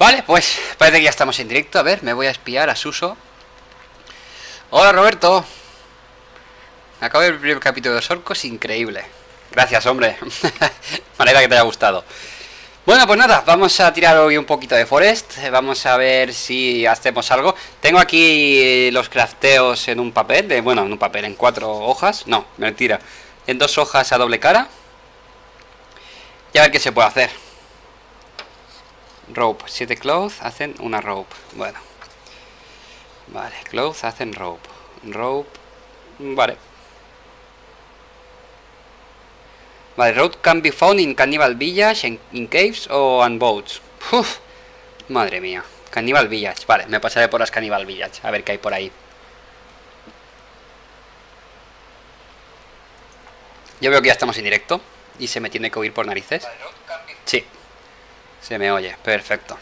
Vale, pues parece que ya estamos en directo. A ver, me voy a espiar a Suso. Hola Roberto. Acabo el primer capítulo de los orcos, increíble. Gracias, hombre. Manera que te haya gustado. Bueno, pues nada, vamos a tirar hoy un poquito de Forest. Vamos a ver si hacemos algo. Tengo aquí los crafteos en un papel, de, bueno, en un papel, en cuatro hojas. No, mentira. En dos hojas a doble cara. Y a ver qué se puede hacer. Rope, siete clothes hacen una rope. Bueno. Vale, clothes hacen rope. Rope. Vale. Vale, road can be found in Cannibal Village, in, in caves o on boats. Uf, madre mía. Cannibal Village. Vale, me pasaré por las Cannibal Village. A ver qué hay por ahí. Yo veo que ya estamos en directo. Y se me tiene que oír por narices. Sí. Se me oye. Perfecto.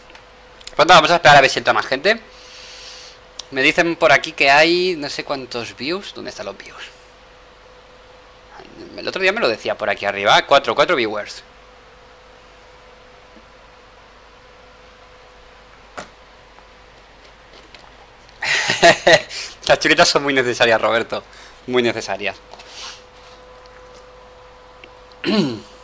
Pronto vamos a esperar a ver si entra más gente. Me dicen por aquí que hay no sé cuántos views. ¿Dónde están los views? El otro día me lo decía por aquí arriba. Cuatro, cuatro viewers. Las chuletas son muy necesarias, Roberto. Muy necesarias.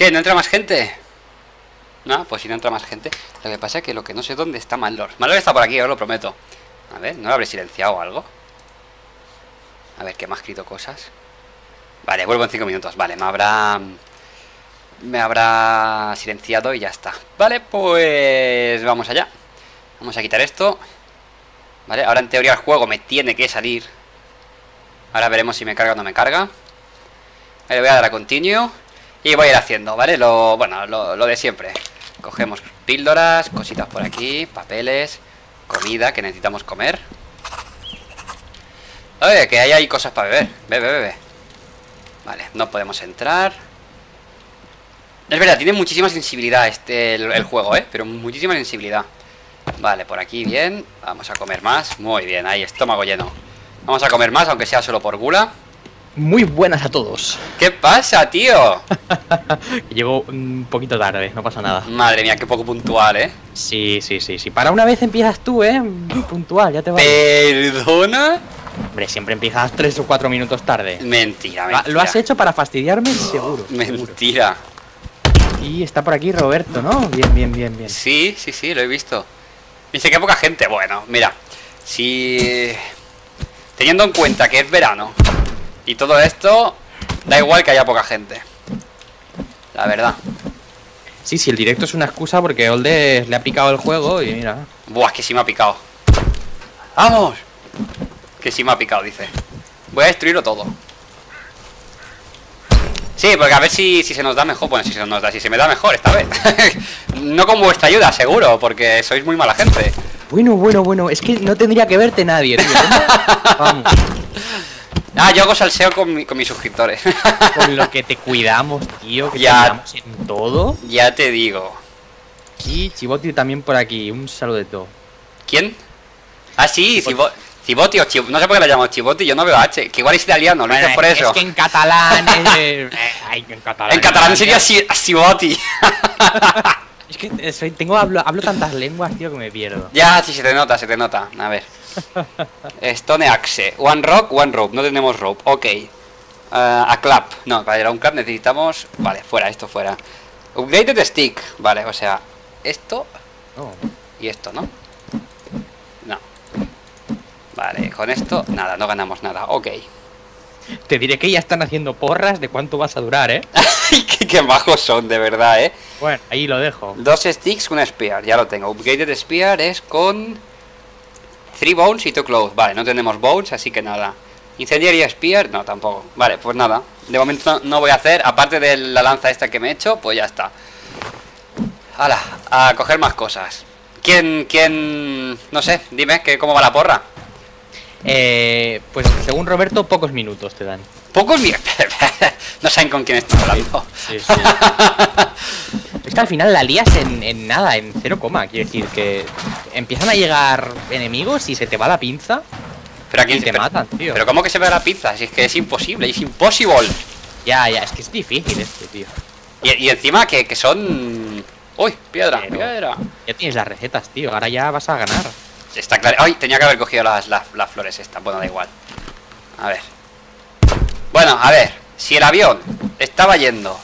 ¿Qué? ¿No entra más gente? No, pues si no entra más gente. Lo que pasa es que lo que no sé dónde está Malor. Malor está por aquí, os lo prometo. A ver, ¿no lo habré silenciado o algo? A ver, que me ha escrito cosas. Vale, vuelvo en 5 minutos. Vale, me habrá... Me habrá silenciado y ya está. Vale, pues vamos allá. Vamos a quitar esto. Vale, ahora en teoría el juego me tiene que salir. Ahora veremos si me carga o no me carga. Le voy a dar a continue. Y voy a ir haciendo, ¿vale? Lo, bueno, lo, de siempre. Cogemos píldoras, cositas por aquí, papeles, comida que necesitamos comer. Oye, que ahí hay cosas para beber. Bebe, bebe. Vale, no podemos entrar. Es verdad, tiene muchísima sensibilidad este el, juego, ¿eh? Pero muchísima sensibilidad. Vale, por aquí bien. Vamos a comer más. Muy bien, ahí, estómago lleno. Vamos a comer más, aunque sea solo por gula. Muy buenas a todos. ¿Qué pasa, tío? Llego un poquito tarde, no pasa nada. Madre mía, qué poco puntual, ¿eh? Sí, sí, sí, sí. Para una vez empiezas tú, ¿eh? Puntual, ya te va. ¿Perdona? Hombre, siempre empiezas tres o cuatro minutos tarde. Mentira, mentira. Lo has hecho para fastidiarme, seguro. Mentira. Seguro. Y está por aquí Roberto, ¿no? Bien, bien, bien, bien. Sí, sí, sí, lo he visto. Dice que poca gente. Bueno, mira. Si... Teniendo en cuenta que es verano y todo esto, da igual que haya poca gente. La verdad. Sí, sí, el directo es una excusa porque Olde le ha picado el juego y mira. Buah, que sí me ha picado. ¡Vamos! Que sí me ha picado, dice. Voy a destruirlo todo. Sí, porque a ver si, si se nos da mejor. Bueno, si se nos da, si se me da mejor esta vez. no con vuestra ayuda, seguro, porque sois muy mala gente. Bueno, bueno, bueno, es que no tendría que verte nadie, tío. Vamos. Ah, yo hago salseo con, mi, con mis suscriptores. Con lo que te cuidamos, tío, que ya, te cuidamos en todo. Ya te digo. Y Chiboti también por aquí, un saludo. ¿Quién? Ah, sí, Chiboti. Ciboti o Chib no sé por qué le llamo Chiboti, yo no veo H, que igual es italiano, no es por eso. Es que en catalán es... Ay, en catalán, en catalán sería Ciboti. es que soy, tengo, hablo, hablo tantas lenguas, tío, que me pierdo. Ya, sí, se te nota, se te nota. A ver. Stone Axe. One Rock, One Rope. No tenemos rope. Ok. Uh, a clap. No, para ir a un clap necesitamos... Vale, fuera, esto fuera. Upgraded Stick. Vale, o sea, esto... Oh. Y esto, ¿no? No. Vale, con esto, nada, no ganamos nada. Ok. Te diré que ya están haciendo porras de cuánto vas a durar, ¿eh? qué, qué bajos son, de verdad, ¿eh? Bueno, ahí lo dejo. Dos sticks, un spear, ya lo tengo. Upgraded spear es con... Three bones y two clothes. Vale, no tenemos bones, así que nada. Incendiaria spear, no, tampoco. Vale, pues nada. De momento no voy a hacer, aparte de la lanza esta que me he hecho, pues ya está. Hala, a coger más cosas. ¿Quién, quién, no sé, dime, que cómo va la porra? Eh, pues según Roberto, pocos minutos te dan. Pocos no saben con quién están hablando. Sí, sí. es que al final la lías en, en nada, en cero coma. Quiere decir que empiezan a llegar enemigos y se te va la pinza Pero aquí y te matan, tío. Pero ¿cómo que se ve la pizza? Si es que es imposible, es imposible. Ya, ya, es que es difícil este, tío. Y, y encima que, que son... Uy, piedra, Pero- piedra. Ya tienes las recetas, tío. Ahora ya vas a ganar. Está claro. Ay, tenía que haber cogido las, las, las flores estas. Bueno, da igual. A ver. Bueno, a ver. Si el avión estaba yendo.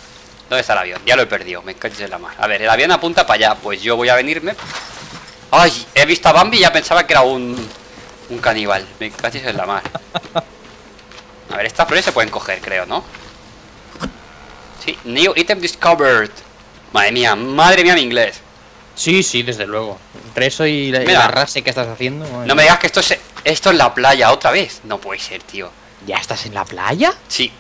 ¿Dónde está el avión? Ya lo he perdido. Me encanches en la mar. A ver, el avión apunta para allá. Pues yo voy a venirme. Ay, he visto a Bambi y ya pensaba que era un. Un caníbal. Me encanches en la mar. A ver, estas flores se pueden coger, creo, ¿no? Sí, new item discovered. Madre mía, madre mía mi inglés. Sí, sí, desde luego. Entre eso y la, y Mira. la rase que estás haciendo. madre No me digas que esto es, esto es la playa otra vez. No puede ser, tío. ¿Ya estás en la playa? Sí.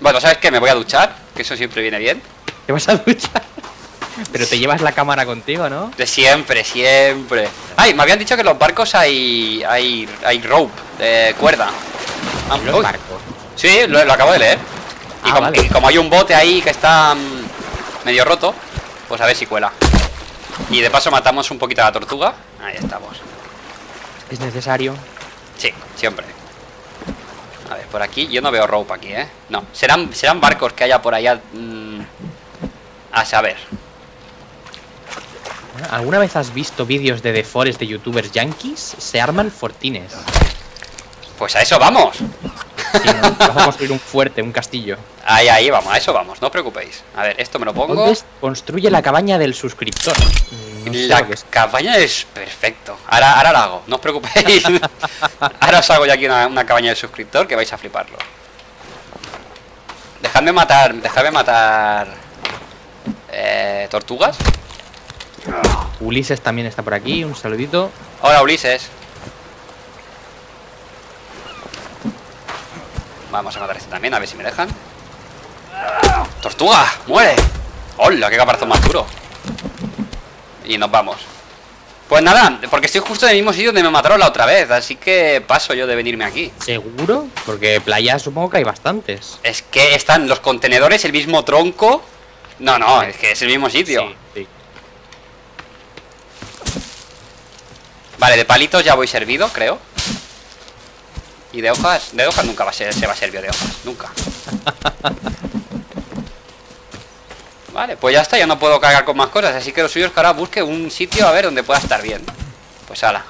Bueno, ¿sabes qué? Me voy a duchar, que eso siempre viene bien. ¿Te vas a duchar? Pero te llevas la cámara contigo, ¿no? De siempre, siempre. Ay, me habían dicho que en los barcos hay. hay. hay rope, de cuerda. Ah, Los barcos. Sí, lo, lo acabo de leer. Y, Ah, como, vale. y como hay un bote ahí que está mm, medio roto, pues a ver si cuela. Y de paso matamos un poquito a la tortuga. Ahí estamos. Es necesario. Sí, siempre. A ver, por aquí yo no veo rope aquí, ¿eh? No, serán, serán barcos que haya por allá. mm, a saber. ¿Alguna vez has visto vídeos de The Forest de youtubers yankees? Se arman fortines. Pues a eso vamos. Vas a construir un fuerte, un castillo. Ahí, ahí, vamos, a eso vamos, no os preocupéis. A ver, esto me lo pongo. Entonces, construye la cabaña del suscriptor. No La es. cabaña es perfecto. Ahora, ahora la hago, no os preocupéis. ahora os hago yo aquí una, una cabaña de suscriptor que vais a fliparlo. Dejadme matar, dejadme matar. Eh, tortugas. Ulises también está por aquí, un saludito. Hola Ulises. Vamos a matar a este también, a ver si me dejan. ¡Tortuga! ¡Muere! ¡Hola! ¡Qué caparazón más duro! Y nos vamos. Pues nada, porque estoy justo en el mismo sitio donde me mataron la otra vez, así que paso yo de venirme aquí. ¿Seguro? Porque playas supongo que hay bastantes. Es que están los contenedores, el mismo tronco. No, no, es que es el mismo sitio. Sí, sí. Vale, de palitos ya voy servido, creo. Y de hojas, de hojas nunca va a ser, se va a servir de hojas, nunca. Vale, pues ya está, ya no puedo cargar con más cosas, así que lo suyo es que ahora busque un sitio a ver donde pueda estar bien. Pues ala.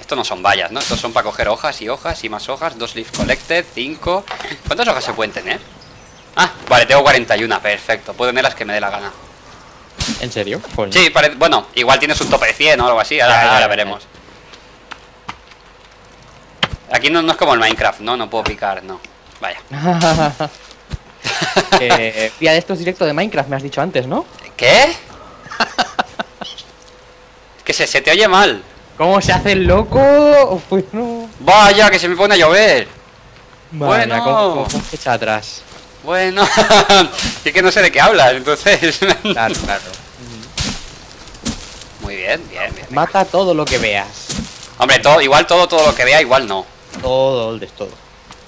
Esto no son vallas, ¿no? Estos son para coger hojas y hojas y más hojas. Dos leaf collected, cinco. ¿Cuántas hojas se pueden tener? Ah, vale, tengo 41, perfecto. Puedo tener las que me dé la gana. ¿En serio? Sí, pare- bueno, igual tienes un tope de 100 o algo así, ahora, veremos. Aquí no, no es como el Minecraft, ¿no? No puedo picar, no. Vaya. eh, día de estos directo de Minecraft, me has dicho antes, ¿no? ¿Qué? Es que se, se te oye mal. ¿Cómo se hace el loco? Bueno. Vaya, que se me pone a llover. Vaya, Bueno. ¿cómo, cómo- cómo se echa atrás? Bueno, es que no sé de qué hablas, entonces. Claro, claro. Muy bien, bien, bien. Mata todo lo que veas. Hombre, todo, igual todo, todo lo que vea, igual no. Todo, el de todo.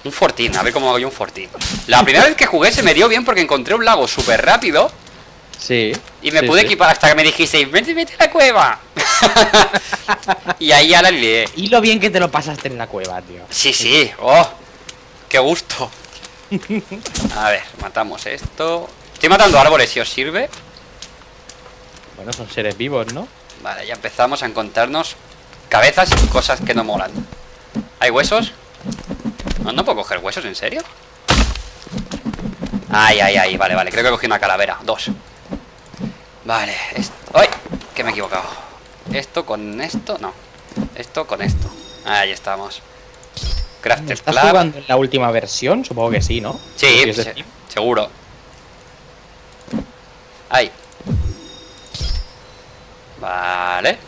Un fortín, a ver cómo hago yo un fortín. La primera vez que jugué se me dio bien porque encontré un lago súper rápido Sí. y me sí, pude sí. equipar hasta que me dijisteis, vete, vete a la cueva. y ahí ya la lié. Y lo bien que te lo pasaste en la cueva, tío. Sí, sí, oh, qué gusto. A ver, matamos esto. Estoy matando árboles si os sirve. Bueno, son seres vivos, ¿no? Vale, ya empezamos a encontrarnos cabezas y cosas que no molan. ¿Hay huesos? No, no puedo coger huesos, ¿en serio? Ay, ay, ay, vale, vale, creo que cogí una calavera, dos. Vale, esto... ¡Ay! Que me he equivocado. Esto con esto, no. Esto con esto. Ahí estamos. Crafted ¿Estás Club. jugando en la última versión? Supongo que sí, ¿no? Sí, se- seguro. Ahí. Vale.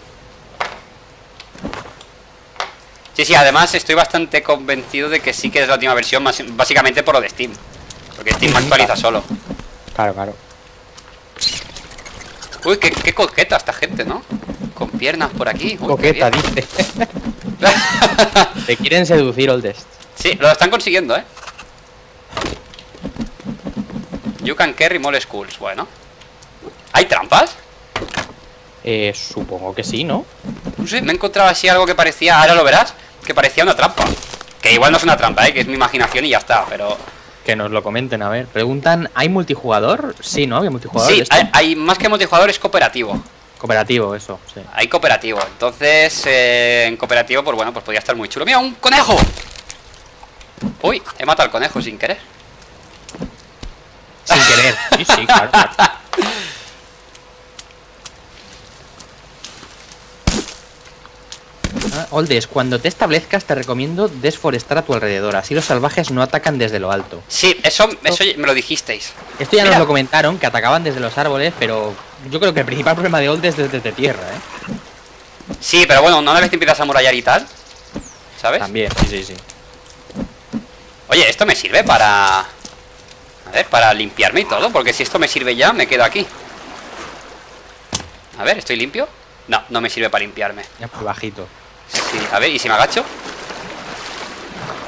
Sí, sí, además estoy bastante convencido de que sí que es la última versión, más- básicamente por lo de Steam. Porque Steam actualiza solo. Claro, claro. Uy, qué, qué coqueta esta gente, ¿no? con piernas por aquí. Uy, Coqueta, dice. Te quieren seducir, Oldest. sí, lo están consiguiendo, ¿eh? You can carry more schools. Bueno. ¿Hay trampas? Eh, supongo que sí, ¿no? No sé, me he encontrado así algo que parecía... Ahora lo verás. Que parecía una trampa. Que igual no es una trampa, ¿eh? Que es mi imaginación y ya está, pero... Que nos lo comenten, a ver. Preguntan, ¿hay multijugador? Sí, ¿no? Había multijugador. Sí, hay más que multijugador es cooperativo. Cooperativo, eso, sí. Hay cooperativo. Entonces, eh, en cooperativo, pues bueno, pues podría estar muy chulo. ¡Mira, un conejo! Uy, he matado al conejo sin querer. Sin querer. Sí, sí, claro. claro. Ah, Oldes, cuando te establezcas te recomiendo desforestar a tu alrededor, así los salvajes no atacan desde lo alto. Sí, eso, eso me lo dijisteis. Esto ya Mira. nos lo comentaron, que atacaban desde los árboles, pero yo creo que el principal problema de Oldes es desde tierra, ¿eh? Sí, pero bueno, una vez te empiezas a murallar y tal, ¿sabes? También, sí, sí, sí. Oye, esto me sirve para... A ver, para limpiarme y todo, porque si esto me sirve ya, me quedo aquí. A ver, ¿estoy limpio? No, no me sirve para limpiarme. Ya muy bajito. Sí, a ver, ¿y si me agacho?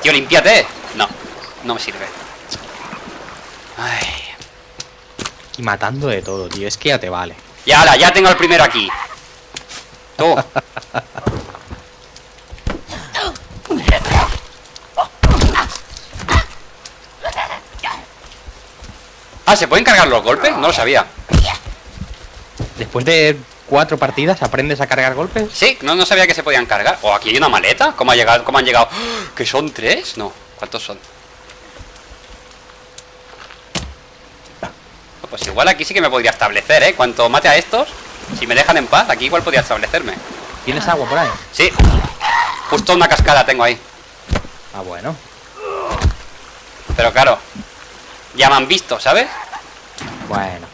Tío, limpiate. No, no me sirve. Ay. Y matando de todo, tío, es que ya te vale. Ya, ala, ya tengo el primero aquí. Tú. Ah, ¿se pueden cargar los golpes? No lo sabía. Después de cuatro partidas aprendes a cargar golpes. Sí, no, no sabía que se podían cargar. O aquí hay una maleta. ¿Cómo, ha llegado, cómo han llegado? ¡Ah! ¿Que son tres? No. ¿Cuántos son? Pues igual aquí sí que me podría establecer, ¿eh? Cuanto mate a estos, si me dejan en paz, aquí igual podría establecerme. ¿Tienes agua por ahí? Sí. Justo una cascada tengo ahí. Ah, bueno. Pero claro, ya me han visto, ¿sabes? Bueno.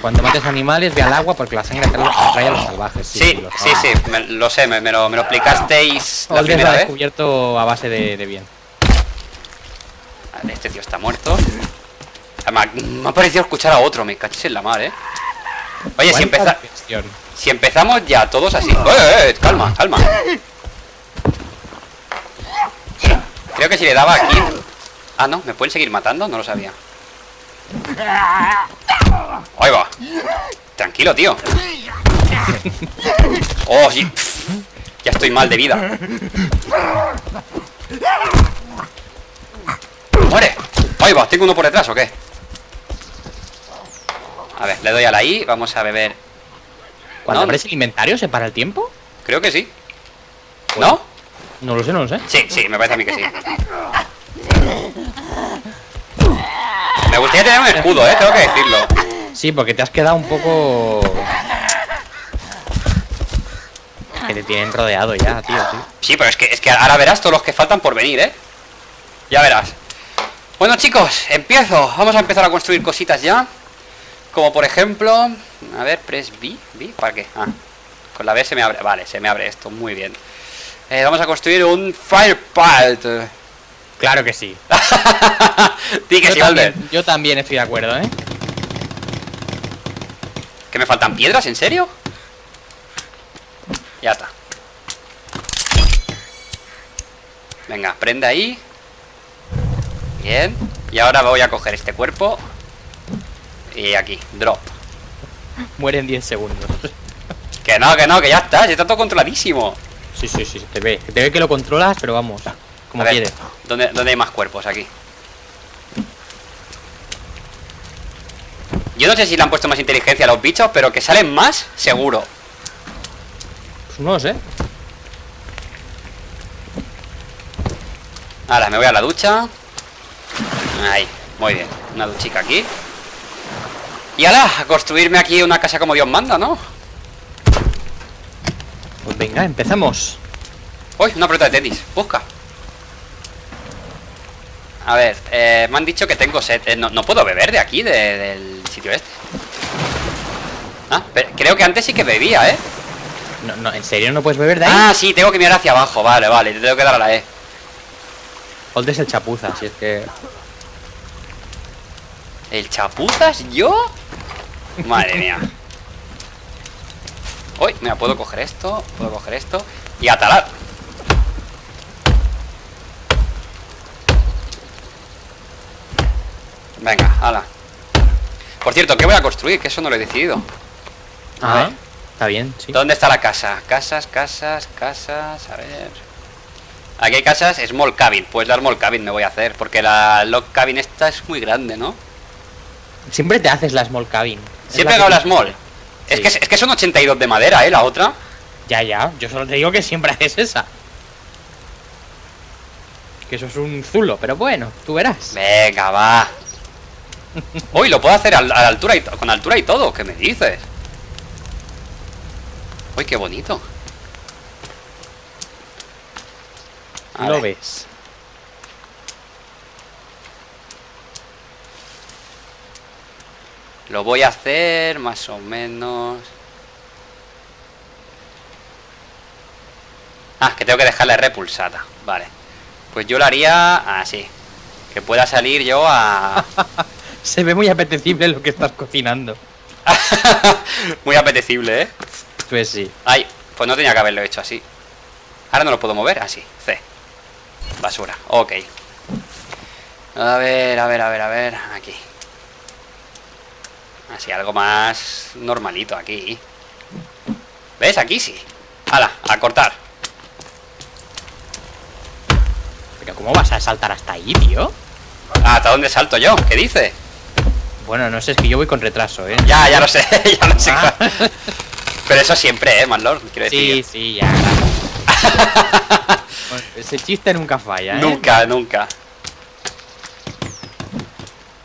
Cuando mates animales, ve al agua porque la sangre atrae a los salvajes. Sí, sí, sí, me- lo sé, me, me lo, me lo explicasteis la Oldes primera vez. descubierto a base de, de bien. Este tío está muerto. Además, me ha parecido escuchar a otro, me cachis en la mar, ¿eh? Oye, si, ¿Cuánta empeza- si empezamos ya todos así... ¡Eh, eh! Calma, calma. Creo que si le daba aquí... Ah, no, ¿me pueden seguir matando? No lo sabía. Ahí va. Tranquilo, tío. Oh, sí. Pff, Ya estoy mal de vida. ¡Muere! Ahí va, ¿tengo uno por detrás o qué? A ver, le doy a la I, vamos a beber. Cuando No. abres el inventario, ¿se para el tiempo? Creo que sí. ¿No? No lo sé, no lo sé. Sí, sí, me parece a mí que sí. Me gustaría tener un escudo, eh, tengo que decirlo. Sí, porque te has quedado un poco... Que te tienen rodeado ya, tío, sí. Sí, pero es que, es que ahora verás todos los que faltan por venir, ¿eh? Ya verás. Bueno, chicos, empiezo. Vamos a empezar a construir cositas ya. Como por ejemplo... A ver, press B. ¿B? ¿Para qué? Ah, con la B se me abre. Vale, se me abre esto. Muy bien. Eh, vamos a construir un Firepart. Claro que sí. Di que yo, sí, Albert. también, yo también estoy de acuerdo, ¿eh? ¿Que me faltan piedras? ¿En serio? Ya está. Venga, prende ahí. Bien. Y ahora voy a coger este cuerpo. Y aquí, drop. Muere en 10 segundos. Que no, que no, que ya está, ya está todo controladísimo. Sí, sí, sí, te ve. Te ve que lo controlas, pero vamos, como ver, quieres. ¿dónde, ¿Dónde hay más cuerpos? Aquí. Yo no sé si le han puesto más inteligencia a los bichos, pero que salen más, seguro. Pues no lo sé. Ahora me voy a la ducha. Ahí, muy bien. Una duchica aquí. Y ahora, a construirme aquí una casa como Dios manda, ¿no? Pues venga, empezamos. Uy, una pelota de tenis. Busca. A ver, eh, me han dicho que tengo sed. Eh, no, no puedo beber de aquí, de- del sitio este. Ah, pero creo que antes sí que bebía, ¿eh? No, no, ¿En serio no puedes beber de ahí? Ah, sí, tengo que mirar hacia abajo. Vale, vale, le tengo que dar a la E. Holdes el chapuza, si es que... ¿El chapuzas yo? Madre mía. Uy, mira, puedo coger esto, puedo coger esto y atalar. Venga, hala. Por cierto, ¿qué voy a construir? Que eso no lo he decidido. Ah, está bien, sí. ¿Dónde está la casa? Casas, casas, casas, a ver. Aquí hay casas, small cabin. Pues la small cabin me voy a hacer, porque la log cabin esta es muy grande, ¿no? Siempre te haces la small cabin. Siempre hago la small. Es, que, es que son 82 de madera, ¿eh? La otra. Ya, ya, yo solo te digo que siempre haces esa. Que eso es un zulo, pero bueno, tú verás. Venga, va. Uy, lo puedo hacer a, la altura y con altura y todo. ¿Qué me dices? Uy, qué bonito. A Lo ver, ves. Lo voy a hacer más o menos. Ah, que tengo que dejarla repulsada. Vale. Pues yo lo haría así. Que pueda salir yo a... Se ve muy apetecible lo que estás cocinando. Muy apetecible, ¿eh? Pues sí. Ay, pues no tenía que haberlo hecho así. Ahora no lo puedo mover, así. C. Basura. Ok. A ver, a ver, a ver, a ver. Aquí. Así, algo más normalito aquí. ¿Ves? Aquí sí. Hala, a cortar. Pero ¿cómo vas a saltar hasta ahí, tío? ¿Hasta dónde salto yo? ¿Qué dice? Bueno, no sé, es que yo voy con retraso, ¿eh? Ya, ya lo sé, ya lo sé. Ah. Pero eso siempre, ¿eh, Manlord? Quiero Sí, decir. sí, ya. Bueno, ese chiste nunca falla, ¿eh? Nunca, nunca.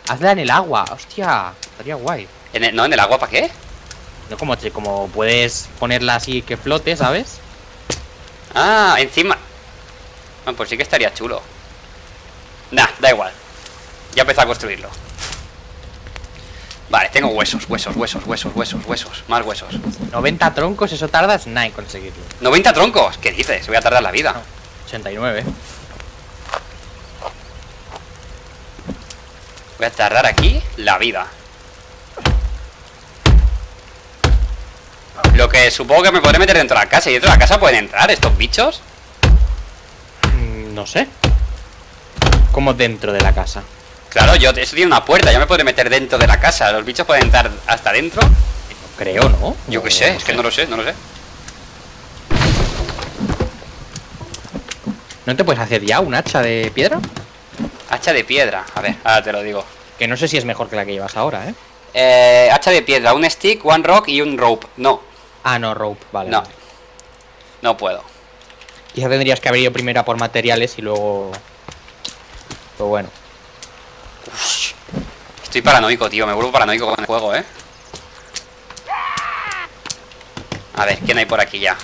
Hazla en el agua, hostia. Estaría guay. ¿En el- ¿No? ¿En el agua para qué? No como, te- como puedes ponerla así que flote, ¿sabes? Ah, encima. Bueno, pues sí que estaría chulo. Nah, da igual. Ya empezó a construirlo. Vale, tengo huesos, huesos, huesos, huesos, huesos, huesos. Más huesos. 90 troncos, eso tardas nada en conseguirlo. 90 troncos. ¿Qué dices? Voy a tardar la vida. 89. Voy a tardar aquí la vida. Lo que supongo que me podré meter dentro de la casa. ¿Y dentro de la casa pueden entrar estos bichos? Mm, No sé. Como dentro de la casa. Claro, yo eso tiene una puerta. Yo me podré meter dentro de la casa. ¿Los bichos pueden entrar hasta dentro? Creo, ¿no? Yo qué sé, es que no lo sé, no lo sé. ¿No te puedes hacer ya un hacha de piedra? Hacha de piedra. A ver, ahora te lo digo. Que no sé si es mejor que la que llevas ahora, ¿eh? Eh, hacha de piedra, un stick, one rock y un rope. No, Ah, no, rope, vale. no. vale. No puedo. Quizá tendrías que haber ido primero a por materiales y luego... Pero bueno. Estoy paranoico, tío. Me vuelvo paranoico con el juego, ¿eh? A ver, ¿quién hay por aquí ya?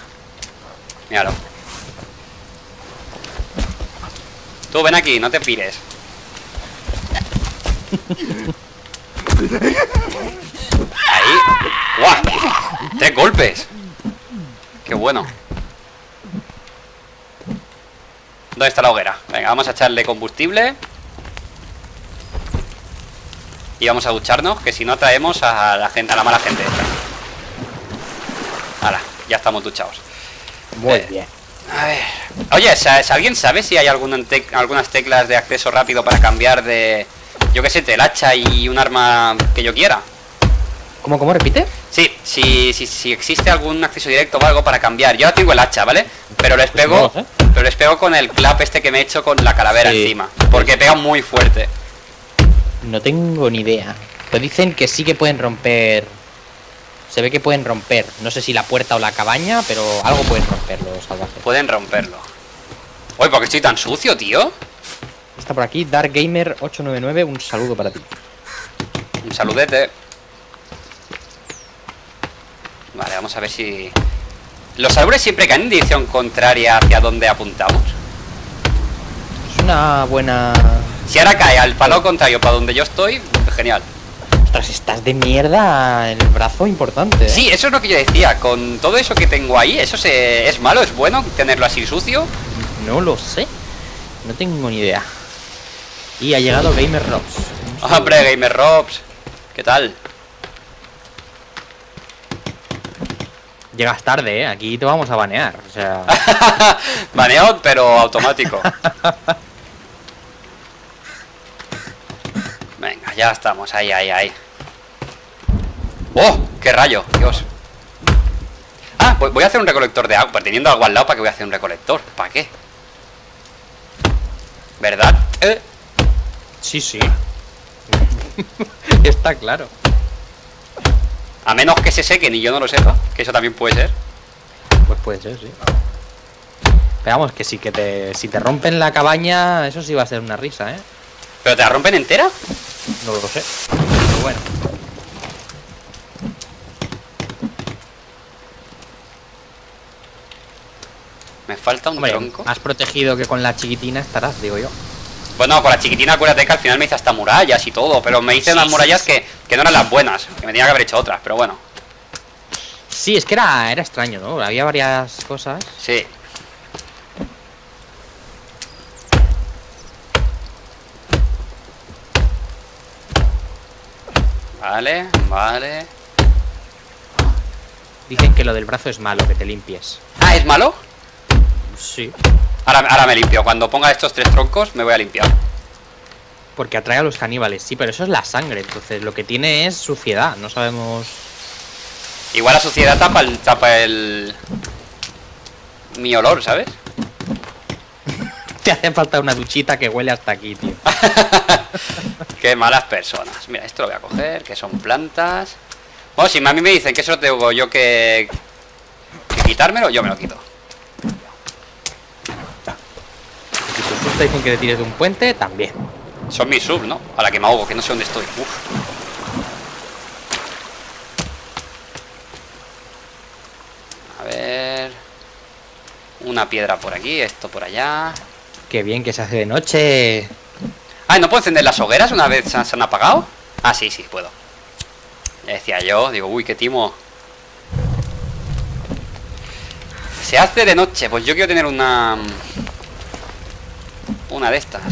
Míralo. Tú ven aquí, no te pires. Ahí. ¡Guau! Tres golpes. Qué bueno. ¿Dónde está la hoguera? Venga, vamos a echarle combustible. Y vamos a ducharnos, que si no traemos a la gente, a la mala gente esta. Ahora, ya estamos duchados. Muy Eh, bien. A ver. Oye, ¿sa- ¿alguien sabe si hay alguna tec- algunas teclas de acceso rápido para cambiar de. Yo qué sé, del hacha y un arma que yo quiera? ¿Cómo, cómo repite? Sí, si, si, si existe algún acceso directo o algo para cambiar. Yo ahora tengo el hacha, ¿vale? Pero les Pues pego. no sé. Pero les pego con el clap este que me he hecho con la calavera Sí. encima. Porque pega muy fuerte. No tengo ni idea. Pues dicen que sí que pueden romper. Se ve que pueden romper. No sé si la puerta o la cabaña, pero algo pueden romper los salvajes. Pueden romperlo. Uy, ¿por qué estoy tan sucio, tío? Está por aquí Dark Gamer 899, un saludo para ti. Un saludete. Vale, vamos a ver si... Los árboles siempre caen en dirección contraria hacia donde apuntamos. Una buena. Si ahora cae al palo contrario para donde yo estoy, genial. Ostras, estás de mierda el brazo importante. ¿eh? Sí, eso es lo que yo decía. Con todo eso que tengo ahí, ¿eso se... es malo? ¿Es bueno tenerlo así sucio? No lo sé. No tengo ni idea. Y ha llegado Gamer Rocks. Hombre, Gamer Robs. ¿Qué tal? Llegas tarde, ¿eh? Aquí te vamos a banear. O sea, Baneo, pero automático. Venga, ya estamos. Ahí, ahí, ahí. ¡Oh! ¡Qué rayo! Dios. Ah, voy voy a hacer un recolector de agua. Teniendo agua al lado, ¿para qué voy a hacer un recolector? ¿Para qué? ¿Verdad? Eh, sí, sí. Está claro. A menos que se sequen y yo no lo sepa. Que eso también puede ser. Pues puede ser, sí. Pero vamos, que sí que te. Si te rompen la cabaña, eso sí va a ser una risa, ¿eh? ¿Pero te la rompen entera? No lo sé. Pero bueno. Me falta un Hombre, tronco. más protegido que con la chiquitina estarás, digo yo. Bueno, con la chiquitina acuérdate que al final me hice hasta murallas y todo, pero me hice Sí, unas sí, murallas sí. que, que no eran las buenas, que me tenía que haber hecho otras, pero bueno, Sí, es que era, era extraño, ¿no? Había varias cosas. sí. Vale, vale. Dicen que lo del brazo es malo, que te limpies. Ah, ¿es malo? Sí. Ahora, ahora me limpio. Cuando ponga estos tres troncos me voy a limpiar. Porque atrae a los caníbales, sí, pero eso es la sangre. Entonces lo que tiene es suciedad. No sabemos. Igual la suciedad tapa el... Tapa el... Mi olor, ¿sabes? Te hace falta una duchita que huele hasta aquí, tío. Qué malas personas. Mira, esto lo voy a coger, que son plantas. Bueno, si a mí me dicen que eso tengo yo que, que quitármelo, yo me lo quito. Si tus subs te dicen que te tires de un puente, también. Son mis sub, ¿no? A la que me ahogo, que no sé dónde estoy. Uf. A ver... Una piedra por aquí, esto por allá. Qué bien que se hace de noche. Ah, ¿no puedo encender las hogueras una vez se han, se han apagado? Ah, sí, sí, puedo. Ya decía yo, digo, uy, qué timo. Se hace de noche, pues yo quiero tener una... Una de estas.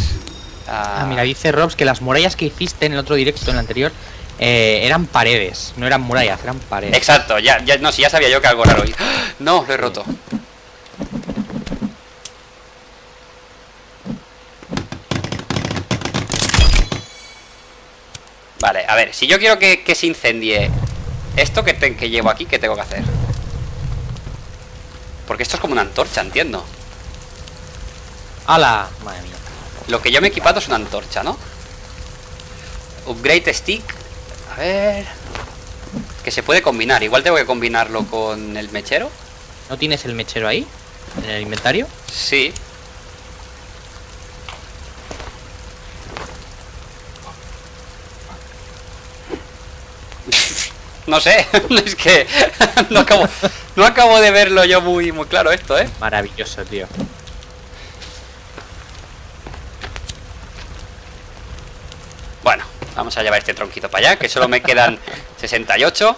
Ah, mira, dice Robs que las murallas que hiciste en el otro directo, en el anterior, eh, eran paredes. No eran murallas, eran paredes. Exacto, ya, ya, no, si ya sabía yo que algo raro. ¡Ah! No, lo he roto. Vale, a ver, si yo quiero que, que se incendie esto que, te- que llevo aquí, ¿qué tengo que hacer? Porque esto es como una antorcha, entiendo. ¡Hala! Madre mía. Lo que yo me he equipado es una antorcha, ¿no? Upgrade stick. A ver... Que se puede combinar. Igual tengo que combinarlo con el mechero. ¿No tienes el mechero ahí? ¿En el inventario? Sí. No sé, es que no acabo, no acabo de verlo yo muy, muy claro esto, ¿eh? Maravilloso, tío. Bueno, vamos a llevar este tronquito para allá, que solo me quedan 68.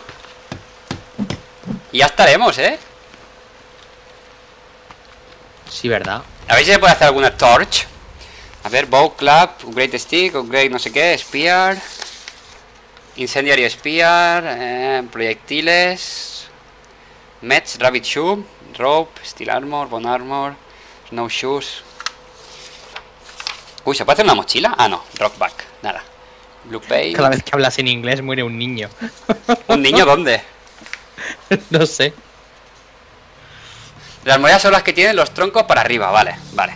Y ya estaremos, ¿eh? Sí, ¿verdad? A ver si se puede hacer alguna torch. A ver, bow clap, upgrade stick, upgrade no sé qué, spear. Incendiario spear, eh, proyectiles. Mets, rabbit shoe, rope, steel armor, bone armor, snow shoes. Uy, ¿se puede hacer una mochila? Ah, no, rockback, nada. Blue paint. Cada vez que hablas en inglés muere un niño. ¿Un niño dónde? no sé. Las monedas son las que tienen los troncos para arriba, vale, vale.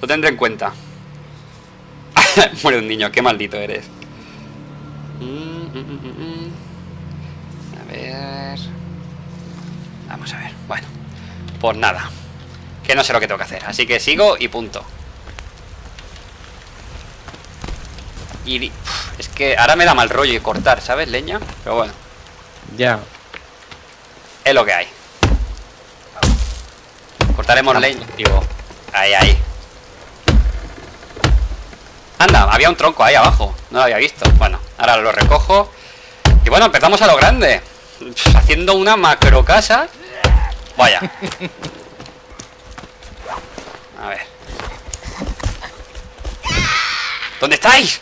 Lo tendré en cuenta. Muere un niño, qué maldito eres. Mm. A ver. Vamos a ver. Bueno, pues nada. Que no sé lo que tengo que hacer. Así que sigo y punto. Y es que ahora me da mal rollo y cortar, ¿sabes? Leña. Pero bueno, Ya. es lo que hay. Cortaremos leña. Digo, Ahí, ahí. Anda, había un tronco ahí abajo. No lo había visto. Bueno, ahora lo recojo. Y bueno, empezamos a lo grande. Haciendo una macro casa. Vaya. A ver. ¿Dónde estáis?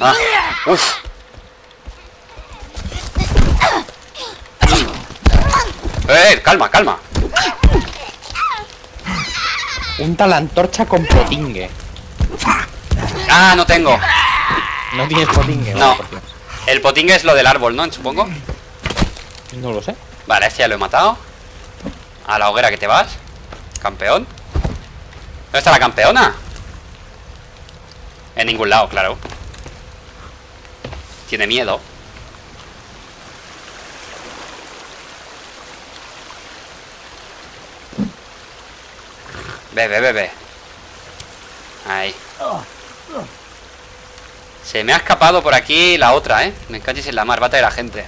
Ah, uf. Eh, calma, calma. Unta la antorcha con potingue. Ah, no tengo. ¿No tienes potingue? No. Vale. El potingue es lo del árbol, ¿no? Supongo. No lo sé. Vale, este ya lo he matado. A la hoguera que te vas. Campeón. ¿Dónde está la campeona? En ningún lado, claro. Tiene miedo. Ve, ve, ve, ve. Ahí. Se me ha escapado por aquí la otra, ¿eh? Me enganches en la mar, va a traer a gente.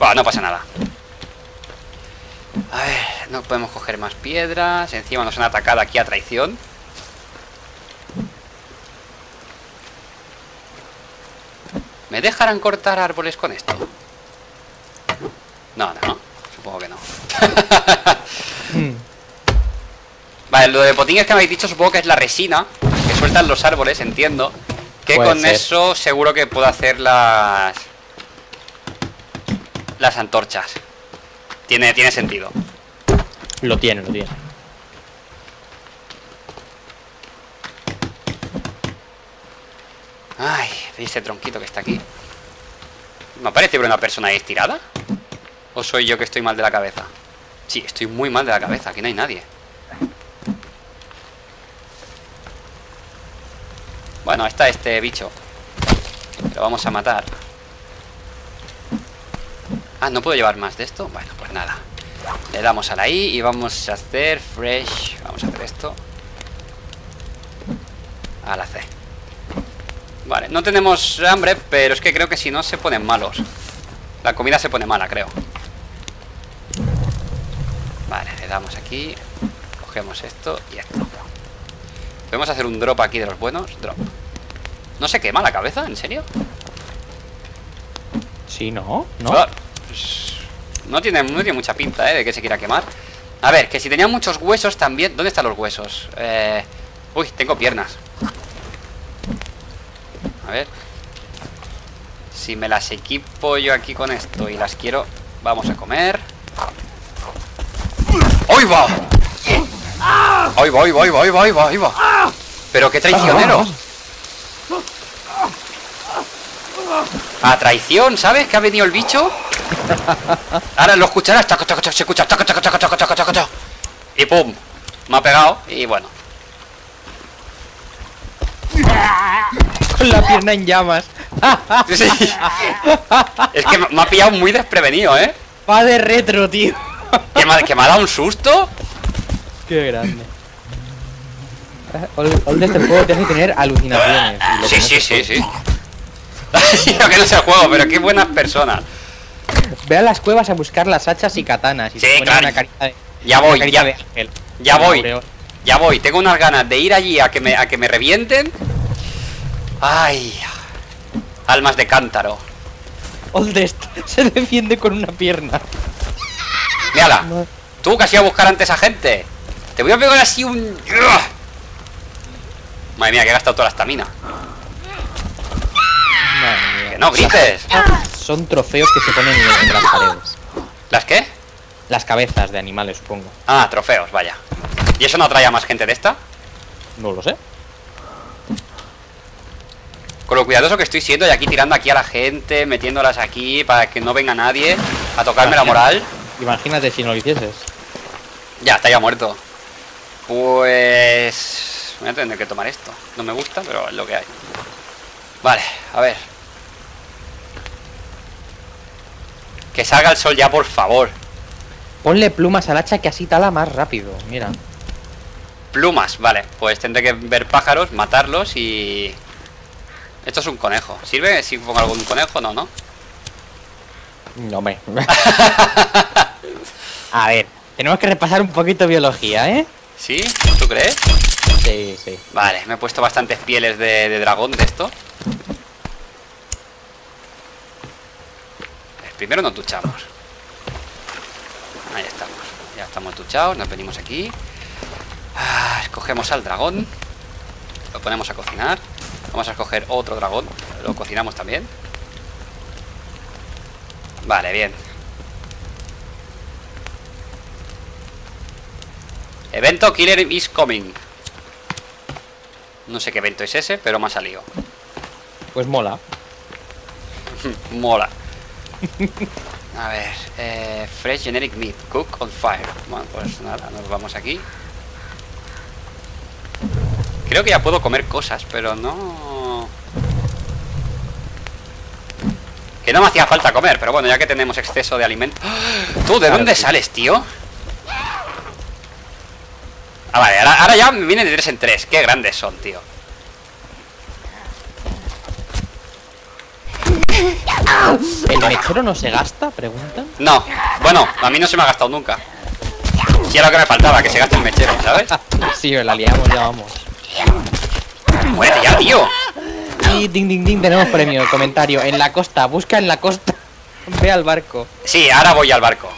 Bueno, no pasa nada. A ver, no podemos coger más piedras. Encima nos han atacado aquí a traición. ¿Me dejarán cortar árboles con esto? No, no, supongo que no. Mm. Vale, lo de potingues que me habéis dicho supongo que es la resina que sueltan los árboles, entiendo. Que Puede con ser. eso seguro que puedo hacer las... Las antorchas. Tiene, tiene sentido. Lo tiene, lo tiene. Ay, ¿veis ese tronquito que está aquí? ¿Me parece ver una persona ahí estirada? ¿O soy yo que estoy mal de la cabeza? Sí, estoy muy mal de la cabeza, aquí no hay nadie Bueno, está este bicho Lo vamos a matar Ah, ¿no puedo llevar más de esto? Bueno, pues nada Le damos a la I y vamos a hacer fresh Vamos a hacer esto A la C Vale, no tenemos hambre, pero es que creo que si no se ponen malos. La comida se pone mala, creo. Vale, le damos aquí. Cogemos esto y esto. Podemos hacer un drop aquí de los buenos. Drop. ¿No se quema la cabeza? ¿En serio? Sí, ¿no? ¿No? Pues, No tiene, no tiene mucha pinta, ¿eh? De que se quiera quemar. A ver, que si tenía muchos huesos también... ¿Dónde están los huesos? Eh... Uy, tengo piernas. A ver. Si me las equipo yo aquí con esto y las quiero... Vamos a comer. ¡Ahí va! ¡Ahí va, ahí va, ahí va, ahí va, ahí va, ahí va! ¡Pero qué traicionero! A traición, ¿sabes? Que ha venido el bicho. Ahora lo escucharás. Taco, taco, taco, se escucha. Taco, taco, taco, taco, taco, taco, taco. Y pum. Me ha pegado. Y bueno. Con la pierna en llamas. Sí. Es que me ha pillado muy desprevenido, ¿eh? Va de retro, tío. Que me, que me ha dado un susto. Qué grande. Ol, Ol de este juego te hace tener alucinaciones. Sí, sí, sí, sí. Lo que no sé el juego, pero qué buenas personas. Ve a las cuevas a buscar las hachas y katanas. Y Sí, claro. una carita de, Ya voy, ya- de ángel. ya voy. Ya voy, tengo unas ganas de ir allí a que me, a que me revienten. Ay. Almas de cántaro. Oldest se defiende con una pierna. Mírala. No. Tú que has ido a buscar antes a gente. Te voy a pegar así un. Madre mía, que he gastado toda la estamina. Madre mía. Que no grites. Son trofeos que se ponen en, las paredes. ¿Las qué? Las cabezas de animales, supongo. Ah, trofeos, vaya. ¿Y eso no atrae a más gente de esta? No lo sé. Con lo cuidadoso que estoy siendo y aquí tirando aquí a la gente, metiéndolas aquí para que no venga nadie a tocarme la moral. Imagínate si no lo hicieses. Ya, está ya muerto. Pues... Voy a tener que tomar esto. No me gusta, pero es lo que hay. Vale, a ver. Que salga el sol ya, por favor. Ponle plumas al hacha que así tala más rápido. Mira. Plumas, vale. Pues tendré que ver pájaros, matarlos y... Esto es un conejo. ¿Sirve si pongo algún conejo? No, ¿no? No me. A ver, tenemos que repasar un poquito biología, ¿eh? ¿Sí? ¿Tú crees? Sí, sí. Vale, me he puesto bastantes pieles de, de dragón de esto. Eh, Primero nos duchamos. Ahí estamos. Ya estamos duchados, nos venimos aquí. Ah, escogemos al dragón. Lo ponemos a cocinar. Vamos a escoger otro dragón. Lo cocinamos también. Vale, bien. Evento Killer is coming. No sé qué evento es ese, pero me ha salido. Pues mola. Mola. A ver, eh, fresh generic meat, cook on fire. Bueno, pues nada, nos vamos aquí. Creo que ya puedo comer cosas, pero no... Que no me hacía falta comer, pero bueno, ya que tenemos exceso de alimento... ¿Tú de dónde sales, tío? Ah, vale, ahora, ahora ya me vienen de 3 en 3. Qué grandes son, tío. ¿El mechero no se gasta? Preguntan. No, bueno, a mí no se me ha gastado nunca. Si era lo que me faltaba, que se gaste el mechero, ¿sabes? sí, la liamos, ya vamos. Muérete ya, tío. Y ding ding ding, tenemos premio. Comentario. En la costa, busca en la costa. Ve al barco. Sí, ahora voy al barco.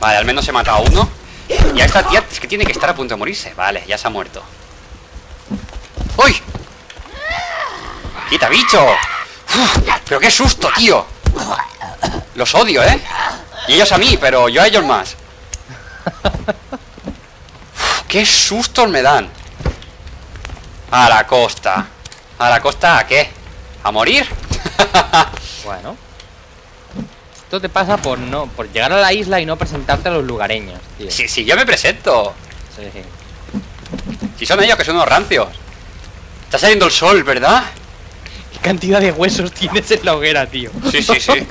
Vale, al menos he matado a uno. Y a esta tía es que tiene que estar a punto de morirse. Vale, ya se ha muerto. ¡Uy! ¡Quita, bicho! Pero qué susto, tío. Los odio, ¿eh? Y ellos a mí, pero yo a ellos más. ¡Qué sustos me dan! A la costa. ¿A la costa a qué? ¿A morir? Bueno. Esto te pasa por no por llegar a la isla y no presentarte a los lugareños, tío. Sí, sí, yo me presento. Sí. Si son ellos que son unos rancios. Está saliendo el sol, ¿verdad? ¿Qué cantidad de huesos tienes en la hoguera, tío? Sí, sí, sí.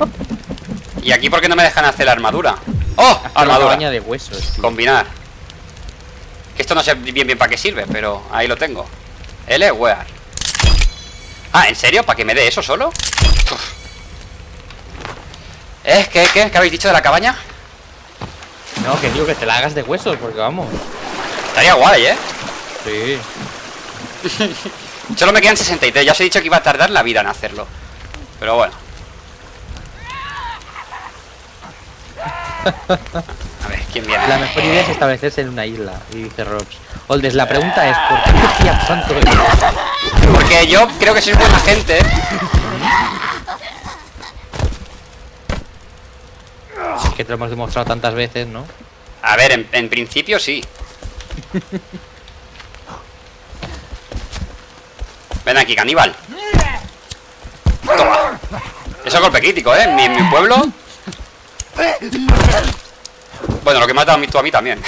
¿Y aquí por qué no me dejan hacer la armadura? ¡Oh! Hasta una Armadura. cabaña de huesos, tío. Combinar. Que esto no sé bien bien para qué sirve, pero ahí lo tengo. L, wear. Ah, ¿en serio? ¿Para que me dé eso solo? Uf. ¿Eh? ¿Qué, qué? ¿Qué habéis dicho de la cabaña? No, que digo que te la hagas de huesos, porque vamos. Estaría guay, ¿eh? Sí. Solo me quedan 63. Ya os he dicho que iba a tardar la vida en hacerlo. Pero bueno. A ver, ¿quién viene? La mejor idea es establecerse en una isla, y dice Robs. Oldes, la pregunta es, ¿por qué te fías tanto de? Porque yo creo que sois buena gente. Que te lo hemos demostrado tantas veces, ¿no? A ver, en, en principio sí. Ven aquí, caníbal. Toma. Eso es golpe crítico, ¿eh? En mi, en mi pueblo. Bueno, lo que me has dado a mí, tú a mí también.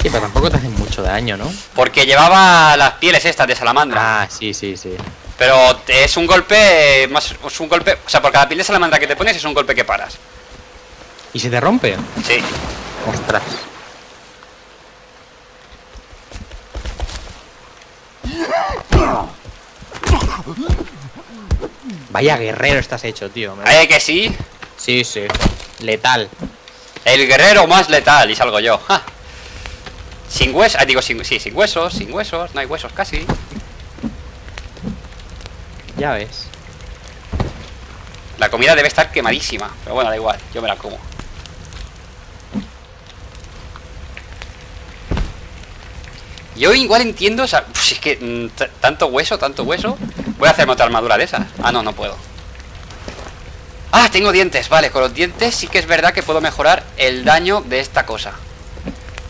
Sí, pero tampoco te hacen mucho daño, ¿no? Porque llevaba las pieles estas de salamandra. Ah, sí, sí, sí. Pero es un golpe más. Es un golpe. O sea, por cada piel de salamandra que te pones es un golpe que paras. ¿Y se te rompe? Sí. Ostras. Vaya guerrero estás hecho, tío. ¿Eh que sí? Sí, sí. Letal. El guerrero más letal, y salgo yo. ja. Sin huesos, ah, digo, sin, sí, sin huesos, sin huesos, no hay huesos casi. Ya ves. La comida debe estar quemadísima, pero bueno, da igual, yo me la como. Yo igual entiendo, o sea, pues es que mm, tanto hueso, tanto hueso. Voy a hacerme otra armadura de esas. Ah, no, no puedo. Ah, tengo dientes, vale, con los dientes sí que es verdad que puedo mejorar el daño de esta cosa.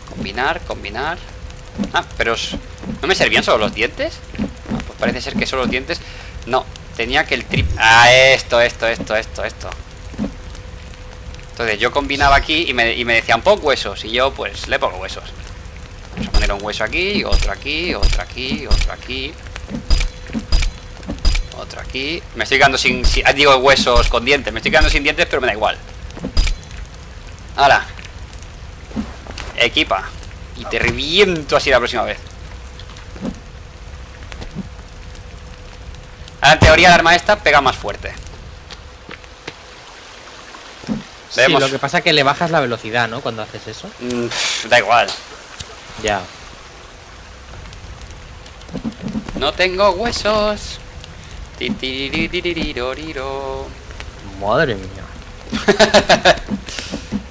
Combinar, combinar. Ah, pero ¿no me servían solo los dientes? Ah, pues parece ser que solo los dientes. No, tenía que el trip. Ah, esto, esto, esto, esto, esto. Entonces yo combinaba aquí y me, y me decían pon huesos. Y yo pues le pongo huesos. Vamos a poner un hueso aquí, otro aquí, otro aquí, otro aquí. Otro aquí. Me estoy quedando sin, ah, digo huesos con dientes. Me estoy quedando sin dientes, pero me da igual. Ahora. Equipa. Y te reviento así la próxima vez. Ahora en teoría el arma esta pega más fuerte. Sí, lo que pasa es que le bajas la velocidad, ¿no? Cuando haces eso. Mm, da igual. Ya. No tengo huesos. Madre mía.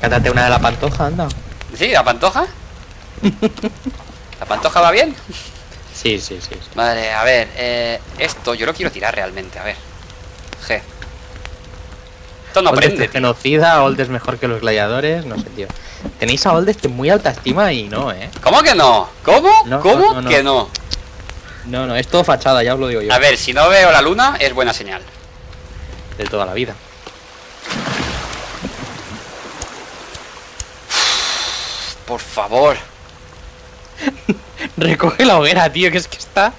Cántate una de la pantoja, anda. Sí, la pantoja. ¿La pantoja va bien? Sí, sí, sí. sí. Vale, a ver, eh, esto yo lo quiero tirar realmente, a ver. G. Esto no Old prende, es genocida, Old es mejor que los gladiadores, no sé, tío. Tenéis a Old de muy alta estima y no, ¿eh? ¿Cómo que no? ¿Cómo? No, ¿Cómo no, no, que no? No, no, es todo fachada, ya os lo digo yo. A ver, si no veo la luna, es buena señal. De toda la vida. Por favor. Recoge la hoguera, tío, que es que está...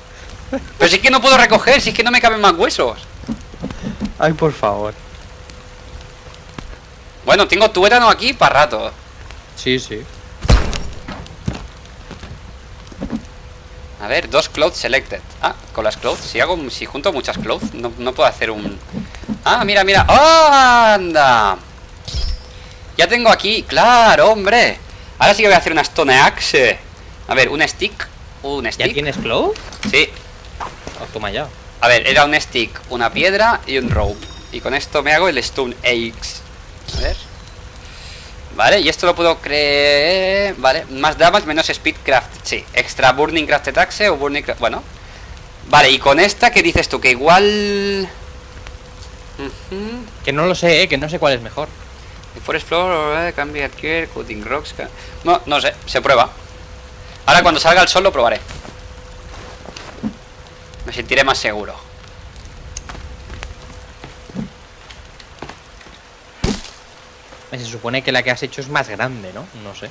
Pero si es que no puedo recoger, si es que no me caben más huesos. Ay, por favor. Bueno, tengo tuétano aquí para rato. Sí, sí. A ver, dos clothes selected. Ah, con las clothes. Si hago, si junto muchas clothes, no, no puedo hacer un. Ah, mira, mira. ¡Oh, anda! Ya tengo aquí, claro, hombre. Ahora sí que voy a hacer una stone axe. A ver, un stick, un ¿Ya stick. tienes clove? Sí. Oh, toma ya. A ver, era un stick, una piedra y un rope. Y con esto me hago el stone axe. A ver. Vale, y esto lo puedo creer... Vale, más damage menos speedcraft. Sí, extra burning crafted axe o burning craft... Bueno. Vale, y con esta, ¿qué dices tú? Que igual... Que no lo sé, ¿eh? Que no sé cuál es mejor. Forest floor, eh, can be adquired, cutting rocks... No, no sé, se prueba. Ahora cuando salga el sol lo probaré. Me sentiré más seguro. Se supone que la que has hecho es más grande, ¿no? No sé.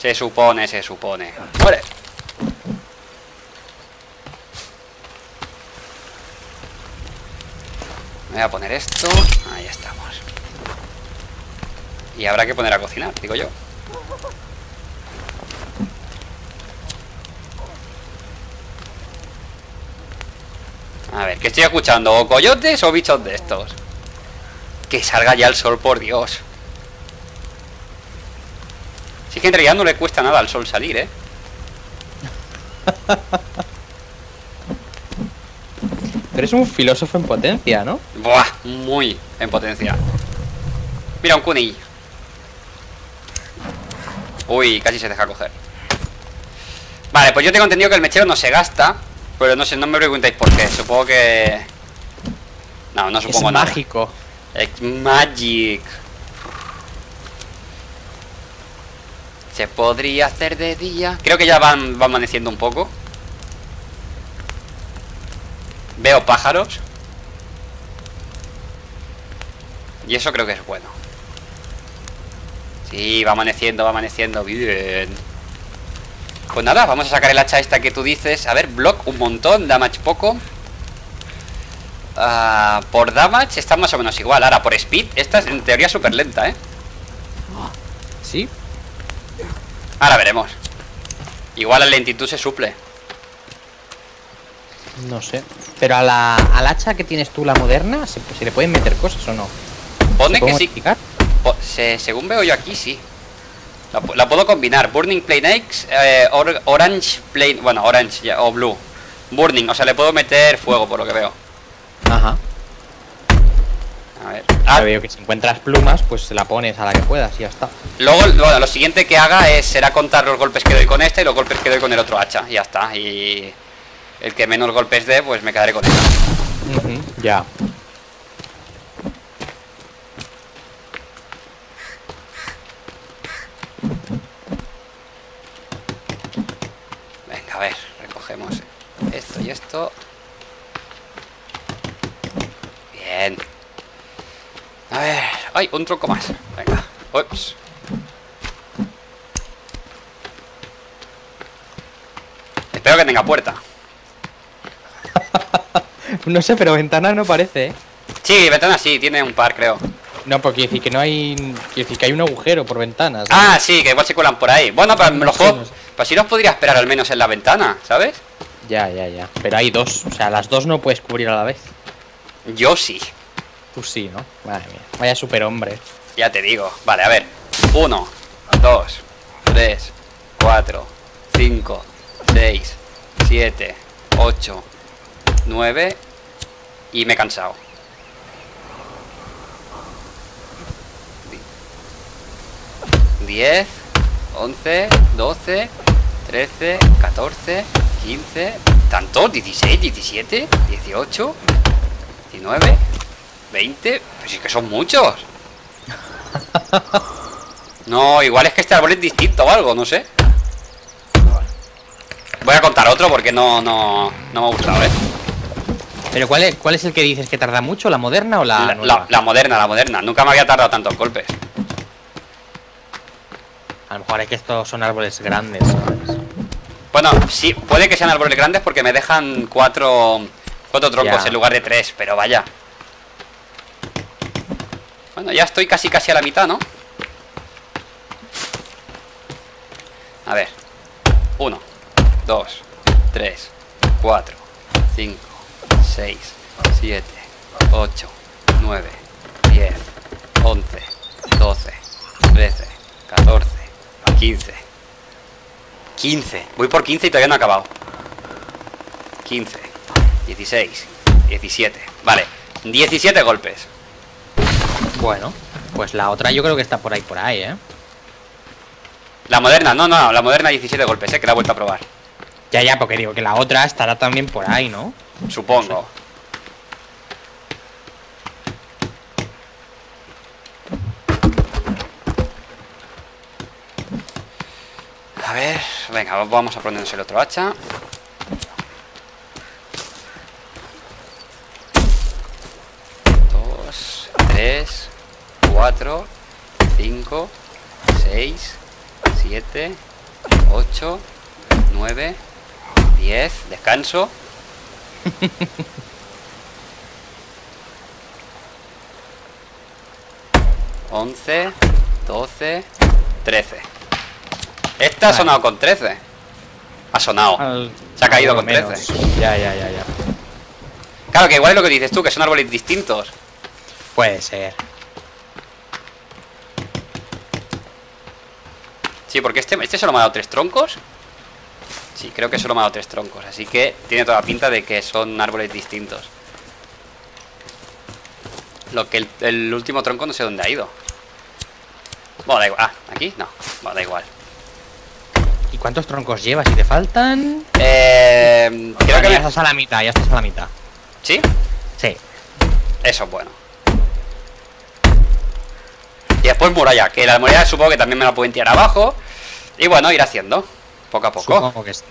Se supone, se supone. ¡Muere! Voy a poner esto. Ahí estamos. Y habrá que poner a cocinar, digo yo. A ver, ¿qué estoy escuchando? ¿O coyotes o bichos de estos? Que salga ya el sol, por Dios. Sí que en realidad no le cuesta nada al sol salir, ¿eh? Pero es un filósofo en potencia, ¿no? Buah, muy en potencia. Mira, un kunai. Uy, casi se deja coger. Vale, pues yo tengo entendido que el mechero no se gasta. Pero no sé, no me preguntéis por qué. Supongo que... No, no supongo es nada. mágico. Es magic. Se podría hacer de día. Creo que ya van, va amaneciendo un poco. Veo pájaros. Y eso creo que es bueno. Sí, va amaneciendo, va amaneciendo. Bien. Pues nada, vamos a sacar el hacha esta que tú dices. A ver, block un montón, damage poco. Ah, por damage está más o menos igual. Ahora, por speed, esta es en teoría súper lenta, ¿eh? ¿Sí? Ahora veremos. Igual la lentitud se suple. No sé. Pero a la, al hacha que tienes tú, la moderna, ¿se, se le pueden meter cosas o no? Pone ¿Se puede que sí. modificar? Po- se- según veo yo aquí, sí. La, pu- la puedo combinar. Burning Plain Eggs, eh, or- Orange Plain... Bueno, Orange ya, o Blue. Burning, o sea, le puedo meter fuego por lo que veo. Ajá. A ver. Ah, veo que si encuentras plumas, pues se la pones a la que puedas y ya está. luego, bueno, lo siguiente que haga es será contar los golpes que doy con esta y los golpes que doy con el otro hacha. Y ya está. Y el que menos golpes dé, pues me quedaré con él. Ujú, Ya. A ver, recogemos esto y esto. Bien. A ver, ay, un tronco más. Venga, ups. Espero que tenga puerta. No sé, pero ventana no parece, ¿eh? Sí, ventana sí, tiene un par, creo. No, porque quiere decir que no hay. Quiere decir que hay un agujero por ventanas. ¿no? Ah, sí, que igual se cuelan por ahí. Bueno, pero los Sí, juegos. no sé. Pues si los podría esperar al menos en la ventana, ¿sabes? Ya, ya, ya. Pero hay dos. O sea, las dos no puedes cubrir a la vez. Yo sí. Tú sí, ¿no? Madre mía. Vaya superhombre. Ya te digo. Vale, a ver. Uno, dos, tres, cuatro, cinco, seis, siete, ocho, nueve. Y me he cansado. 10, 11, 12, 13, 14, 15, ¿tantos? 16, 17, 18, 19, 20. Pues sí que son muchos. No, igual es que este árbol es distinto o algo, no sé. Voy a contar otro porque no, no, no me ha gustado, ¿eh? Pero ¿cuál es, ¿cuál es el que dices que tarda mucho? ¿La moderna o la, La, nueva? la- la moderna, la moderna. Nunca me había tardado tantos golpes. A lo mejor es que estos son árboles grandes, ¿sabes? Bueno, sí, puede que sean árboles grandes porque me dejan cuatro, cuatro troncos Ya. en lugar de tres, pero vaya. Bueno, ya estoy casi casi a la mitad, ¿no? A ver. Uno, dos, tres, cuatro, cinco, seis, siete, ocho, nueve, diez, once, doce, trece, catorce, quince. 15. Voy por 15 y todavía no he acabado. 15, 16, 17. Vale, 17 golpes. Bueno, pues la otra yo creo que está por ahí, por ahí, ¿eh? La moderna, no, no, la moderna 17 golpes, eh, que la he vuelto a probar. Ya, ya, porque digo que la otra estará también por ahí, ¿no? Supongo. A ver, venga, vamos a ponernos el otro hacha. Dos, tres, cuatro, cinco, seis, siete, ocho, nueve, diez. Descanso. 11, 12, 13. Esta ha Vale. sonado con 13. Ha sonado. Al- Se ha caído con menos. 13. Ya, ya, ya, ya. Claro, que igual es lo que dices tú, que son árboles distintos. Puede ser. Sí, porque este, este solo me ha dado tres troncos. Sí, creo que solo me ha dado tres troncos. Así que tiene toda la pinta de que son árboles distintos. Lo que el, el último tronco no sé dónde ha ido. Bueno, da igual. Ah, ¿aquí? No. Bueno, da igual. ¿Y cuántos troncos llevas? Si te faltan. Eh, creo que ya me... estás a la mitad, ya estás a la mitad. ¿Sí? Sí. Eso es bueno. Y después muralla, que la muralla supongo que también me la pueden tirar abajo. Y bueno, ir haciendo. Poco a poco. Supongo que sí.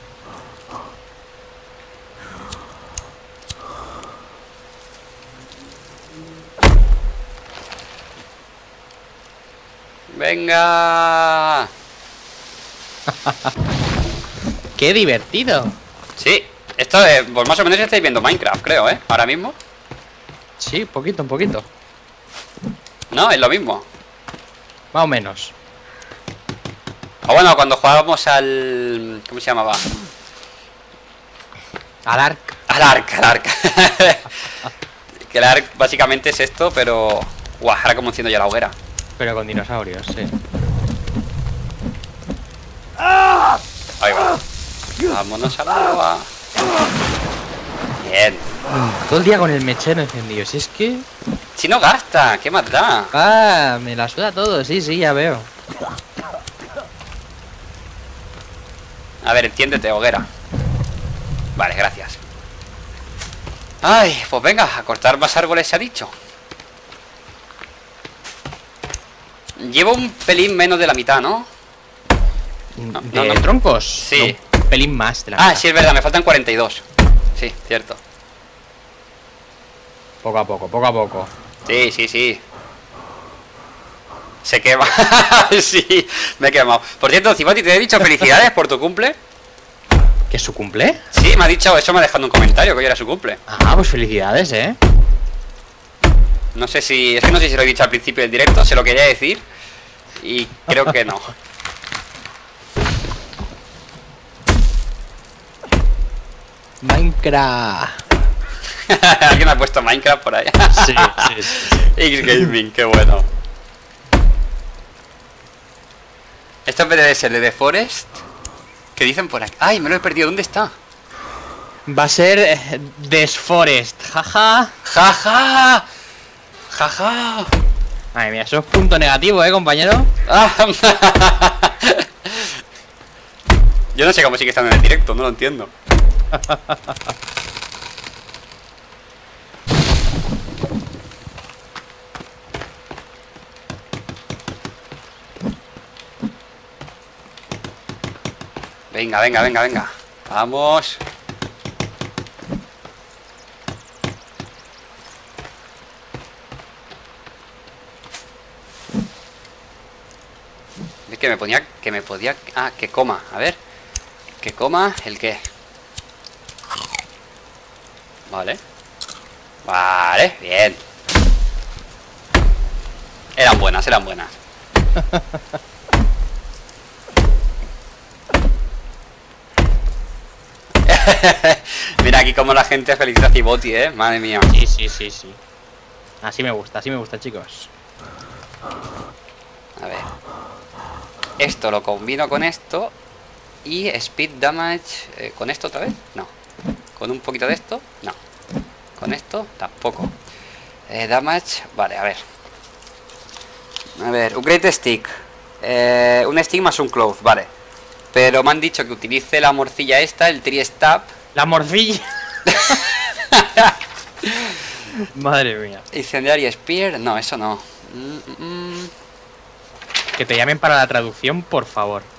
Venga. ¡Qué divertido! Sí, esto es, pues más o menos estáis viendo Minecraft, creo, ¿eh? Ahora mismo. Sí, un poquito, un poquito. No, es lo mismo. Más o menos. O bueno, cuando jugábamos al... ¿Cómo se llamaba? Al arc. Al arc, al arc. que el arc básicamente es esto, pero... Guau, ahora como enciendo yo la hoguera. Pero con dinosaurios, sí. Ahí va. Vámonos a la lava. Bien. Todo el día con el mechero encendido. Si es que. Si no gasta, ¿qué más da? Ah, me la suda todo. Sí, sí, ya veo. A ver, entiéndete, hoguera. Vale, gracias. Ay, pues venga, a cortar más árboles se ha dicho. Llevo un pelín menos de la mitad, ¿no? No, ¿De no, no. troncos? Sí. Un pelín más de la Ah, mitad. sí, es verdad, me faltan 42. Sí, cierto. Poco a poco, poco a poco. Sí, sí, sí. Se quema. sí, me he quemado. Por cierto, Cimati, te he dicho felicidades por tu cumple. ¿Que es su cumple? Sí, me ha dicho, eso me ha dejado un comentario, que hoy era su cumple. Ah, pues felicidades, ¿eh? No sé si. Es que no sé si lo he dicho al principio del directo, se lo quería decir. Y creo que no. Minecraft. Alguien ha puesto Minecraft por ahí. Sí, sí, sí. X Gaming, qué bueno. Esto en vez de ser de The Forest. ¿Qué dicen por aquí? ¡Ay, me lo he perdido! ¿Dónde está? Va a ser eh, Desforest. Jaja. ¡Jaja! ¡Jaja! Madre mía, eso es punto negativo, ¿eh, compañero? Ah. Yo no sé cómo sigue estando en el directo, no lo entiendo. Venga, venga, venga, venga. Vamos. Que me ponía, que me podía, ah, que coma, a ver, que coma el qué. Vale, vale, bien. Eran buenas, eran buenas. Mira aquí como la gente felicita a Ciboti, eh, madre mía. Sí, sí, sí, sí. Así me gusta, así me gusta, chicos. A ver. Esto lo combino con esto. Y speed damage. eh, ¿Con esto otra vez? No. ¿Con un poquito de esto? No. ¿Con esto? Tampoco. Eh, damage. Vale, a ver. A ver, upgrade stick. Eh, un stick más un cloth, vale. Pero me han dicho que utilice la morcilla esta, el tree stab. La morcilla. Madre mía. Incendiary spear. No, eso no. Mm, mm, mm. Que te llamen para la traducción, por favor.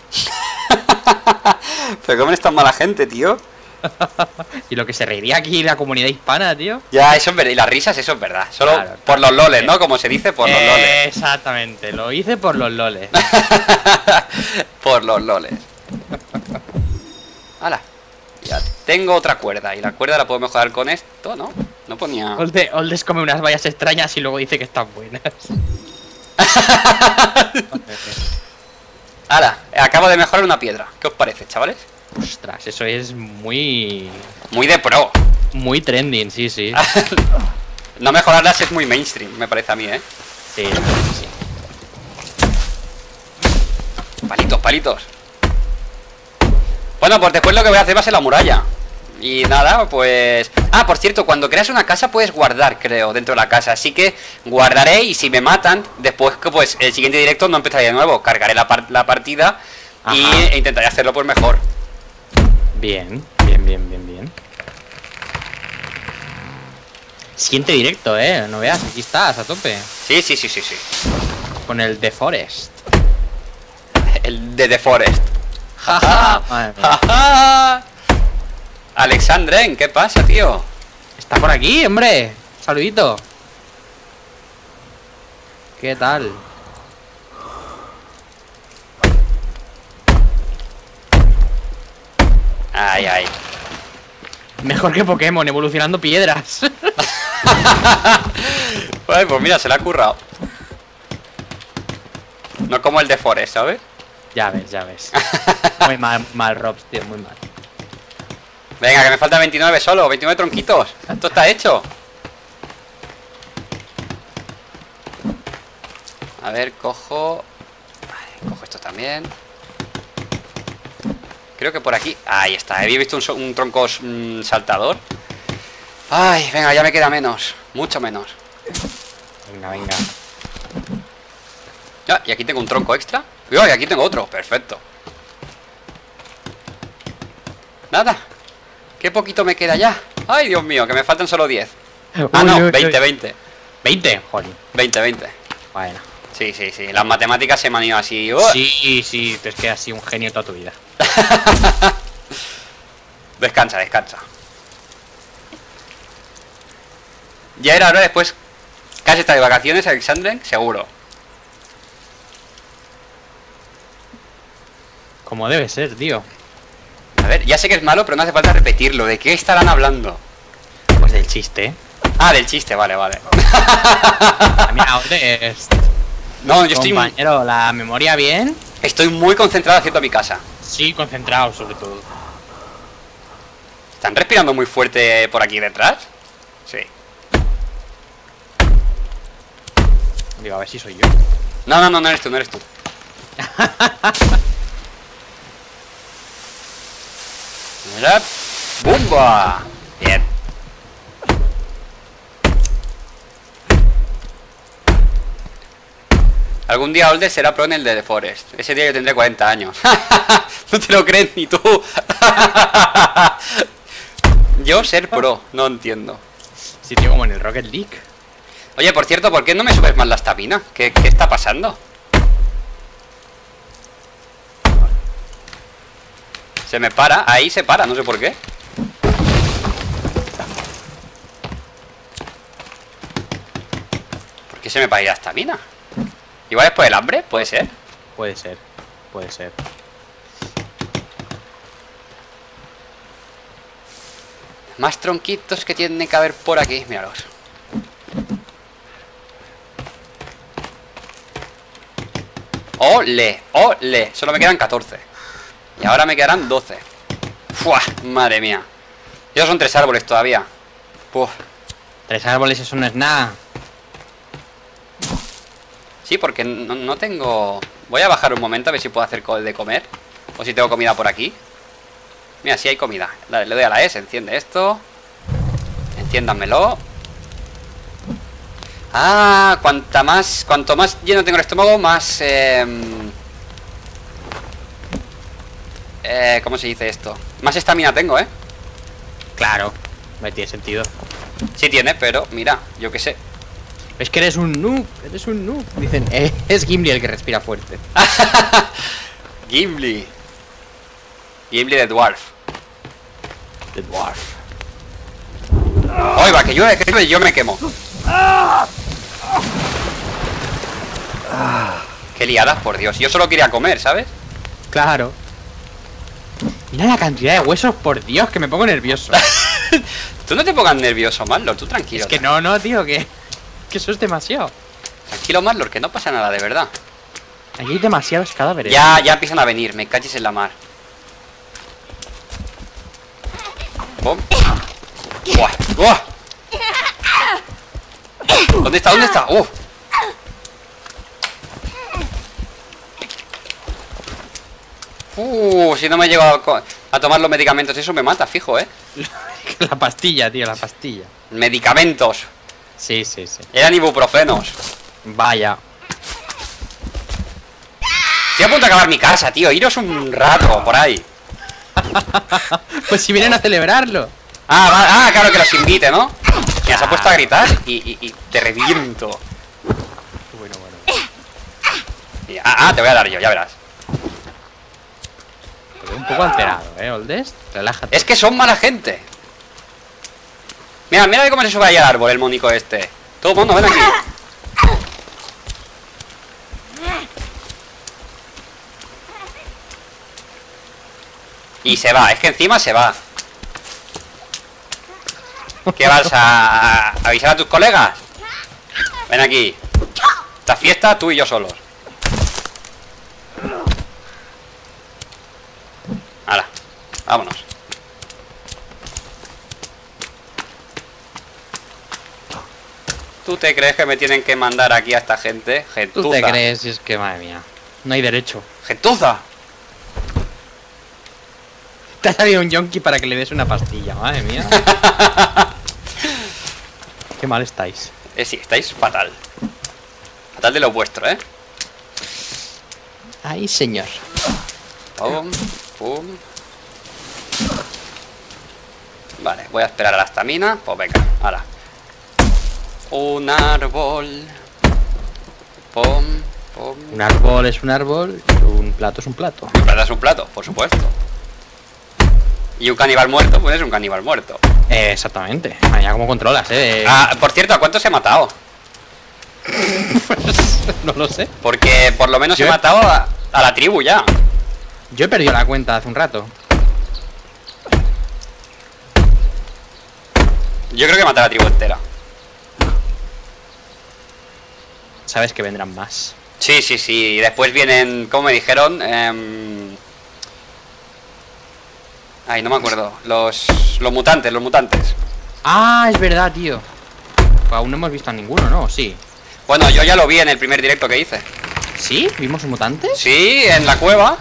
Pero cómo es tan mala gente, tío. Y lo que se reiría aquí la comunidad hispana, tío. Ya, eso es verdad. Y las risas, eso es verdad. Solo Claro, por los loles, ¿no? Como se dice, por los loles. Exactamente, lo hice por los loles. por los loles. ¡Hala! Ya tengo otra cuerda. Y la cuerda la puedo mejorar con esto, ¿no? No ponía. Olde, Oldes come unas vallas extrañas y luego dice que están buenas. ¡Hala! Acabo de mejorar una piedra. ¿Qué os parece, chavales? Ostras, eso es muy. Muy de pro. Muy trending, sí, sí. no mejorarlas es muy mainstream, me parece a mí, ¿eh? Sí, sí, sí. Palitos, palitos. Bueno, pues después lo que voy a hacer va a ser la muralla. Y nada, pues... Ah, por cierto, cuando creas una casa puedes guardar, creo, dentro de la casa. Así que guardaré y si me matan, después que pues el siguiente directo no empezaré de nuevo. Cargaré la, par- la partida y e intentaré hacerlo pues mejor. Bien, bien, bien, bien, bien. Siguiente directo, eh. No veas, aquí estás, a tope. Sí, sí, sí, sí, sí. Con el The Forest. El de The Forest. Jaja. Jaja. Alexandren, ¿qué pasa, tío? Está por aquí, hombre. Saludito. ¿Qué tal? Ay, ay. Mejor que Pokémon, evolucionando piedras. Ay, pues mira, se la ha currado. No como el de Forest, ¿sabes? ya ves, ya ves. Muy mal, mal, Robs, tío, muy mal. Venga, que me faltan 29 solo, 29 tronquitos. Esto está hecho. A ver, cojo... Ay, cojo esto también. Creo que por aquí... Ahí está, había visto un, tronco mm, saltador. Ay, venga, ya me queda menos. Mucho menos. Venga, venga. Ya, y aquí tengo un tronco extra. Y aquí tengo otro, perfecto. Nada. Qué poquito me queda ya. Ay, Dios mío, que me faltan solo 10. Ah, no, uy, uy. 20, 20. 20, jolín. 20, 20. Bueno. Sí, sí, sí. Las matemáticas se me han ido así. Sí, sí, te quedas así un genio toda tu vida. Descansa, descansa. Ya era hora después. Casi está de vacaciones, Alexandre, seguro. Como debe ser, tío. A ver, ya sé que es malo, pero no hace falta repetirlo. ¿De qué estarán hablando? Pues del chiste. Ah, del chiste, vale, vale. Mira, Oldes, No, yo estoy, compañero, la memoria bien. estoy muy concentrado haciendo mi casa. Sí, concentrado sobre todo. ¿Están respirando muy fuerte por aquí detrás? Sí. Digo, a ver si soy yo. No, no, no, no eres tú, no eres tú. Mira. ¡Bumba! Bien. Algún día Older será pro en el de The Forest. Ese día yo tendré 40 años. no te lo crees ni tú. yo ser pro, no entiendo. Sí, tío, como en el Rocket League. Oye, por cierto, ¿por qué no me subes más la estamina? ¿Qué, ¿Qué está pasando? Se me para, ahí se para, no sé por qué. ¿Por qué se me para la estamina? Igual es por el hambre, puede ser. Puede ser, puede ser. Más tronquitos que tiene que haber por aquí, míralos. ¡Ole! ¡Ole! Solo me quedan 14. Y ahora me quedarán 12. ¡Fua! Madre mía. Esos son tres árboles todavía. Puf. Tres árboles, eso no es nada. Sí, porque no, no tengo... Voy a bajar un momento a ver si puedo hacer de comer. O si tengo comida por aquí. Mira, sí hay comida. Dale, le doy a la S, enciende esto. Enciéndanmelo. Ah, cuanta más, cuanto más lleno tengo el estómago, más... em, eh, ¿Cómo se dice esto? Más estamina tengo, ¿eh? Claro, no tiene sentido. Sí tiene, pero mira, yo qué sé. Es que eres un noob, eres un noob. Dicen, eh, es Gimli el que respira fuerte. Gimli. Gimli de Dwarf. The Dwarf. Oiga, que llueve, que llueve y yo me quemo. Qué liadas, por Dios. Yo solo quería comer, ¿sabes? Claro. Mira la cantidad de huesos, por Dios, que me pongo nervioso. Tú no te pongas nervioso, Marlor, tú tranquilo. es que no, no, tío, que, que eso es demasiado. Tranquilo, Marlor, que no pasa nada, de verdad. Aquí hay demasiados cadáveres. Ya, ya empiezan a venir, me cachis en la mar. Pum. Buah, buah. ¿Dónde está? ¿Dónde está? Uh. Uh, si no me llego a, co- a tomar los medicamentos, eso me mata, fijo, ¿eh? la pastilla, tío, la pastilla. Medicamentos. Sí, sí, sí. Eran ibuprofenos. Vaya. Estoy a punto de acabar mi casa, tío. Iros un rato por ahí. pues si vienen a celebrarlo. Ah, va- ah, claro que los invite, ¿no? Mira, se ha puesto a gritar y, y- y te reviento. Bueno, bueno. Y- ah, ah, te voy a dar yo, ya verás. Veo un poco alterado, eh, Oldes. Relájate. Es que son mala gente. Mira, mira cómo se sube ahí al árbol el mónico este. Todo el mundo, ven aquí. Y se va, es que encima se va. ¿Qué vas a, a avisar a tus colegas? Ven aquí. Esta fiesta tú y yo solos. Hala, vámonos. ¿Tú te crees que me tienen que mandar aquí a esta gente? Gentuza. ¿Tú te crees? Es que, madre mía. No hay derecho. Gentuza. Te ha salido un yonki para que le des una pastilla, madre mía. Qué mal estáis. Eh, sí, estáis fatal. Fatal de lo vuestro, ¿eh? Ay, señor. Pum, pum. Vale, voy a esperar a la estamina. Pues venga, ahora. Un árbol. Un árbol es un árbol, y un plato es un plato. Un plato es un plato, por supuesto. Y un caníbal muerto, pues es un caníbal muerto. Eh, exactamente. Vaya, ¿cómo controlas, eh? Ah, por cierto, ¿a cuántos he matado? no lo sé. Porque por lo menos he matado a, a la tribu ya. Yo he perdido la cuenta hace un rato. Yo creo que maté a la tribu entera. Sabes que vendrán más. Sí, sí, sí. Y después vienen, como me dijeron, Em, Ay, no me acuerdo. Los, los mutantes, los mutantes. Ah, es verdad, tío. Aún no hemos visto a ninguno, ¿no? Sí. Bueno, yo ya lo vi en el primer directo que hice. ¿Sí? ¿Vimos un mutante? Sí, en la cueva.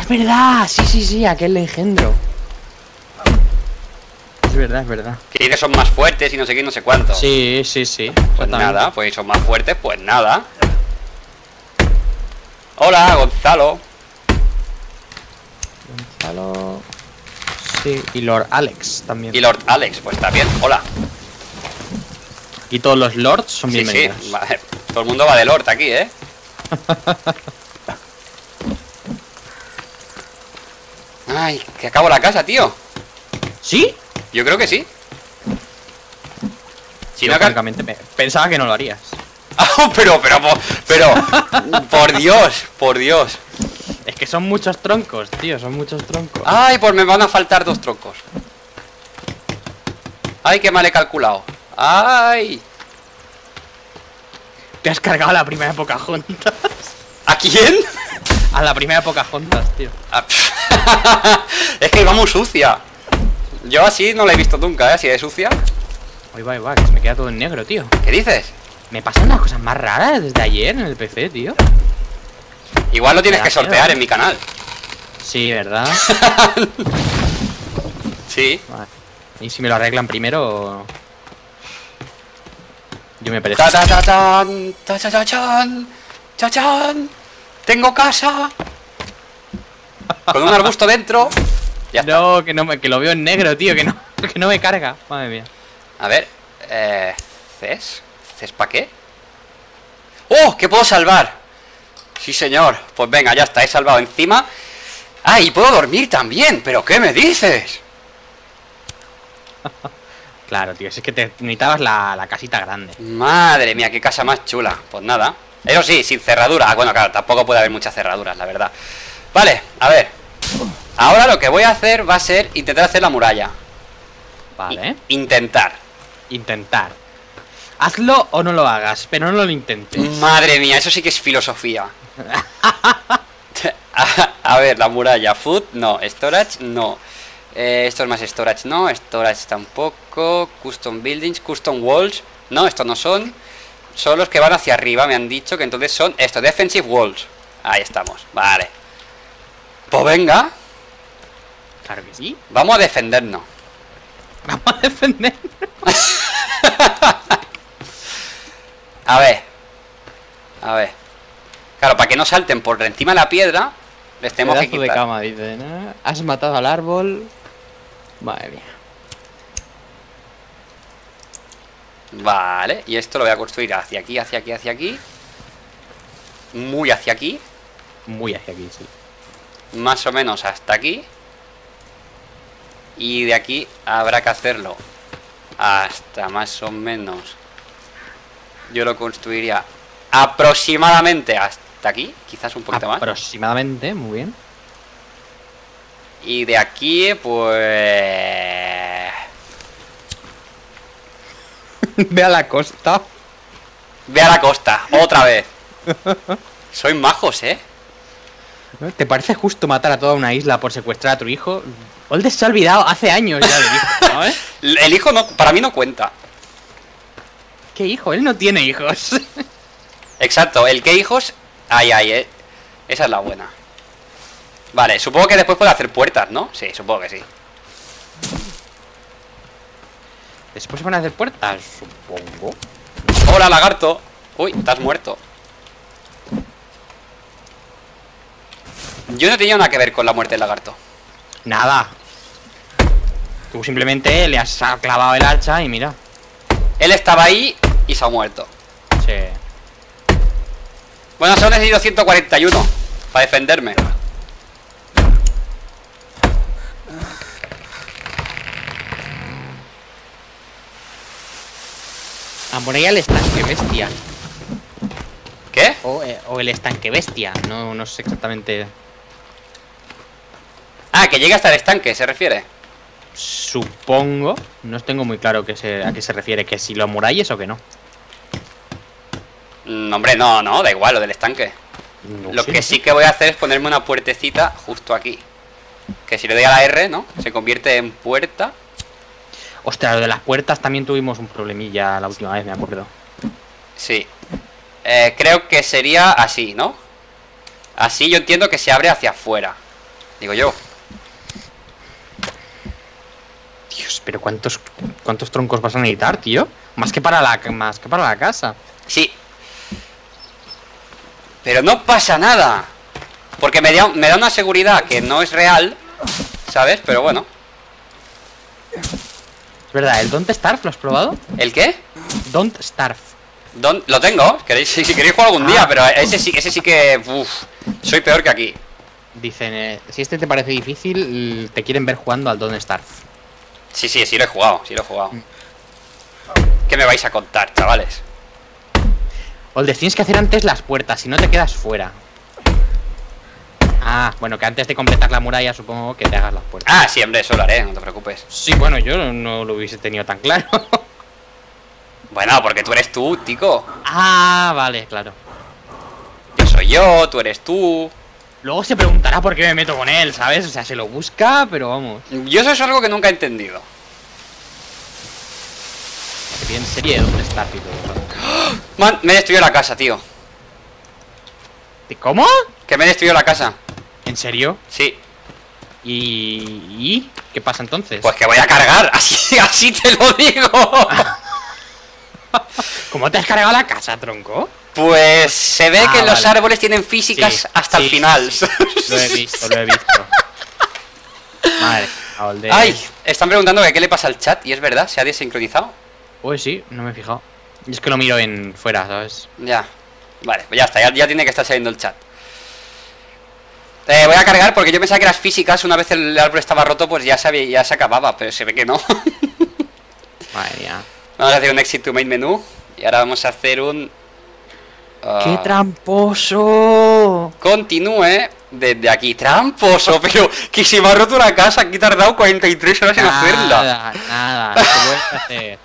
Es verdad, sí, sí, sí, aquel engendro. Es verdad, es verdad. Que dice que son más fuertes y no sé qué no sé cuánto. Sí, sí, sí. Pues nada, pues son más fuertes, pues nada. Hola, Gonzalo. Gonzalo. Sí, y Lord Alex también. Y Lord Alex, pues está bien. Hola. Y todos los lords son Sí, sí. bienvenidos. vale. Todo el mundo va de Lord aquí, ¿eh? Ay, que acabo la casa, tío. ¿Sí? Yo creo que sí. Si Yo, no, acá- me- pensaba que no lo harías. Ah, pero, pero, pero, por Dios, por Dios. Es que son muchos troncos, tío, son muchos troncos. Ay, pues me van a faltar dos troncos. Ay, qué mal he calculado. Ay. Te has cargado a la primera Pocahontas. ¿A quién? A la primera Pocahontas, tío. Ah, es que iba muy sucia. Yo así no la he visto nunca, ¿eh? Así de sucia. Ahí va, ahí va, que se me queda todo en negro, tío. ¿Qué dices? Me pasan unas cosas más raras desde ayer en el PC, tío. Igual lo tienes que sortear miedo. en mi canal. Sí, ¿verdad? Sí. Vale. Y si me lo arreglan primero... Yo me perezco. Ta ta ta ta cha cha chan, cha chan. Tengo casa. Con un arbusto dentro. Ya está. No, que no me, que lo veo en negro, tío, que no, que no me carga. Madre mía. A ver, eh, ¿Ces? ¿Ces para qué? ¡Oh! ¿Qué puedo salvar? Sí, señor. Pues venga, ya está, he salvado encima. ¡Ah, y puedo dormir también! ¿Pero qué me dices? Claro, tío, si es que te necesitabas la, la casita grande. Madre mía, qué casa más chula. Pues nada. Eso sí, sin cerradura. Ah, Bueno, claro, tampoco puede haber muchas cerraduras, la verdad. Vale, a ver. Ahora lo que voy a hacer va a ser intentar hacer la muralla. Vale. I- intentar. Intentar. Hazlo o no lo hagas, pero no lo intentes. Madre mía, eso sí que es filosofía. a, a ver, la muralla. Food, no. Storage, no. Eh, esto es más storage, no. Storage tampoco. Custom buildings, custom walls. No, estos no son. Son los que van hacia arriba, me han dicho que entonces son estos, defensive walls. Ahí estamos, vale. Pues venga, Claro que sí. vamos a defendernos. Vamos a defender. A ver. A ver. Claro, para que no salten por encima de la piedra, les tenemos que Pedazo de cama, dice, ¿no? Has matado al árbol. Madre mía. Vale, y esto lo voy a construir hacia aquí, hacia aquí, hacia aquí. Muy hacia aquí. Muy hacia aquí, sí. Más o menos hasta aquí. Y de aquí habrá que hacerlo hasta más o menos. Yo lo construiría aproximadamente hasta aquí, quizás un poquito más. Aproximadamente, muy bien. Y de aquí, pues... Ve a la costa. Ve a la costa, otra vez. Soy majos, ¿eh? ¿Te parece justo matar a toda una isla por secuestrar a tu hijo? Oldes se ha olvidado hace años ya del hijo, ¿sabes? El hijo no, para mí no cuenta. ¿Qué hijo? Él no tiene hijos. Exacto, el que hijos... Ay, ay, eh. Esa es la buena. Vale, supongo que después puede hacer puertas, ¿no? Sí, supongo que sí. Después se van a hacer puertas, supongo. Hola, lagarto. Uy, estás muerto. Yo no tenía nada que ver con la muerte del lagarto. Nada. Tú simplemente le has clavado el hacha y mira. Él estaba ahí y se ha muerto. Sí. Bueno, solo necesito 141 para defenderme. Amorella el estanque bestia. ¿Qué? O, eh, o el estanque bestia. No, no sé exactamente. Ah, que llegue hasta el estanque, se refiere. Supongo. No tengo muy claro que se, a qué se refiere. Que si lo muralles o que no. Mm, hombre, no, no, da igual lo del estanque. No Lo sé, que no sí que voy a hacer es ponerme una puertecita justo aquí. Que si le doy a la R, ¿no? Se convierte en puerta. Ostras, lo de las puertas también tuvimos un problemilla la última vez, me acuerdo. Sí. Eh, creo que sería así, ¿no? Así yo entiendo que se abre hacia afuera. Digo yo. Dios, pero ¿cuántos, cuántos troncos vas a necesitar, tío? Más que para la, más que para la casa. Sí. Pero no pasa nada. Porque me da, me da una seguridad que no es real, ¿sabes? Pero bueno. Es verdad, ¿el Don't Starve lo has probado? ¿El qué? Don't Starve. Don- lo tengo. ¿Queréis, si, si queréis jugar algún día, Ah. pero ese sí, ese sí que... uf, soy peor que aquí. Dicen, eh, si este te parece difícil, te quieren ver jugando al Don't Starve. Sí, sí, sí lo he jugado, sí lo he jugado. ¿Qué me vais a contar, chavales? Oldes, tienes que hacer antes las puertas, si no te quedas fuera. Ah, bueno, que antes de completar la muralla supongo que te hagas las puertas. Ah, sí, hombre, eso lo haré, no te preocupes. Sí, bueno, yo no lo hubiese tenido tan claro. Bueno, porque tú eres tú, tico. ah, vale, claro. Yo soy yo, tú eres tú. Luego se preguntará por qué me meto con él, ¿sabes? O sea, se lo busca, pero vamos. Yo eso es algo que nunca he entendido. Bien serie de Don't Starve y todo eso. Man, me he destruido la casa, tío. ¿De ¿Cómo? Que me he destruido la casa. ¿En serio? Sí. ¿Y, ¿Y qué pasa entonces? Pues que voy a cargar, así, así te lo digo. ¿Cómo te has cargado la casa, tronco? Pues se ve Ah, que los árboles tienen físicas Sí, hasta sí, el final. sí, Lo he visto, lo he visto. Madre, Oldes. Ay, están preguntando que qué le pasa al chat y es verdad, se ha desincronizado. Pues sí, no me he fijado. Y es que lo miro en fuera, ¿sabes? Ya. Vale, pues ya está, ya, ya tiene que estar saliendo el chat. Eh, voy a cargar porque yo pensaba que las físicas, una vez el árbol estaba roto, pues ya se, había- ya se acababa, pero se ve que no. Madre mía. Vamos a hacer un exit to main menú y ahora vamos a hacer un... ah, ¡Qué tramposo! Continúe desde aquí. Tramposo, pero que se me ha roto una casa, aquí he tardado 43 horas en hacerla. Nada, nada.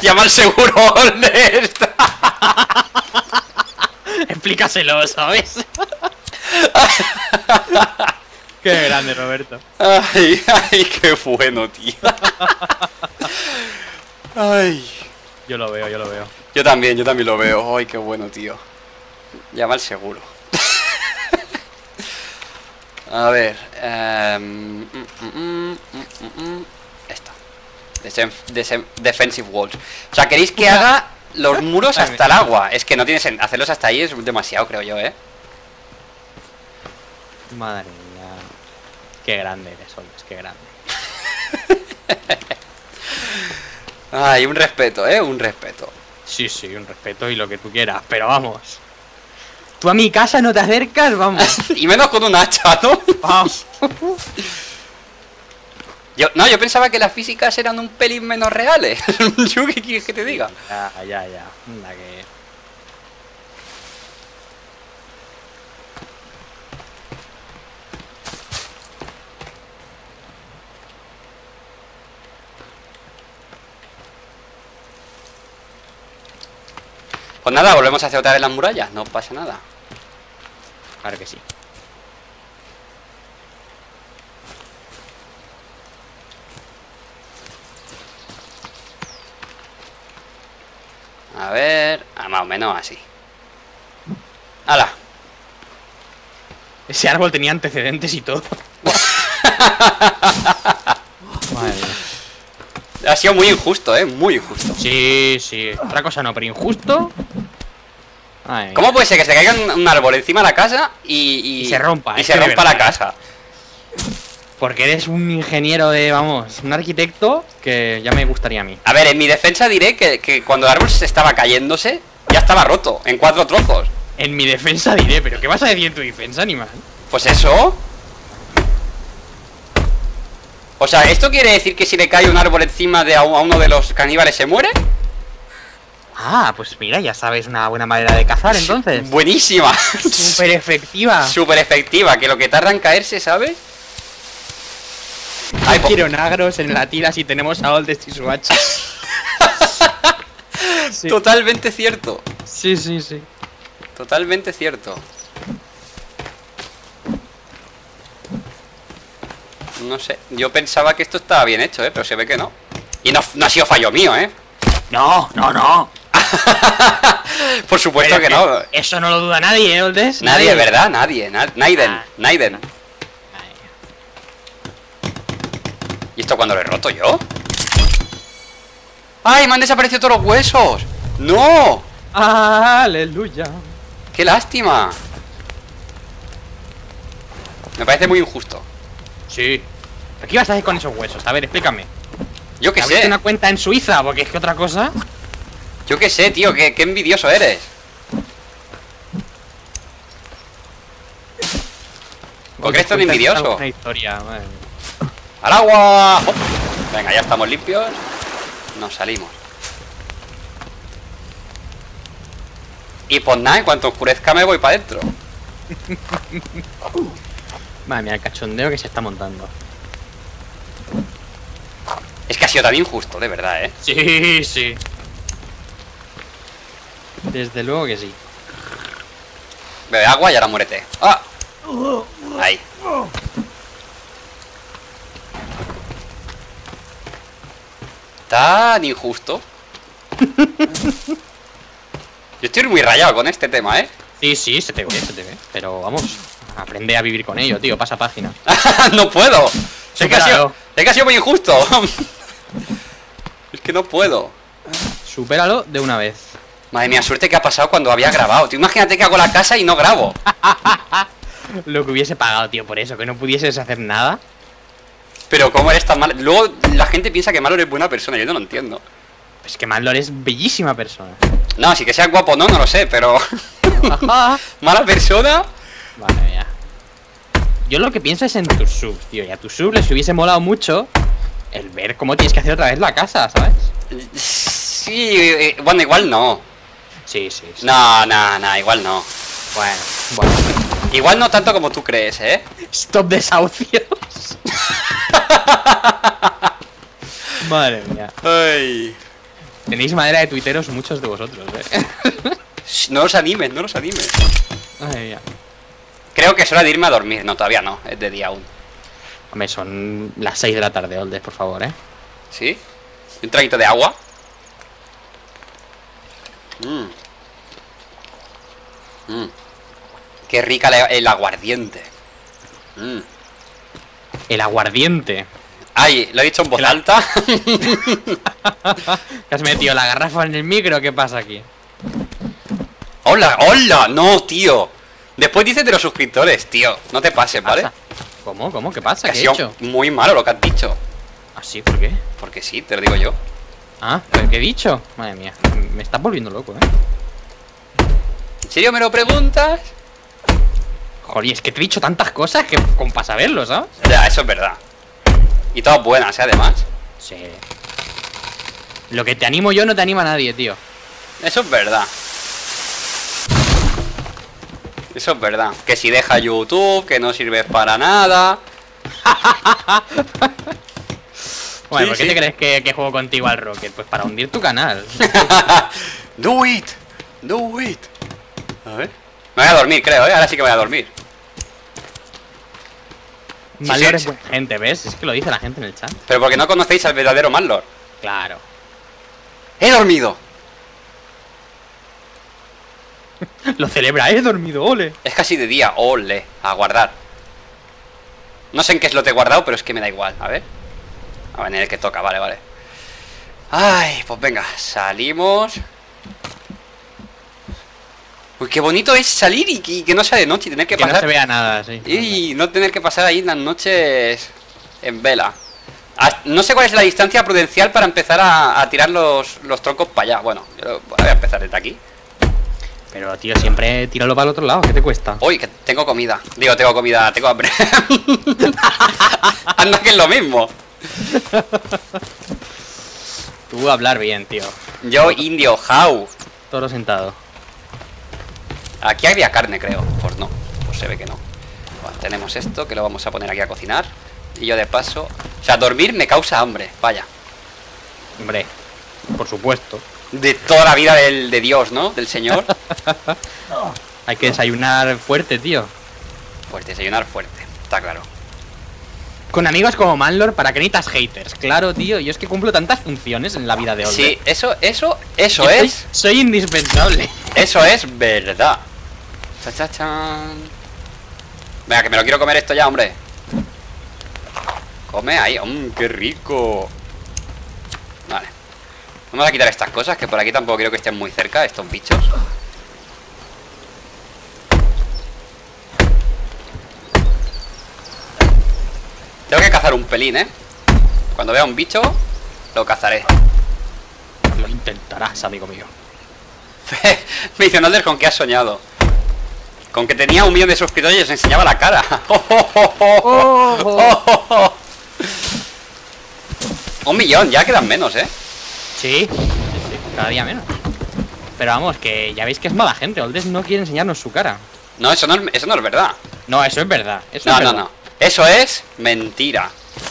Llama al seguro. Explícaselo, ¿sabes? Qué grande, Roberto. Ay, ay, qué bueno, tío. Ay. Yo lo veo, yo lo veo. Yo también, yo también lo veo. Ay, qué bueno, tío. Llama al seguro. A ver. em, mm, mm, mm, mm, mm, Esto. Desen- desen- defensive walls. O sea, ¿queréis que haga los muros hasta el agua? Es que no tienes hacerlos hasta ahí es demasiado, creo yo, ¿eh? Madre mía. Qué grande eres, Oldes, qué grande. Ay, un respeto, ¿eh? Un respeto. Sí, sí, un respeto y lo que tú quieras, pero vamos. Tú a mi casa no te acercas, vamos. y menos con un hacha, ¿no? vamos. Yo, no, yo pensaba que las físicas eran un pelín menos reales. ¿Yo qué quieres que te diga? Ya, ya, ya. Anda que. Pues nada, volvemos a hacer otra vez las murallas, no pasa nada. Claro que sí. A ver, ah, más o menos así. ¡Hala! Ese árbol tenía antecedentes y todo. Madre mía. Ha sido muy injusto, ¿eh? Muy injusto. Sí, sí. Otra cosa no, pero injusto. Mía. ¿Cómo puede ser que se caiga un, un árbol encima de la casa y, y, Y se rompa, Y se rompa la casa. Porque eres un ingeniero de, vamos, un arquitecto que ya me gustaría a mí. A ver, en mi defensa diré que, que cuando el árbol se estaba cayéndose, ya estaba roto, en cuatro trozos. En mi defensa diré, pero ¿qué vas a decir en tu defensa, animal? Pues eso. O sea, ¿esto quiere decir que si le cae un árbol encima de a uno de los caníbales se muere? Ah, pues mira, ya sabes una buena manera de cazar entonces. Buenísima. Súper efectiva. Súper efectiva, que lo que tarda en caerse, ¿sabes? Ay, po- Quiero nagros en la tira si tenemos a su hacha. sí. Totalmente cierto. sí, sí, sí. Totalmente cierto. No sé, yo pensaba que esto estaba bien hecho, ¿eh? Pero se ve que no. Y no, no ha sido fallo mío, ¿eh? No, no, no. Por supuesto Pero que no. Eso no lo duda nadie, ¿eh, Oldest? Nadie, ¿verdad? Nadie. na- Naiden. Ah. Naiden. ¿Y esto cuando lo he roto yo? ¡Ay, me han desaparecido todos los huesos! ¡No! Aleluya. ¡Qué lástima! Me parece muy injusto. Sí. ¿Pero qué vas a hacer con esos huesos? A ver, explícame. Yo qué ¿Abriste sé. una cuenta en Suiza? Porque es que otra cosa. Yo qué sé, tío. Qué, qué envidioso eres. ¿Por qué eres tan envidioso? Una historia, madre. ¡Al agua! ¡Hop! Venga, ya estamos limpios. Nos salimos. Y pues nada, en cuanto oscurezca me voy para adentro. Madre mía, el cachondeo que se está montando. Es que ha sido tan injusto, de verdad, ¿eh? Sí, sí. Desde luego que sí. Bebe agua y ahora muérete. ¡Ah! Ahí. Tan injusto. Yo estoy muy rayado con este tema, ¿eh? Sí, sí, se te ve, se te ve. Pero vamos, aprende a vivir con ello, tío. Pasa página. no puedo. Es que, ha sido, que ha sido muy injusto. es que no puedo. Supéralo de una vez. Madre mía, suerte que ha pasado cuando había grabado. Tú imagínate que hago la casa y no grabo. Lo que hubiese pagado, tío, por eso, que no pudieses hacer nada. Pero cómo eres tan mal. Luego la gente piensa que Malor es buena persona. Yo no lo entiendo. Es que Mandor es bellísima persona. No, si que sea guapo no, no lo sé, pero. Mala persona. Vale, ya. Yo lo que pienso es en tus subs, tío. Y a tus subs les hubiese molado mucho el ver cómo tienes que hacer otra vez la casa, ¿sabes? Sí, eh, bueno, igual no. Sí, sí, sí. No, no, no, igual no. Bueno, bueno. Igual no tanto como tú crees, ¿eh? Stop desahucios. Madre mía. Ay. Tenéis madera de tuiteros muchos de vosotros, eh. No los animes, no los animes. Ay, ya. Creo que es hora de irme a dormir. No, todavía no. Es de día aún. Hombre, son las 6 de la tarde, Oldes, por favor, eh. ¿Sí? Un traguito de agua. Mmm. Mmm. Qué rica la- el aguardiente. Mmm. El aguardiente. Ay, lo he dicho en voz El alta. ¿Te has metido la garrafa en el micro? ¿Qué pasa aquí? ¡Hola! ¡Hola! No, tío. Después dices de los suscriptores, tío. No te pases, ¿Qué ¿vale? pasa? ¿Cómo? ¿Cómo? ¿Qué pasa? Que ha ¿Qué he sido hecho? muy malo lo que has dicho. ¿Ah, sí? ¿Por qué? Porque sí, te lo digo yo. Ah, ¿pero ¿qué he dicho? Madre mía, me estás volviendo loco, ¿eh? ¿En serio me lo preguntas? Joder, es que te he dicho tantas cosas que como para saberlo, ¿sabes? Ya, eso es verdad. Y todas buenas, ¿eh? Además. Sí. Lo que te animo yo no te anima nadie, tío. Eso es verdad. Eso es verdad. Que si deja YouTube, que no sirves para nada. Bueno, Sí, ¿por qué sí. te crees que, que juego contigo al Rocket? Pues para hundir tu canal. do it. Do it. A ver. Me voy a dormir, creo, ¿eh? Ahora sí que voy a dormir. Malor sí, es buena gente, ¿ves? Es que lo dice la gente en el chat. Pero porque no conocéis al verdadero Manlord. Claro. He dormido. Lo celebra, he dormido, ole. Es casi de día. Ole. A guardar. No sé en qué es lo que he guardado, pero es que me da igual. A ver. A ver, en el que toca, vale, vale. Ay, pues venga, salimos. Uy, qué bonito es salir y que, y que no sea de noche y tener que Que no pasar. se vea nada, sí. y no tener que pasar ahí las noches en vela. As- No sé cuál es la distancia prudencial para empezar a, a tirar los, los troncos para allá. Bueno, yo voy a empezar desde aquí. Pero, tío, siempre tíralo para el otro lado, ¿qué te cuesta? Uy, que tengo comida. Digo, tengo comida, tengo hambre. Anda que es lo mismo. Tú hablar bien, tío. Yo, indio, how. Toro sentado. Aquí había carne, creo. Pues no, pues se ve que no. Bueno, tenemos esto que lo vamos a poner aquí a cocinar. Y yo de paso. O sea, dormir me causa hambre, vaya. Hombre, por supuesto. De toda la vida del, de Dios, ¿no? Del Señor. Hay que desayunar fuerte, tío. Pues desayunar fuerte, está claro. Con amigos como Manlord, ¿para qué necesitas haters? Claro, tío, yo es que cumplo tantas funciones en la vida de Olde. Sí, eso, eso, eso Yo soy- es. Soy indispensable. Eso es verdad. Cha, cha, chan. Venga, que me lo quiero comer esto ya, hombre. Come ahí. Mmm, qué rico. Vamos a quitar estas cosas, que por aquí tampoco quiero que estén muy cerca, estos bichos. Tengo que cazar un pelín, ¿eh? Cuando vea un bicho, lo cazaré. Lo intentarás, amigo mío. Me dice Nolder con qué has soñado. Con que tenía un millón de suscriptores y os enseñaba la cara. Un millón, ya quedan menos, ¿eh? Sí, sí, sí, cada día menos. Pero vamos, que ya veis que es mala gente. Oldes no quiere enseñarnos su cara. No, eso no es, eso no es verdad. No, eso es verdad. Eso No, es no, verdad. no. Eso es mentira.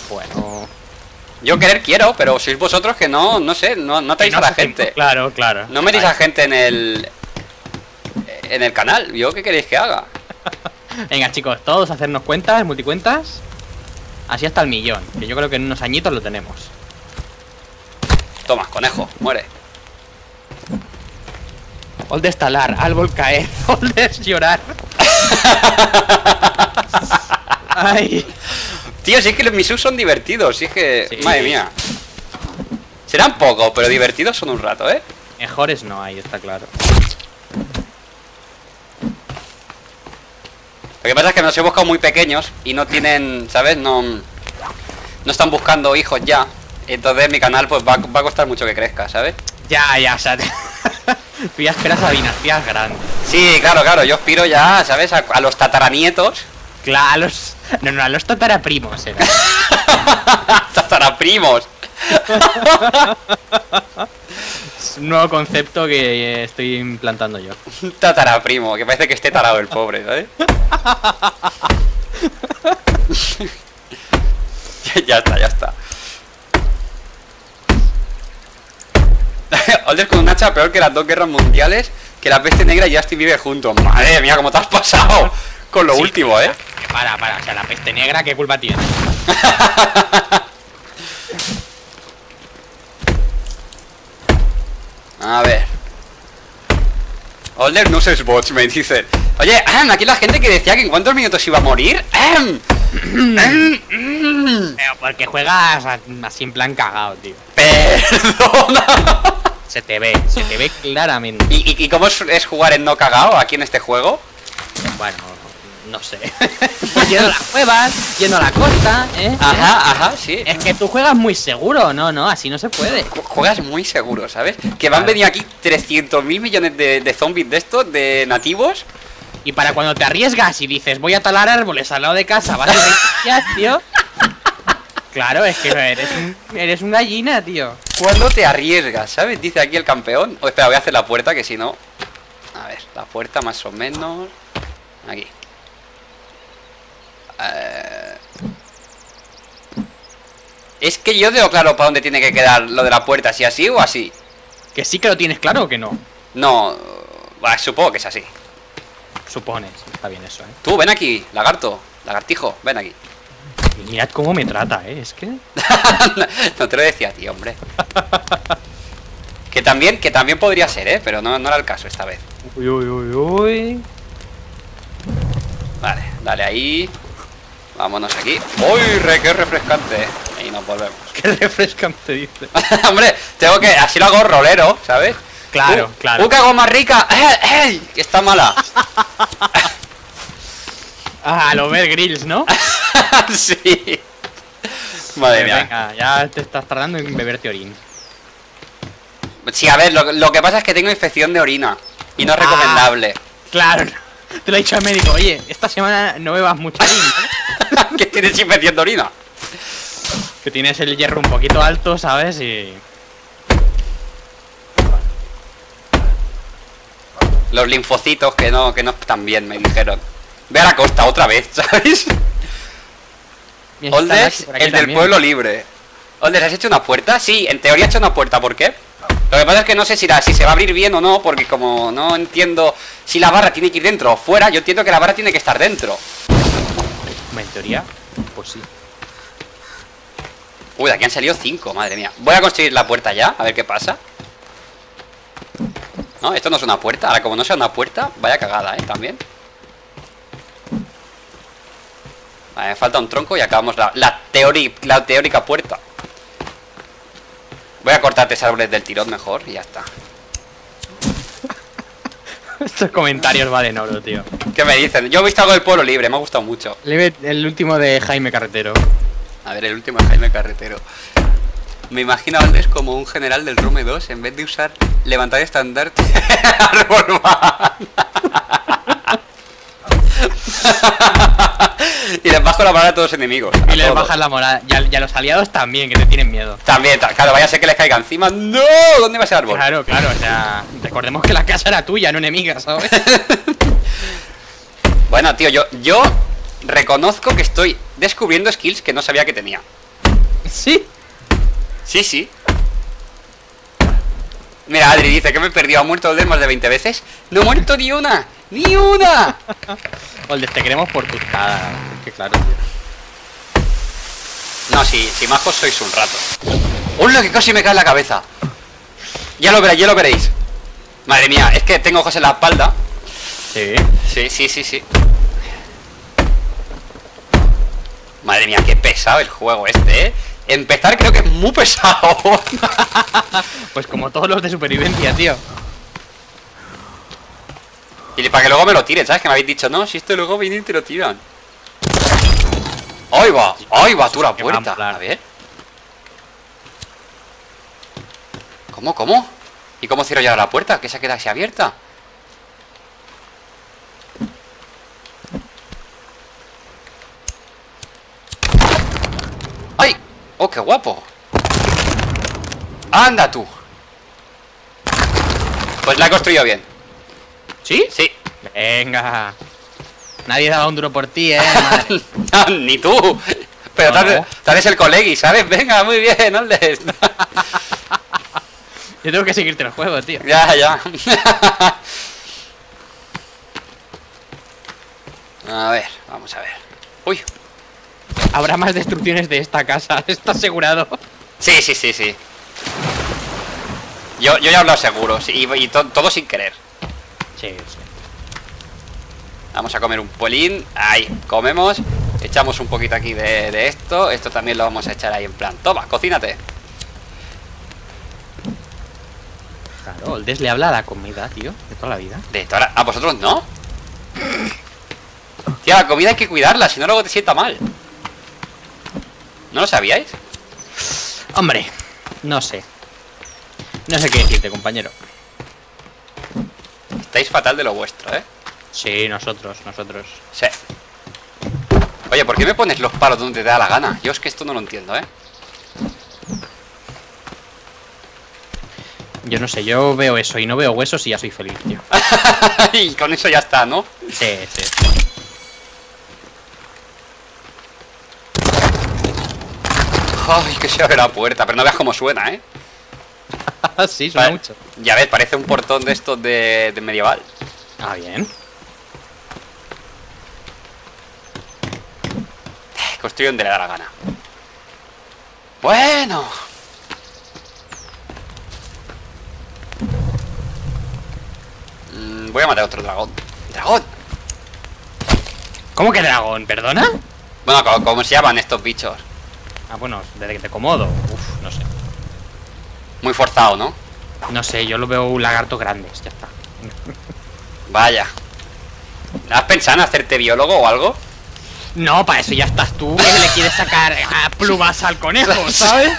Bueno, Yo querer quiero, pero sois vosotros que no, no sé, no, no no a la tiempo. gente. Claro, claro. No metéis a gente en el... En el canal. ¿Yo qué queréis que haga? Venga, chicos, todos hacernos cuentas, multicuentas. Así hasta el millón. Que yo creo que en unos añitos lo tenemos. Toma, conejo, muere. Oldes talar, árbol caer, Oldes llorar. Ay. Tío, si es que los Misus son divertidos, si es que... Sí. Madre mía. Serán pocos, pero divertidos son un rato, ¿eh? Mejores no hay, está claro. Lo que pasa es que nos he buscado muy pequeños y no tienen, ¿sabes? No, no están buscando hijos ya. Entonces mi canal pues va, va a costar mucho que crezca, ¿sabes? Ya, ya, o sea, tú ya esperas a dinastías grandes. Sí, claro, claro, yo aspiro ya, ¿sabes? A, a los tataranietos. Claro, a los... No, no, a los tataraprimos era. Tataraprimos. Es un nuevo concepto que eh, estoy implantando yo. Tataraprimo, que parece que esté tarado el pobre, ¿sabes? ya está, ya está. Older con un hacha peor que las dos guerras mundiales, que la peste negra y Justin vive juntos. Madre mía, cómo te has pasado con lo Sí. último, ¿eh? Que Para, para, o sea, la peste negra, ¿qué culpa tiene? A ver. Older no uses bots, me dicen. Oye, ahem, aquí la gente que decía que en cuántos minutos iba a morir. ahem. Ahem. Pero porque juegas así en plan cagado, tío. Perdona. Se te ve, se te ve claramente. ¿Y, y, y cómo es, es jugar en no cagao aquí en este juego? Bueno, no sé. yendo a las cuevas, yendo a la costa, ¿eh? Ajá, ajá, sí. Es que tú juegas muy seguro, no, no, así no se puede. Ju- Juegas muy seguro, ¿sabes? Que van a venir aquí 300 mil millones de, de zombies de estos, de nativos. Y para cuando te arriesgas y dices, voy a talar árboles al lado de casa, vas a renunciar, tío. Claro, es que eres un, eres un gallina, tío. ¿Cuándo te arriesgas, sabes? Dice aquí el campeón. Oh, espera, voy a hacer la puerta, que si no... A ver, la puerta más o menos... Aquí. Eh, Es que yo tengo claro para dónde tiene que quedar lo de la puerta, si así o así. Que sí que lo tienes claro o que no. No, bah, supongo que es así. Supones, está bien eso, ¿eh? Tú, ven aquí, lagarto, lagartijo, ven aquí. Mirad cómo me trata, ¿eh? Es que... no te lo decía a ti, hombre. Que también, que también podría ser, ¿eh? Pero no, no era el caso esta vez. Uy, uy, uy, uy. Vale, dale ahí. Vámonos aquí. ¡Uy, re, qué refrescante! Y nos volvemos. Qué refrescante dice. Hombre, tengo que... Así lo hago rolero, ¿sabes? Claro, Uh, claro. ¡Uh, que hago más rica! ¡Eh, ey! Que está mala. Ah, lo ver grills, ¿no? sí. Madre Pues mía. Venga, ya te estás tardando en beberte orín. Sí, a ver, lo, lo que pasa es que tengo infección de orina. Y no es Ah. recomendable. Claro. Te lo he dicho al médico, oye, esta semana no bebas mucho orín, ¿no? ¿Qué tienes de orina? Que tienes el hierro un poquito alto, ¿sabes? Y... Los linfocitos que no, que no están bien, me dijeron. Ve a la costa otra vez, ¿sabes? Oldes, el del también. pueblo libre. Oldes, ¿has hecho una puerta? Sí, en teoría he hecho una puerta, ¿por qué? Lo que pasa es que no sé si, la, si se va a abrir bien o no, porque como no entiendo si la barra tiene que ir dentro o fuera, yo entiendo que la barra tiene que estar dentro. En teoría, pues sí. Uy, aquí han salido cinco, madre mía. Voy a construir la puerta ya, a ver qué pasa. No, esto no es una puerta. Ahora, como no sea una puerta, vaya cagada, ¿eh? También. Vale, me falta un tronco y acabamos la, la, la teórica puerta. Voy a cortar tres árboles del tirón mejor y ya está. Estos comentarios valen oro, tío. ¿Qué me dicen? Yo he visto algo del pueblo libre, me ha gustado mucho. El último de Jaime Carretero. A ver, el último de Jaime Carretero. Me imagino a Valdés como un general del Rome 2 en vez de usar levantar estandarte árbol y les bajo la moral a todos los enemigos. a Y les todos. bajas la moral. Y a, y a los aliados también, que te tienen miedo. También, ta- claro, vaya a ser que les caiga encima. ¡No! ¿Dónde va ese árbol? Claro, claro, o sea, recordemos que la casa era tuya, no enemiga, ¿sabes? Bueno, tío, yo, yo reconozco que estoy descubriendo skills que no sabía que tenía. sí. Sí, sí. Mira, Adri dice que me he perdido, ha muerto más de 20 veces. No he muerto ni una, ni una. Oldes, te queremos por tus caras. Que claro, tío. No, si, si majos sois un rato. ¡Hola, que casi me cae en la cabeza! Ya lo veréis, ya lo veréis. Madre mía, es que tengo ojos en la espalda. Sí. Sí, sí, sí, sí. Madre mía, qué pesado el juego este, ¿eh? Empezar creo que es muy pesado. Pues como todos los de supervivencia, tío. Y para que luego me lo tiren, ¿sabes? Que me habéis dicho, no, si esto luego viene y te lo tiran. ¡Ahí va! ¡Ahí va tú la puerta! A ver. ¿Cómo, cómo? ¿Y cómo cierro ya la puerta? ¿Que se queda así abierta? ¡Ay! ¡Oh, qué guapo! ¡Anda tú! Pues la he construido bien. ¿Sí? Sí. Venga. Nadie daba un duro por ti, eh. No, ni tú. Pero No, tal, vez- no. tal vez el colegi, ¿sabes? Venga, muy bien, Aldes. Yo tengo que seguirte el juego, tío. ya, ya. A ver, vamos a ver. Uy. Habrá más destrucciones de esta casa, está asegurado. Sí, sí, sí, sí. Yo, yo ya os lo aseguro. sí, y y to- todo sin querer. Sí, sí. Vamos a comer un polín. Ahí, comemos. Echamos un poquito aquí de, de esto. Esto también lo vamos a echar ahí en plan. Toma, cocínate. Claro, Oldes le habla a la comida, tío, de toda la vida. De toda la- ¿A vosotros no? Tía, la comida hay que cuidarla, si no luego te sienta mal. ¿No lo sabíais? Hombre, no sé. No sé qué decirte, compañero. Estáis fatal de lo vuestro, ¿eh? Sí, nosotros, nosotros. Sí. Oye, ¿por qué me pones los palos donde te da la gana? Yo es que esto no lo entiendo, ¿eh? Yo no sé, yo veo eso y no veo huesos y ya soy feliz, tío. y con eso ya está, ¿no? Sí, sí. Ay, que se abre la puerta, pero no veas cómo suena, ¿eh? sí, suena Vale. mucho. Ya ves, parece un portón de estos de, de medieval. Ah, bien. Construye donde le da la gana. Bueno. Mm, voy a matar a otro dragón. ¡Dragón! ¿Cómo que dragón? ¿Perdona? Bueno, ¿cómo se llaman estos bichos? Ah, bueno, desde que te comodo. Uf, no sé. Muy forzado, ¿no? No sé, yo lo veo un lagarto grande, ya está. Vaya. ¿Has pensado en hacerte biólogo o algo? No, para eso ya estás tú, que le quieres sacar plumas al conejo, ¿sabes?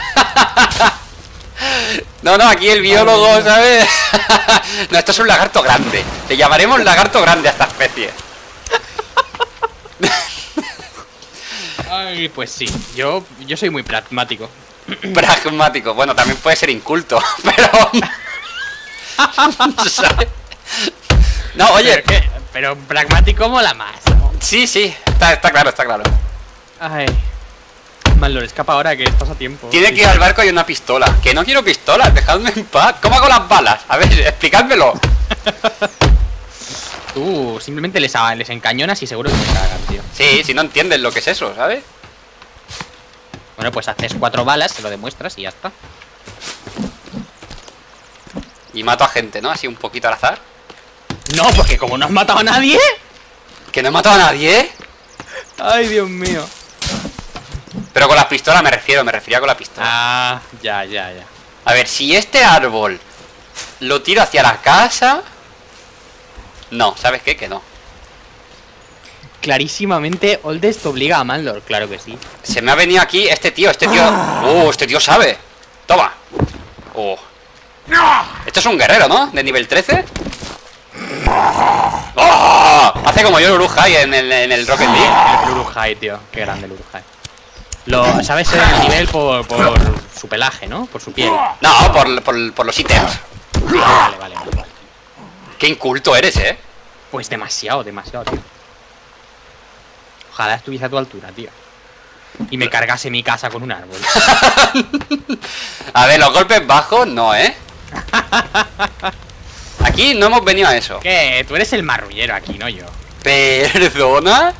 No, no, aquí el biólogo, ¿sabes? no, esto es un lagarto grande. Le llamaremos lagarto grande a esta especie. Ay, pues sí, yo, yo soy muy pragmático. Pragmático. Bueno, también puede ser inculto, pero... ¿sabes? No, oye, Pero, pragmático mola más. ¿no? sí, sí, está, está claro, está claro. Ay. Malor, escapa ahora que estás a tiempo. Tiene que ir al barco y una pistola. Que no quiero pistolas, dejadme en paz. ¿Cómo hago las balas? A ver, explicádmelo. Tú simplemente les, les encañonas y seguro que se cagan, tío. Sí, si no entienden lo que es eso, ¿sabes? Bueno, pues haces cuatro balas, se lo demuestras y ya está. Y mato a gente, ¿no? Así un poquito al azar. No, porque como no has matado a nadie. Que no he matado a nadie. Ay, Dios mío. Pero con las pistolas me refiero, me refería con la pistola. Ah, ya, ya, ya. A ver, si este árbol lo tiro hacia la casa... No, ¿sabes qué? Que no. Clarísimamente, Oldest obliga a Manlor, claro que sí. Se me ha venido aquí este tío, este tío... ¡Oh, este tío sabe! ¡Toma! ¡Oh! Esto es un guerrero, ¿no? De nivel 13. ¡Oh! Hace como yo Urujai en el, en el Rocket League. El Urujai, tío. Qué grande el Urujai. Lo, ¿Sabes el nivel por, por su pelaje, no? Por su piel. No, por, por, por los ítems. Vale, vale, vale. Qué inculto eres, ¿eh? Pues demasiado, demasiado, tío. Ojalá estuviese a tu altura, tío. Y me cargase mi casa con un árbol. A ver, los golpes bajos, no, ¿eh? Aquí no hemos venido a eso. ¿Qué? Tú eres el marrullero aquí, no yo. ¿Perdona?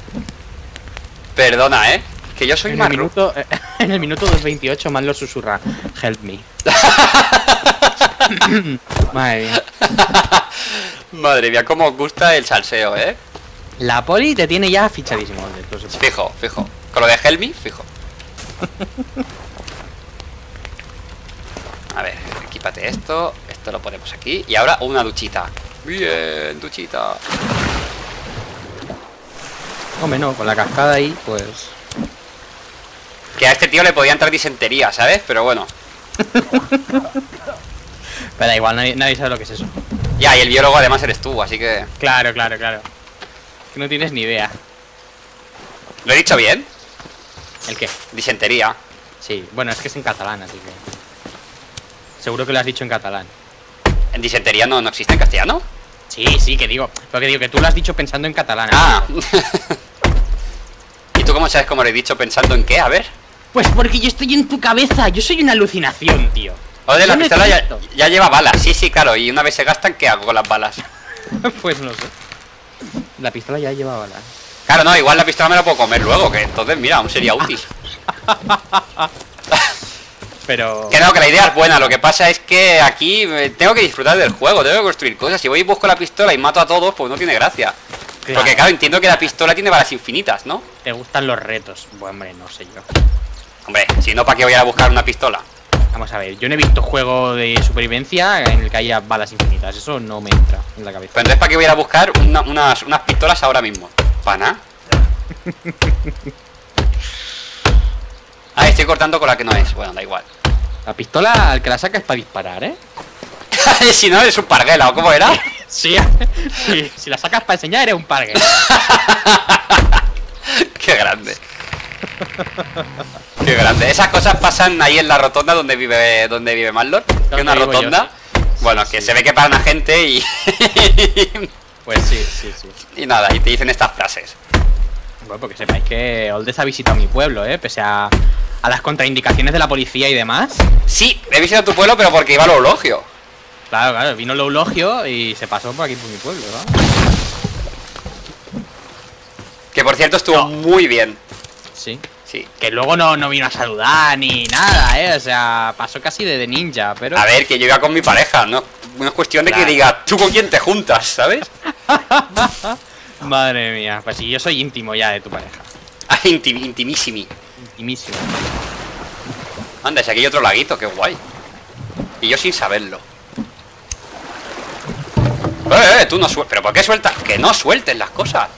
Perdona, ¿eh? Que yo soy En el, minuto, en el minuto 2.28 Manlor susurra Help me. Madre mía. Madre mía, cómo os gusta el salseo, ¿eh? La poli te tiene ya fichadísimo. Fijo, fijo. Con lo de Helmi, fijo. A ver, equípate esto. Esto lo ponemos aquí. Y ahora una duchita. Bien, duchita. Hombre, no, con la cascada ahí, pues. Que a este tío le podía entrar disentería, ¿sabes? Pero bueno. Pero da igual, nadie, nadie sabe lo que es eso. Ya, y el biólogo además eres tú, así que... Claro, claro, claro. Que no tienes ni idea. ¿Lo he dicho bien? ¿El qué? Disentería. Sí, bueno, es que es en catalán, así que. Seguro que lo has dicho en catalán. ¿En disentería no, no existe en castellano? Sí, sí, que digo. Lo que digo, que tú lo has dicho pensando en catalán. Ah. ¿Y tú cómo sabes cómo lo he dicho pensando en qué? A ver. Pues porque yo estoy en tu cabeza, yo soy una alucinación, tío. Oye, la pistola ya, ya lleva balas. Sí, sí, claro. Y una vez se gastan, ¿qué hago con las balas? pues no sé. La pistola ya lleva balas. Claro, no, igual la pistola me la puedo comer luego, que entonces, mira, aún sería útil. Pero. Que no, que la idea es buena, lo que pasa es que aquí eh, tengo que disfrutar del juego, tengo que construir cosas. Si voy y busco la pistola y mato a todos, pues no tiene gracia. Claro. Porque claro, entiendo que la pistola tiene balas infinitas, ¿no? Te gustan los retos. Bueno, hombre, no sé yo. Hombre, si no, ¿para qué voy a ir a buscar una pistola? Vamos a ver, yo no he visto juego de supervivencia en el que haya balas infinitas. Eso no me entra en la cabeza. Pues entonces, ¿para qué voy a ir a buscar una- unas, unas pistolas ahora mismo? ¿Para nada? Ah, estoy cortando con la que no es. Bueno, da igual. La pistola al que la saca es para disparar, ¿eh? si no, es un parguela, ¿o cómo era? Sí, sí, si la sacas para enseñar eres un pargue. Qué grande. Qué grande. Esas cosas pasan ahí en la rotonda donde vive donde vive Marlor. Que una yo, rotonda. Bueno, que Sí. se ve que paran a gente y. Pues sí, sí, sí. y nada, y te dicen estas frases. Bueno, porque sepáis que Oldes ha visitado mi pueblo, ¿eh? Pese a, a las contraindicaciones de la policía y demás. Sí, he visitado tu pueblo, pero porque iba al eulogio. Claro, claro, vino el eulogio y se pasó por aquí por mi pueblo, ¿no? Que por cierto estuvo No. muy bien. Sí. Sí. Que luego no, no vino a saludar ni nada, ¿eh? O sea, pasó casi de, de ninja, pero... A ver, que yo iba con mi pareja, no, no es cuestión de que diga tú con quién te juntas, ¿sabes? Madre mía, pues sí, yo soy íntimo ya de tu pareja. Ah, intim- intimísimi. Intimísimo. Anda, si aquí hay otro laguito, qué guay. Y yo sin saberlo. Eh, eh, tú no sueltas. ¿Pero por qué sueltas? Que no sueltes las cosas.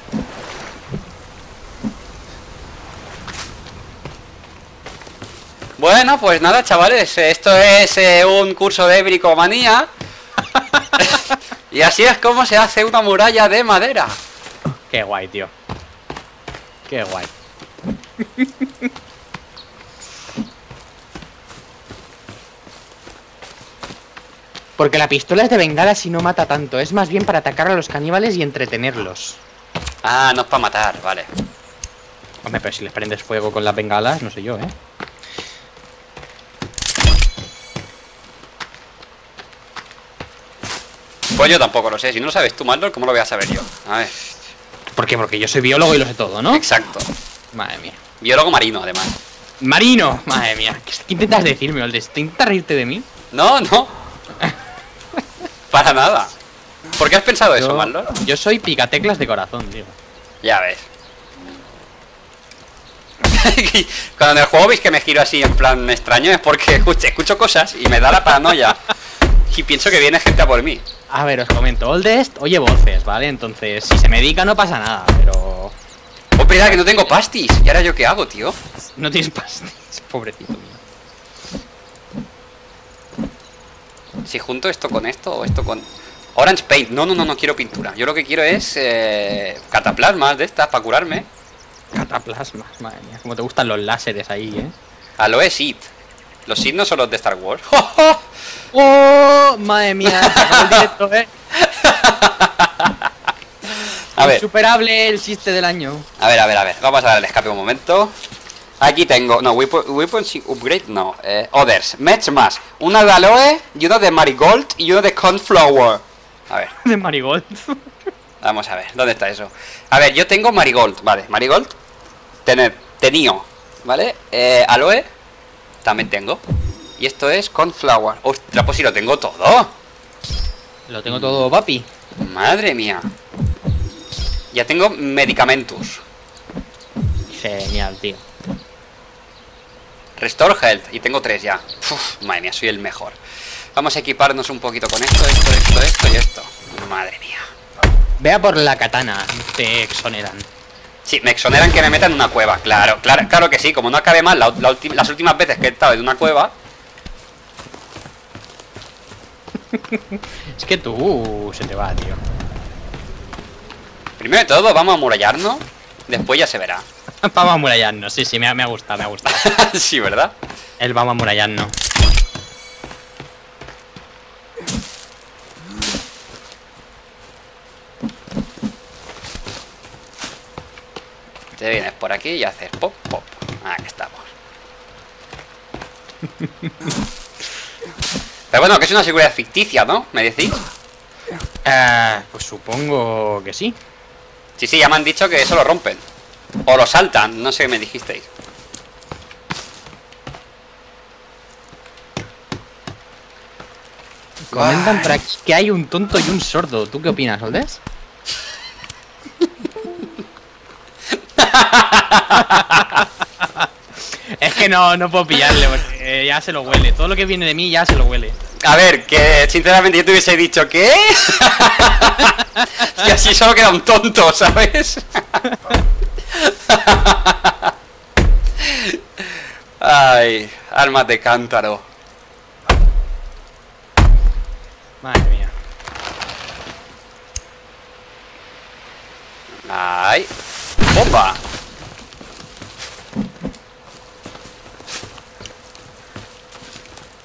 Bueno, pues nada, chavales. Esto es eh, un curso de bricomanía. y así es como se hace una muralla de madera. Qué guay, tío. Qué guay. Porque la pistola es de bengala si no mata tanto, es más bien para atacar a los caníbales y entretenerlos. Ah, no es para matar, vale. Hombre, pero si les prendes fuego con las bengalas, no sé yo, ¿eh? Pues yo tampoco lo sé. Si no lo sabes tú, Maldor, ¿cómo lo voy a saber yo? A ver. ¿Por qué? Porque yo soy biólogo y lo sé todo, ¿no? Exacto. Madre mía. Biólogo marino, además. Marino, madre mía. ¿Qué qué intentas decirme, Oldes? ¿Te intentas reírte de mí? No, no. Para nada. ¿Por qué has pensado eso, Maldor? yo soy picateclas de corazón, tío. Ya ves. Cuando en el juego veis que me giro así en plan extraño es porque escucho, escucho cosas y me da la paranoia. Y pienso que viene gente a por mí. A ver, os comento, Oldest oye voces, ¿vale? Entonces, si se medica no pasa nada, pero... Oh, verdad que no tengo pastis. ¿Y ahora yo qué hago, tío? No tienes pastis, pobrecito mío. Si junto esto con esto o esto con... Orange Paint. No, no, no, no quiero pintura. Yo lo que quiero es eh, cataplasmas de estas para curarme. Cataplasmas, madre mía. Como te gustan los láseres ahí, ¿eh? Aloe Seed. Los no son los de Star Wars. ¡Oh! Madre mía, el directo, ¿eh? A ver. Insuperable el chiste del año. A ver, a ver, a ver. Vamos a darle escape un momento. Aquí tengo, no, weapon, weapons upgrade, no, eh, others, match más, una de aloe y uno de marigold y uno de cornflower. A ver, De marigold. vamos a ver, ¿dónde está eso? A ver, yo tengo marigold, vale, marigold, tener, tenío, ¿vale? Eh, aloe, también tengo. Y esto es cornflower. Ostras, pues si lo tengo todo. Lo tengo todo, papi. Madre mía. Ya tengo medicamentos. Genial, tío. Restore Health. Y tengo tres ya. Uf, madre mía, soy el mejor. Vamos a equiparnos un poquito con esto, esto, esto, esto y esto. Madre mía. Vea por la katana, te exoneran. Sí, me exoneran que me metan en una cueva. Claro, claro, claro que sí. Como no acabe mal la- las últimas veces que he estado en una cueva. Es que tú se te va, tío. Primero de todo, vamos a amurallarnos. Después ya se verá. vamos a murallarnos, sí, sí, me ha, me ha gustado, me ha gustado. sí, ¿verdad? El vamos a murallarnos. Te vienes por aquí y haces pop, pop. Aquí estamos. Pero bueno, que es una seguridad ficticia, ¿no? ¿Me decís? Eh, pues supongo que sí. Sí, sí, ya me han dicho que eso lo rompen. O lo saltan, no sé qué me dijisteis. Comentan por aquí que hay un tonto y un sordo. ¿Tú qué opinas, Oldes? es que no, no puedo pillarle porque ya se lo huele. Todo lo que viene de mí ya se lo huele. A ver, que sinceramente yo te hubiese dicho ¿qué? y así solo queda un tonto, ¿sabes? Ay, armas de cántaro. Madre mía. Ay. ¡Bomba!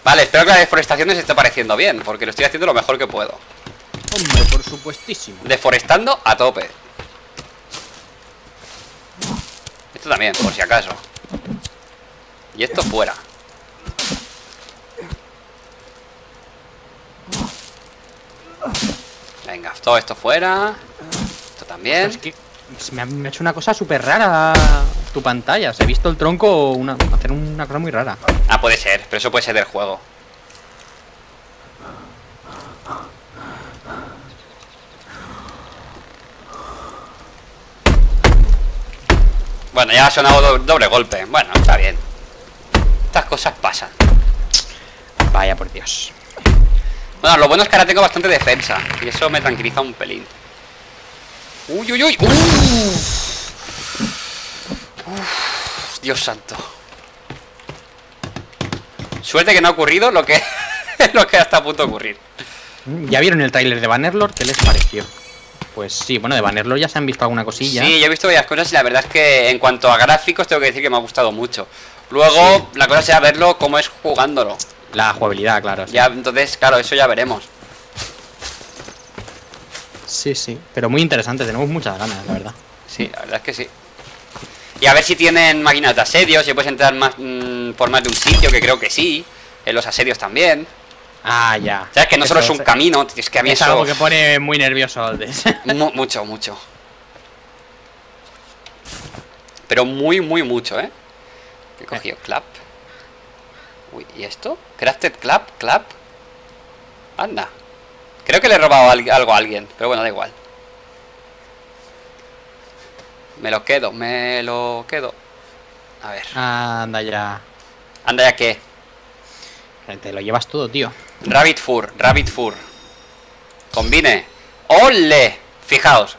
Vale, espero que la deforestación se esté pareciendo bien, porque lo estoy haciendo lo mejor que puedo. Hombre, por supuestísimo. Deforestando a tope. Esto también, por si acaso. Y esto fuera. Venga, todo esto fuera. Esto también. Es que me ha, me ha hecho una cosa súper rara tu pantalla. Se ha visto el tronco una- hacer una cosa muy rara. Ah, puede ser, pero eso puede ser del juego. Bueno, ya ha sonado do- doble golpe. Bueno, está bien. Estas cosas pasan. Vaya por Dios. Bueno, lo bueno es que ahora tengo bastante defensa. Y eso me tranquiliza un pelín. Uy, uy, uy. Uf, Dios santo. Suerte que no ha ocurrido lo que, lo que está a punto de ocurrir. ¿Ya vieron el tráiler de Bannerlord? ¿Qué les pareció? Pues sí, bueno, de Bannerlord ya se han visto alguna cosilla. Sí, yo he visto varias cosas y la verdad es que en cuanto a gráficos tengo que decir que me ha gustado mucho. Luego, la cosa será verlo cómo es jugándolo. La jugabilidad, claro. Sí. Ya, entonces, claro, eso ya veremos. sí, sí. Pero muy interesante, tenemos muchas ganas, la verdad. Sí, la verdad es que sí. Y a ver si tienen máquinas de asedio, si puedes entrar más, mm, por más de un sitio, que creo que sí. En los asedios también. Ah, ya. Sabes que no solo es un camino, es que a mí Es eso... algo que pone muy nervioso a mu- mucho, mucho. Pero muy, muy mucho, ¿eh? ¿Qué he cogido? Clap. Uy, ¿y esto? Crafted clap, clap. Anda. Creo que le he robado al- algo a alguien, pero bueno, da igual. Me lo quedo, me lo quedo. A ver. Anda ya. Anda ya que. Te lo llevas todo, tío. Rabbit Fur, Rabbit Fur. Combine. ¡Ole! Fijaos.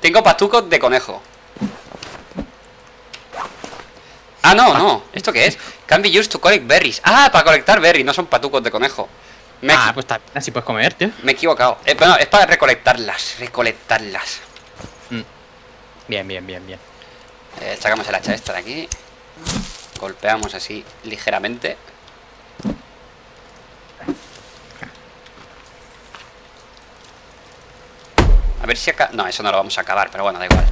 Tengo patucos de conejo. Ah, no, no. ¿Esto qué es? Can be used to collect berries. Ah, para colectar berries, no son patucos de conejo. Me, Ah, pues así puedes comer, tío. me he equivocado. Eh, bueno, es para recolectarlas. Recolectarlas. Bien, bien, bien, bien. Eh, sacamos el hacha esta de aquí. Golpeamos así ligeramente. A ver si acá... No, eso no lo vamos a acabar, pero bueno, da igual.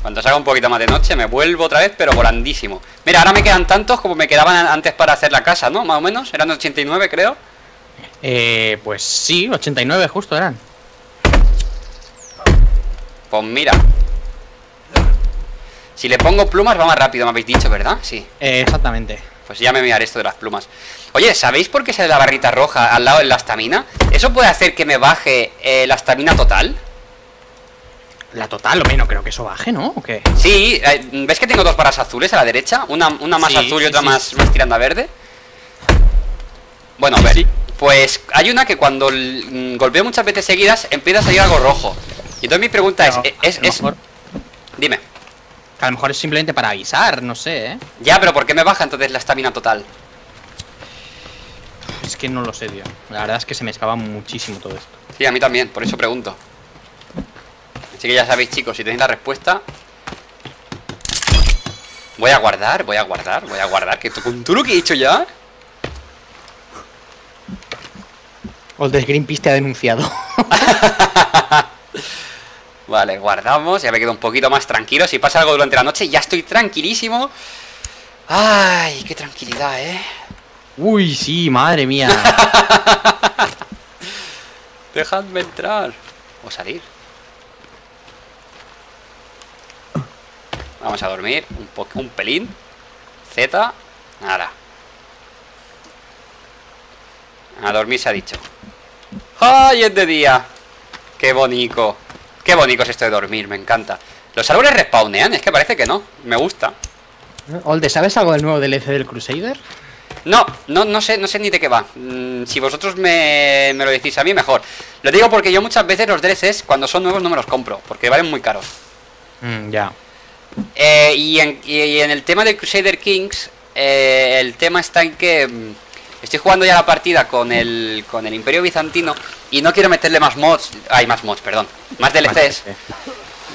Cuando salga un poquito más de noche me vuelvo otra vez, pero volandísimo. Mira, ahora me quedan tantos como me quedaban antes para hacer la casa, ¿no? Más o menos. Eran 89, creo. Eh, pues sí, 89 justo eran. Pues mira. Si le pongo plumas va más rápido, me habéis dicho, ¿verdad? Sí. Eh, exactamente. Pues ya me miraré esto de las plumas. Oye, ¿sabéis por qué sale la barrita roja al lado de la estamina? ¿Eso puede hacer que me baje eh, la estamina total? La total, hombre, no creo que eso baje, ¿no? ¿O qué? Sí, eh, ¿ves que tengo dos barras azules a la derecha? Una, una más Sí, azul y otra sí. más, más tirando a verde. Bueno, a ver. Pues hay una que cuando mm, golpeo muchas veces seguidas empieza a salir algo rojo. Y entonces mi pregunta es, eh, es, es- Dime. que a lo mejor es simplemente para avisar, no sé, ¿eh? Ya, pero ¿por qué me baja entonces la estamina total? Es que no lo sé, tío. La verdad es que se me escapa muchísimo todo esto. Sí, a mí también, por eso pregunto. Así que ya sabéis, chicos, si tenéis la respuesta. Voy a guardar, voy a guardar, voy a guardar. Que tú- con todo lo que he dicho ya. Old Greenpeace te ha denunciado. Vale, guardamos. Ya me quedo un poquito más tranquilo. Si pasa algo durante la noche, ya estoy tranquilísimo. Ay, qué tranquilidad, eh. Uy, sí, madre mía. Dejadme entrar. O salir. Vamos a dormir un, po- un pelín. Z. Nada. A dormir se ha dicho. ¡Ay, es de día! ¡Qué bonito! ¡Qué bonito es esto de dormir! Me encanta. ¿Los árboles respawnean? Es que parece que no. Me gusta. Olde, ¿sabes algo del nuevo DLC del Crusader? No, no, no sé, no sé ni de qué va. Mm, si vosotros me, me lo decís a mí, mejor. Lo digo porque yo muchas veces los DLCs, cuando son nuevos, no me los compro, porque valen muy caros. Mm, ya. Eh, y, en, y en el tema de Crusader Kings, eh, el tema está en que mm, estoy jugando ya la partida con el, con el Imperio Bizantino y no quiero meterle más mods, hay más mods, perdón, más DLCs.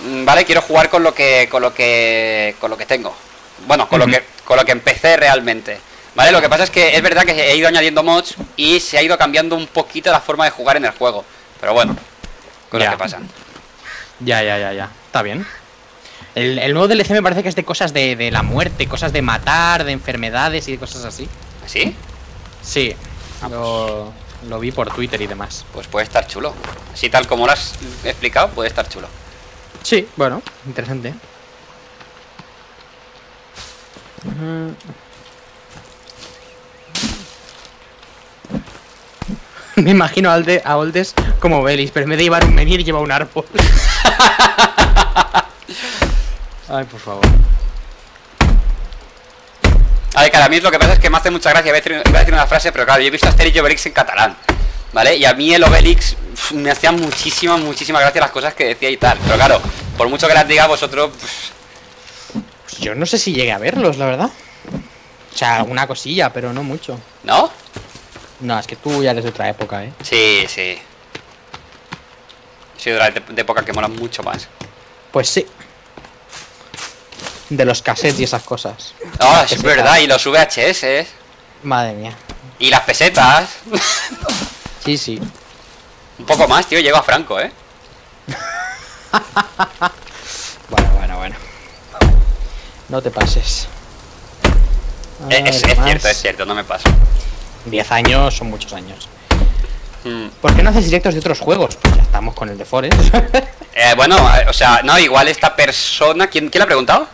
Mm, Vale, quiero jugar con lo que con lo que con lo que tengo. Bueno, con lo que con lo que empecé realmente. Vale, lo que pasa es que es verdad que he ido añadiendo mods y se ha ido cambiando un poquito la forma de jugar en el juego. Pero bueno, cosas que pasan. Ya, ya, ya, ya. Está bien. El, el nuevo DLC me parece que es de cosas de, de la muerte, cosas de matar, de enfermedades y de cosas así. ¿Así? Sí. Ah, Lo, lo vi por Twitter y demás. Pues puede estar chulo. Así tal como lo has explicado, puede estar chulo. Sí, bueno, interesante. Me imagino a, Alde- a Oldes como Belis, pero en vez de llevar un menir lleva un árbol. Ay, por favor. A ver, cara, a mí lo que pasa es que me hace mucha gracia. Iba a decir, iba a decir una frase, pero claro, yo he visto Asterix y Obelix en catalán. ¿Vale? Y a mí el Obelix pf, me hacía muchísima, muchísima gracia las cosas que decía y tal. Pero claro, por mucho que las diga vosotros. pf, Pues yo no sé si llegué a verlos, la verdad. O sea, alguna cosilla, pero no mucho. ¿No? No, es que tú ya eres de otra época, ¿eh? Sí, sí. Soy de de época que mola mucho más. Pues sí. De los cassettes y esas cosas. Ah, es verdad, y los VHS. Madre mía. Y las pesetas. Sí, sí. Un poco más, tío, llego a Franco, ¿eh? Bueno, bueno, bueno. No te pases. Eh, es, cierto, es cierto, no me paso. 10 años son muchos años. Mm. ¿Por qué no haces directos de otros juegos? Pues ya estamos con el de Forest. Eh, bueno, eh, o sea, no, igual esta persona. ¿Quién, ¿quién le ha preguntado?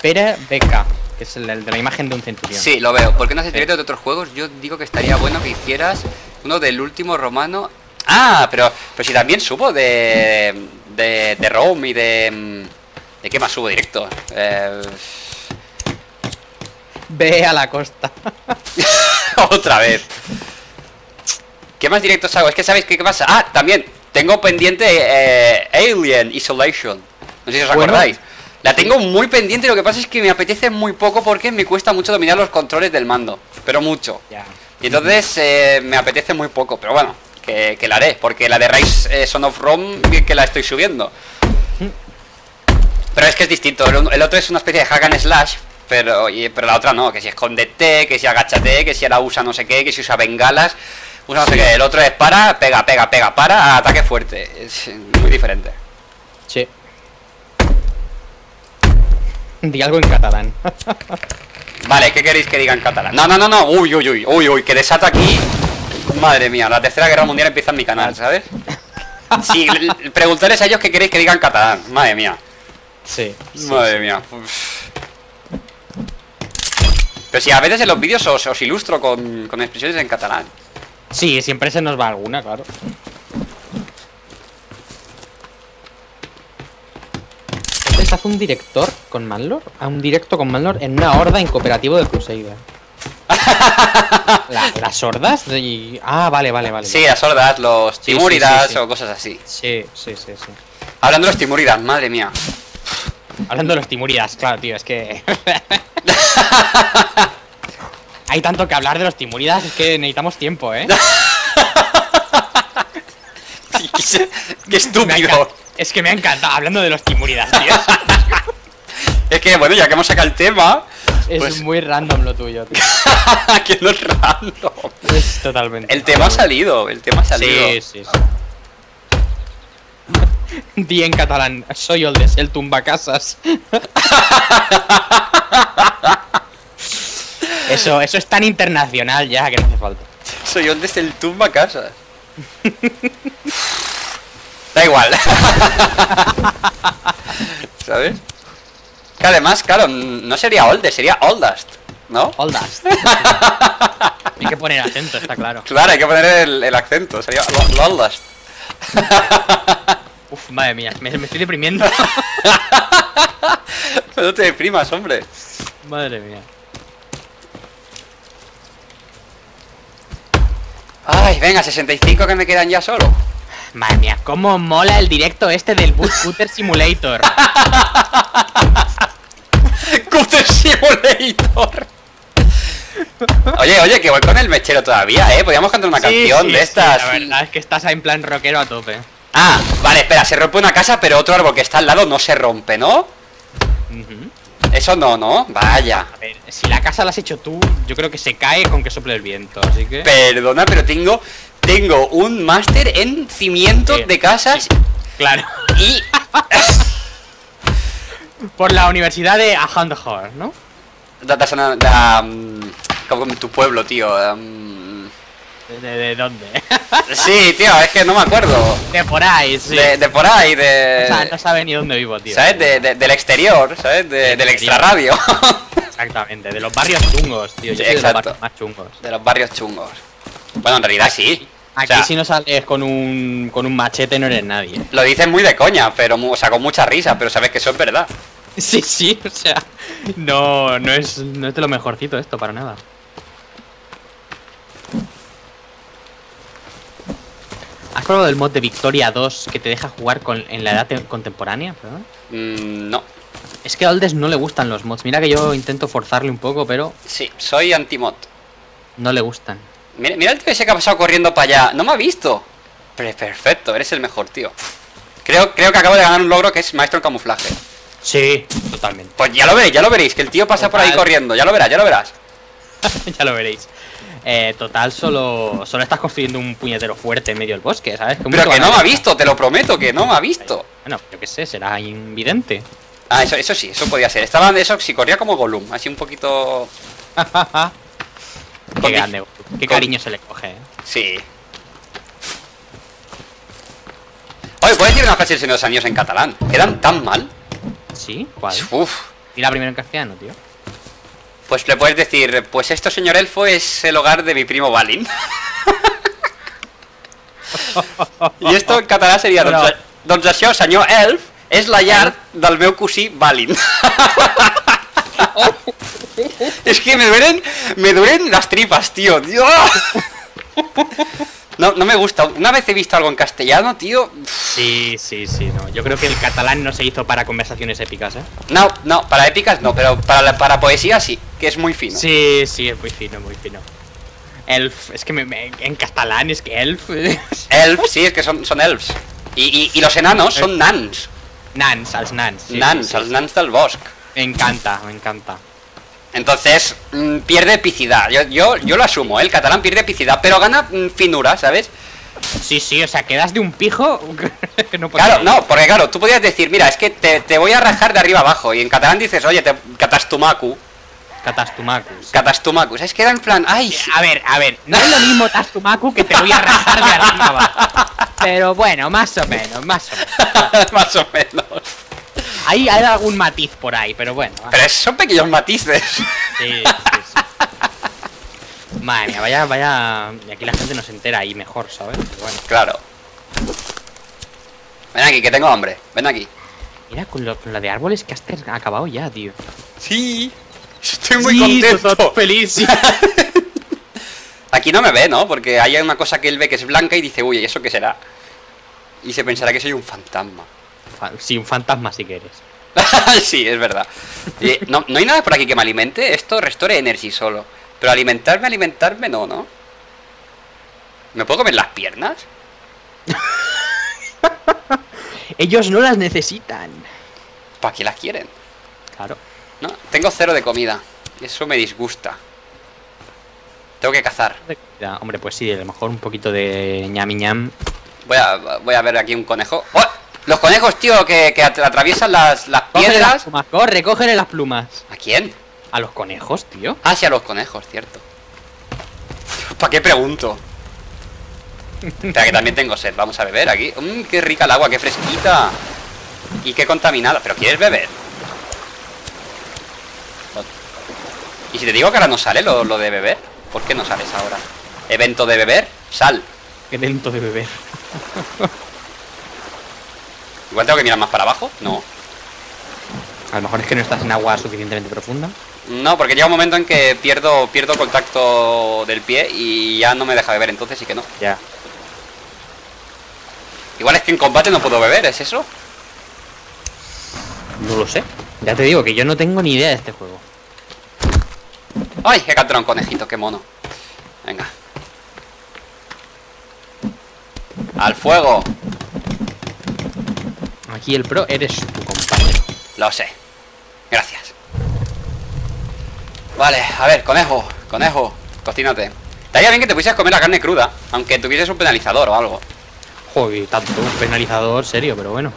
Pere Beca, que es el, el de la imagen de un centurión. Sí, lo veo. ¿Por qué no haces directo de otros juegos? Yo digo que estaría bueno que hicieras uno del último romano. Ah, pero, pero si también supo de, de, de Rome y de, mm, ¿De qué más subo directo? Eh... Ve a la costa. Otra vez. ¿Qué más directos hago? Es que sabéis qué, qué pasa. Ah, también tengo pendiente eh, Alien Isolation. No sé si os Bueno. acordáis. La tengo muy pendiente, lo que pasa es que me apetece muy poco porque me cuesta mucho dominar los controles del mando. Pero mucho. Y entonces eh, me apetece muy poco, pero bueno, que, que la haré, porque la de Rise eh, Son of Rome que la estoy subiendo. Pero es que es distinto, el, el otro es una especie de hack and slash, pero, y- pero la otra no, que si escóndete, que si agáchate, que si ahora usa no sé qué, que si usa bengalas, usa no sé qué. El otro es para, pega, pega, pega, para, ataque fuerte. Es muy diferente. Sí. Di algo en catalán. Vale, ¿qué queréis que diga en catalán? No, no, no, no, uy, uy, uy, uy, uy, que desato aquí. Madre mía, la tercera guerra mundial empieza en mi canal, ¿sabes? Sí, preguntarles a ellos qué queréis que digan en catalán. Madre mía, Sí. madre mía. Uf. Pero si a veces en los vídeos os, os ilustro con, con expresiones en catalán. Sí, siempre se nos va alguna, claro. Entonces hace un director con Manlor, a un directo con Manlor en una horda en cooperativo de Crusader. La- ¿Las hordas? de- Ah, vale, vale, vale. Sí, las hordas, los sí, sí, sí. o cosas así. Sí, sí, sí, sí. Hablando de los timúridas, madre mía. Hablando de los timuridas, claro, tío, es que. Hay tanto que hablar de los timuridas, es que necesitamos tiempo, ¿eh? qué, estúpido. Es que me ha encantado hablando de los timuridas, tío. Es que, bueno, ya que hemos sacado el tema, Es Pues- muy random lo tuyo, tío. que no es random. Es totalmente. El tema ha salido, el tema ha salido. Sí, sí, sí. Di en catalán, soy el de el tumbacasas. Eso, eso es tan internacional ya que no hace falta. Soy desde el tumba casas. Da igual. ¿Sabes? Que además, claro, no sería Olde, sería Oldast, ¿no? Oldas. Hay que poner acento, está claro. Claro, hay que poner el, el acento, sería Lo- Oldast. Uf, madre mía, me, me estoy deprimiendo. no te deprimas, hombre. madre mía. Ay, venga, 65 que me quedan ya solo. Madre mía, cómo mola el directo este del Bus Scooter Simulator. Scooter Simulator. Oye, oye, que voy con el mechero todavía, ¿eh? Podríamos cantar una Sí, canción sí, de sí, estas. la verdad es que estás en plan rockero a tope. Ah, vale, espera, se rompe una casa, pero otro árbol que está al lado no se rompe, ¿no? Eso no, ¿no? Vaya. A ver, si la casa la has hecho tú, yo creo que se cae con que sople el viento, así que... Perdona, pero tengo tengo un máster en cimientos Sí, de casas Claro. y Por la Universidad de Ahandhor, ¿no? da, da- da- da, mm, como en tu pueblo, tío. um, ¿De, de- de dónde? sí, tío, es que no me acuerdo. de por ahí, sí. De, de por ahí, de O sea, no sabe ni dónde vivo, tío. ¿Sabes? De- de- del exterior, ¿sabes? De- Del extrarradio. Exactamente, de los barrios chungos, tío. Yo Sí, soy de los exacto. barrios más chungos. de los barrios chungos. Bueno, en realidad sí. Aquí O sea, si no sales con un, con un machete no eres nadie. Lo dices muy de coña, pero o sea, con mucha risa, pero sabes que eso es verdad. Sí, sí, o sea, no, no es, no es de lo mejorcito esto, para nada. ¿Has probado el mod de Victoria 2 que te deja jugar con, en la edad te- contemporánea? Mm, no. Es que a Oldes no le gustan los mods. Mira que yo intento forzarle un poco, pero Sí, soy antimod. no le gustan. Mira, mira el tío ese que ha pasado corriendo para allá. No me ha visto. Pero perfecto, eres el mejor, tío. Creo, creo que acabo de ganar un logro que es maestro en camuflaje. Sí, totalmente. Pues ya lo veréis, ya lo veréis, que el tío pasa por ahí corriendo. Ya lo verás, ya lo verás. ya lo veréis. Eh, total, solo, solo estás construyendo un puñetero fuerte en medio del bosque, ¿sabes? Pero que no me ha visto, te lo prometo, que no me ha visto. Bueno, yo qué sé, será invidente. Ah, eso, eso sí, eso podía ser. Estaba de eso, si corría como Gollum, así un poquito... Qué grande, qué cariño se le coge. ¿eh? Sí. Oye, ¿puedes decir una frase de los Anillos en catalán? ¿Quedan tan mal? ¿Sí? ¿Cuál? Uf. Dila primero en castellano, tío. Pues le puedes decir, pues esto, señor Elfo, es el hogar de mi primo Balin. y esto en catalán sería, Pero- doncs, doncs això, senyor Elf, És la llar del meu cosí Balin. es que me duelen, me duelen las tripas, tío. Dios. No, no me gusta. Una vez he visto algo en castellano, tío. Sí, sí, sí, no. Yo creo que el catalán no se hizo para conversaciones épicas, ¿eh? No, no, para épicas no, pero para, la- para poesía sí, que es muy fino. Sí, sí, es muy fino, muy fino. Elf, es que me, me- en catalán es que elf. Elf, sí, es que son, son elves. Y, y, y los enanos son nans. nans, als nans. sí, nans, sí, sí. els nans del bosc. Me encanta, me encanta. Entonces, mm, pierde epicidad. Yo, yo, yo lo asumo, ¿eh? el catalán pierde epicidad, pero gana mm, finura, ¿sabes? Sí, sí, o sea, quedas de un pijo que no Claro, no, porque claro, tú podías decir, mira, es que te, te voy a rajar de arriba abajo. Y en catalán dices, oye, te, catastumacu. Catastumacu. Es que era en plan, ay, sí. A ver, a ver, no es lo mismo Tastumaku que te voy a rajar de arriba abajo. Pero bueno, más o menos, más o menos. más o menos. Ahí hay algún matiz por ahí, pero bueno. Pero son pequeños matices. Sí, sí, sí. Madre mía, vaya, vaya. Y aquí la gente no se entera ahí mejor, ¿sabes? Pero bueno. claro. Ven aquí, que tengo hambre. Ven aquí. Mira, con lo, con lo de árboles que has acabado ya, tío. Sí. Estoy muy contento. feliz, sí. Aquí no me ve, ¿no? Porque hay una cosa que él ve que es blanca y dice, uy, ¿y eso qué será? Y se pensará que soy un fantasma. Fa- un fantasma si que eres. sí, es verdad. No, no hay nada por aquí que me alimente. Esto restore energy solo. Pero alimentarme, alimentarme, no, ¿no? ¿Me puedo comer las piernas? Ellos no las necesitan. ¿Para qué las quieren? Claro. No, tengo cero de comida. Eso me disgusta. Tengo que cazar. Ya, hombre, pues sí, a lo mejor un poquito de ñami ñam. Voy a, voy a ver aquí un conejo. ¡Oh! Los conejos, tío, que, que at- atraviesan las, las Cógele las piedras. plumas, corre, cógele las plumas. ¿A quién? A los conejos, tío. Ah, sí, a los conejos, cierto. ¿Para qué pregunto? Espera, que también tengo sed. Vamos a beber aquí. Mmm, qué rica el agua, qué fresquita. Y qué contaminada. ¿Pero quieres beber? ¿Y si te digo que ahora no sale lo, lo de beber? ¿Por qué no sales ahora? Evento de beber, sal. Qué lento de beber. Igual tengo que mirar más para abajo. No. A lo mejor es que no estás en agua suficientemente profunda. No, porque llega un momento en que pierdo, pierdo contacto del pie y ya no me deja beber, entonces sí que no. Ya. Igual es que en combate no puedo beber, ¿es eso? No lo sé. Ya te digo que yo no tengo ni idea de este juego. ¡Ay! He capturado un conejito, qué mono. Venga. ¡Al fuego! Aquí el pro eres tu compañero. Lo sé. Gracias. Vale, a ver, conejo, conejo, cocínate. Estaría bien que te pusieras a comer la carne cruda, aunque tuvieses un penalizador o algo. Joder, tanto un penalizador serio, pero bueno.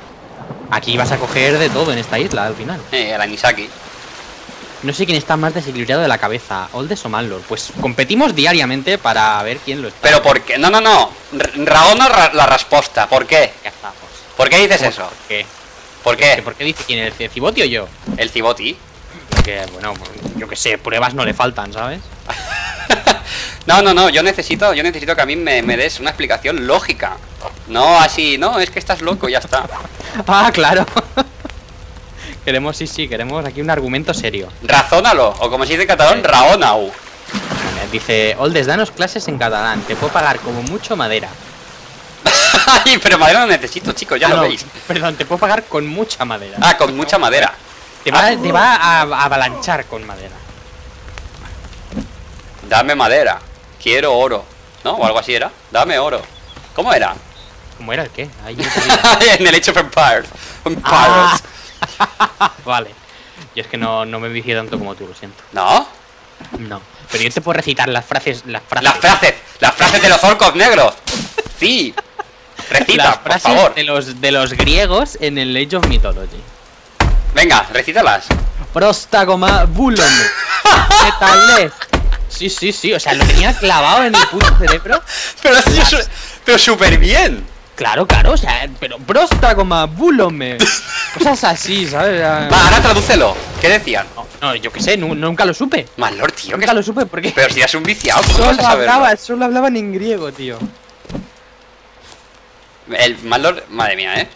Aquí vas a coger de todo en esta isla al final. Eh, el anisaki. No sé quién está más desequilibrado de la cabeza, Oldes o Manlord. Pues competimos diariamente para ver quién lo está. Pero ¿por qué? No, no, no. Raona ra- la respuesta. ¿Por qué? Ya estamos. ¿Por qué dices ¿Por eso? qué? ¿Por ¿Qué? qué? ¿Por qué dice quién? ¿El Ciboti o yo? El ciboti. Porque, bueno, yo que sé, pruebas no le faltan, ¿sabes? No, no, no, yo necesito, yo necesito que a mí me, me des una explicación lógica. No así, no, es que estás loco, ya está. Ah, claro. queremos, sí, sí, queremos aquí un argumento serio. Razónalo, o como se dice en catalán, raonau. Dice, Oldes, danos clases en catalán, te puedo pagar como mucho madera. Ay, pero madera no necesito, chicos, ya Ah, lo no, veis. Perdón, te puedo pagar con mucha madera. Ah, con mucha madera. Te va, ah. te va a, a avalanchar con madera. Dame madera. Quiero oro. ¿No? O algo así era. Dame oro. ¿Cómo era? ¿Cómo era el qué? Ahí en el Age of Empires. Empires. Ah. vale. Yo es que no, no me vicié tanto como tú, lo siento. ¿No? No. Pero yo te puedo recitar las frases. Las frases, Las frases. Las frases de los orcos negros. Sí. Recita, las por frases favor. de los, de los griegos en el Age of Mythology. Venga, recítalas. Prostagoma bulon. Metales. Sí, sí, sí. O sea, lo tenía clavado en el puto cerebro. Pero ha sido su- pero súper bien. Claro, claro. O sea, pero prostagoma bulome. Cosas así, ¿sabes? Va, ahora tradúcelo. ¿Qué decían? No, no, yo qué sé, nu- nunca lo supe. Malor, tío. que- Nunca lo supe porque Pero si eres un viciado, ¿cómo vas solo a saberlo? hablaba, solo hablaban en griego, tío. El Malor, madre mía, ¿eh?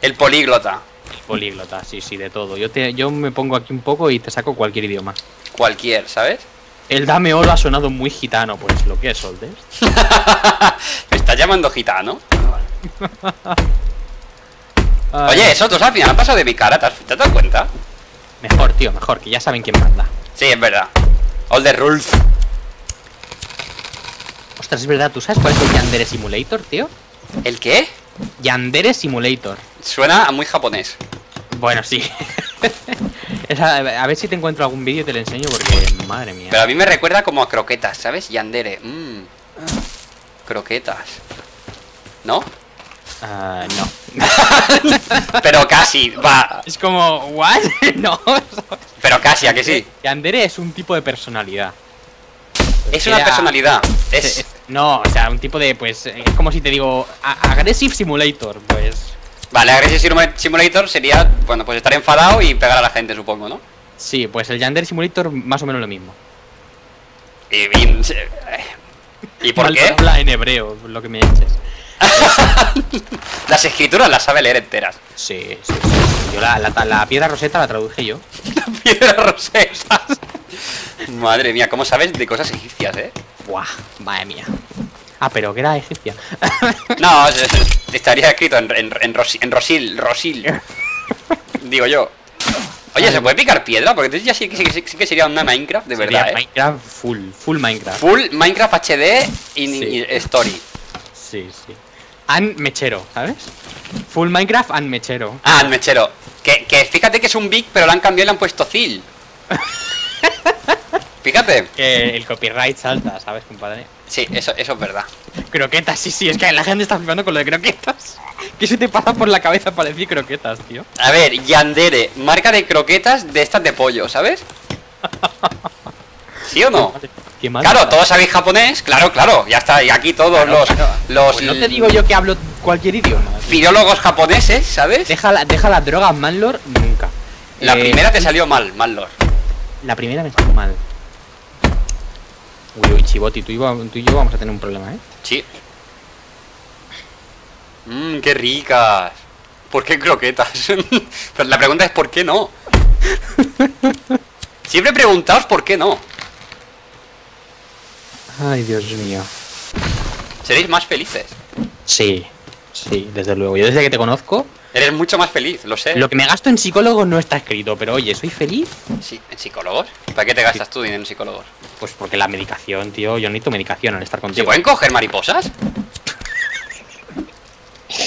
El políglota. Políglota, sí, sí, de todo. Yo, te, yo me pongo aquí un poco y te saco cualquier idioma. Cualquier, ¿sabes? El dame oro ha sonado muy gitano, pues lo que es Soldes. Me estás llamando gitano. Oye, esos dos al final han pasado de mi cara, ¿te has, te has dado cuenta? Mejor, tío, mejor, que ya saben quién manda. Sí, es verdad. All the rules. Ostras, es verdad, ¿tú sabes cuál es el Yandere Simulator, tío? ¿El qué? Yandere Simulator. Suena a muy japonés. Bueno, sí. A ver si te encuentro algún vídeo y te lo enseño porque, madre mía. Pero a mí me recuerda como a croquetas, ¿sabes? Yandere. Mmm. Croquetas. ¿No? Ah, no. Pero casi, va. Es como, ¿what? no. Pero casi, ¿a que sí? Yandere es un tipo de personalidad. Es una personalidad. Es. No, o sea, un tipo de, pues, es como si te digo, Aggressive Simulator, pues. Vale, Aggressive Simu- Simulator sería, bueno, pues estar enfadado y pegar a la gente, supongo, ¿no? Sí, pues el Yandere Simulator más o menos lo mismo. Y, y, ¿y por qué? habla en hebreo, lo que me eches. Las escrituras las sabe leer enteras. Sí, sí. Yo la, la, la piedra roseta la traduje yo. Piedras rosesas. Madre mía, ¿cómo sabes de cosas egipcias, eh? Buah, madre mía. Ah, pero que era egipcia. No, es- es- estaría escrito en, en, en, Rosi- en Rosil, Rosil. Digo yo. Oye, ¿se puede picar piedra? Porque entonces ya sí, que- sí, sí que sería una Minecraft, de Sería verdad, eh. Minecraft full, full Minecraft. Full Minecraft HD y, Story. Sí, sí. And mechero, ¿sabes? Full Minecraft and mechero. Ah, el mechero. Que, que fíjate que es un big, pero lo han cambiado y le han puesto Zil. Fíjate. Que el copyright salta, ¿sabes, compadre? Sí, eso, eso es verdad. Croquetas, sí, sí, es que la gente está flipando con lo de croquetas. ¿Qué se te pasa por la cabeza para decir croquetas, tío? A ver, Yandere, marca de croquetas de estas de pollo, ¿sabes? ¿Sí o no? Qué mal Claro, todos sabéis japonés, claro, claro, ya está, y aquí todos Claro, los, los Pues no te digo yo que hablo cualquier idioma. filólogos japoneses, ¿sabes? Deja, la, deja las drogas Manlor nunca. La Eh, primera te salió mal, Manlor. La primera me salió mal. Uy, uy, Chiboti, tú y, yo- tú y yo vamos a tener un problema, ¿eh? Sí. Mmm, qué ricas. ¿Por qué croquetas? Pero la pregunta es ¿por qué no? Siempre preguntaos por qué no. Ay, Dios mío. Seréis más felices. Sí, sí, desde luego. Yo desde que te conozco, Eres mucho más feliz, lo sé. lo que me gasto en psicólogo no está escrito, pero oye, ¿soy feliz? Sí, ¿en psicólogos? ¿Para qué te gastas tú dinero en psicólogos? Pues porque la medicación, tío, yo necesito medicación al estar ¿Se contigo. pueden coger mariposas?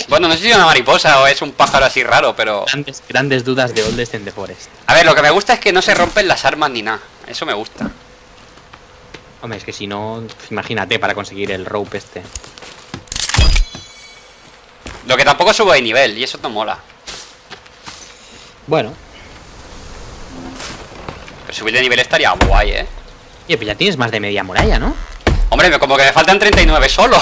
Bueno, no sé si es una mariposa o es un pájaro así raro, pero... Grandes, grandes dudas de Oldest in the Forest. A ver, lo que me gusta es que no se rompen las armas ni nada. Eso me gusta. Hombre, es que si no, imagínate para conseguir el rope este. Lo que tampoco subo de nivel, y eso no mola. Bueno, Pero subir de nivel estaría guay, ¿eh? Oye, pues ya tienes más de media muralla, ¿no? Hombre, como que me faltan 39 solo.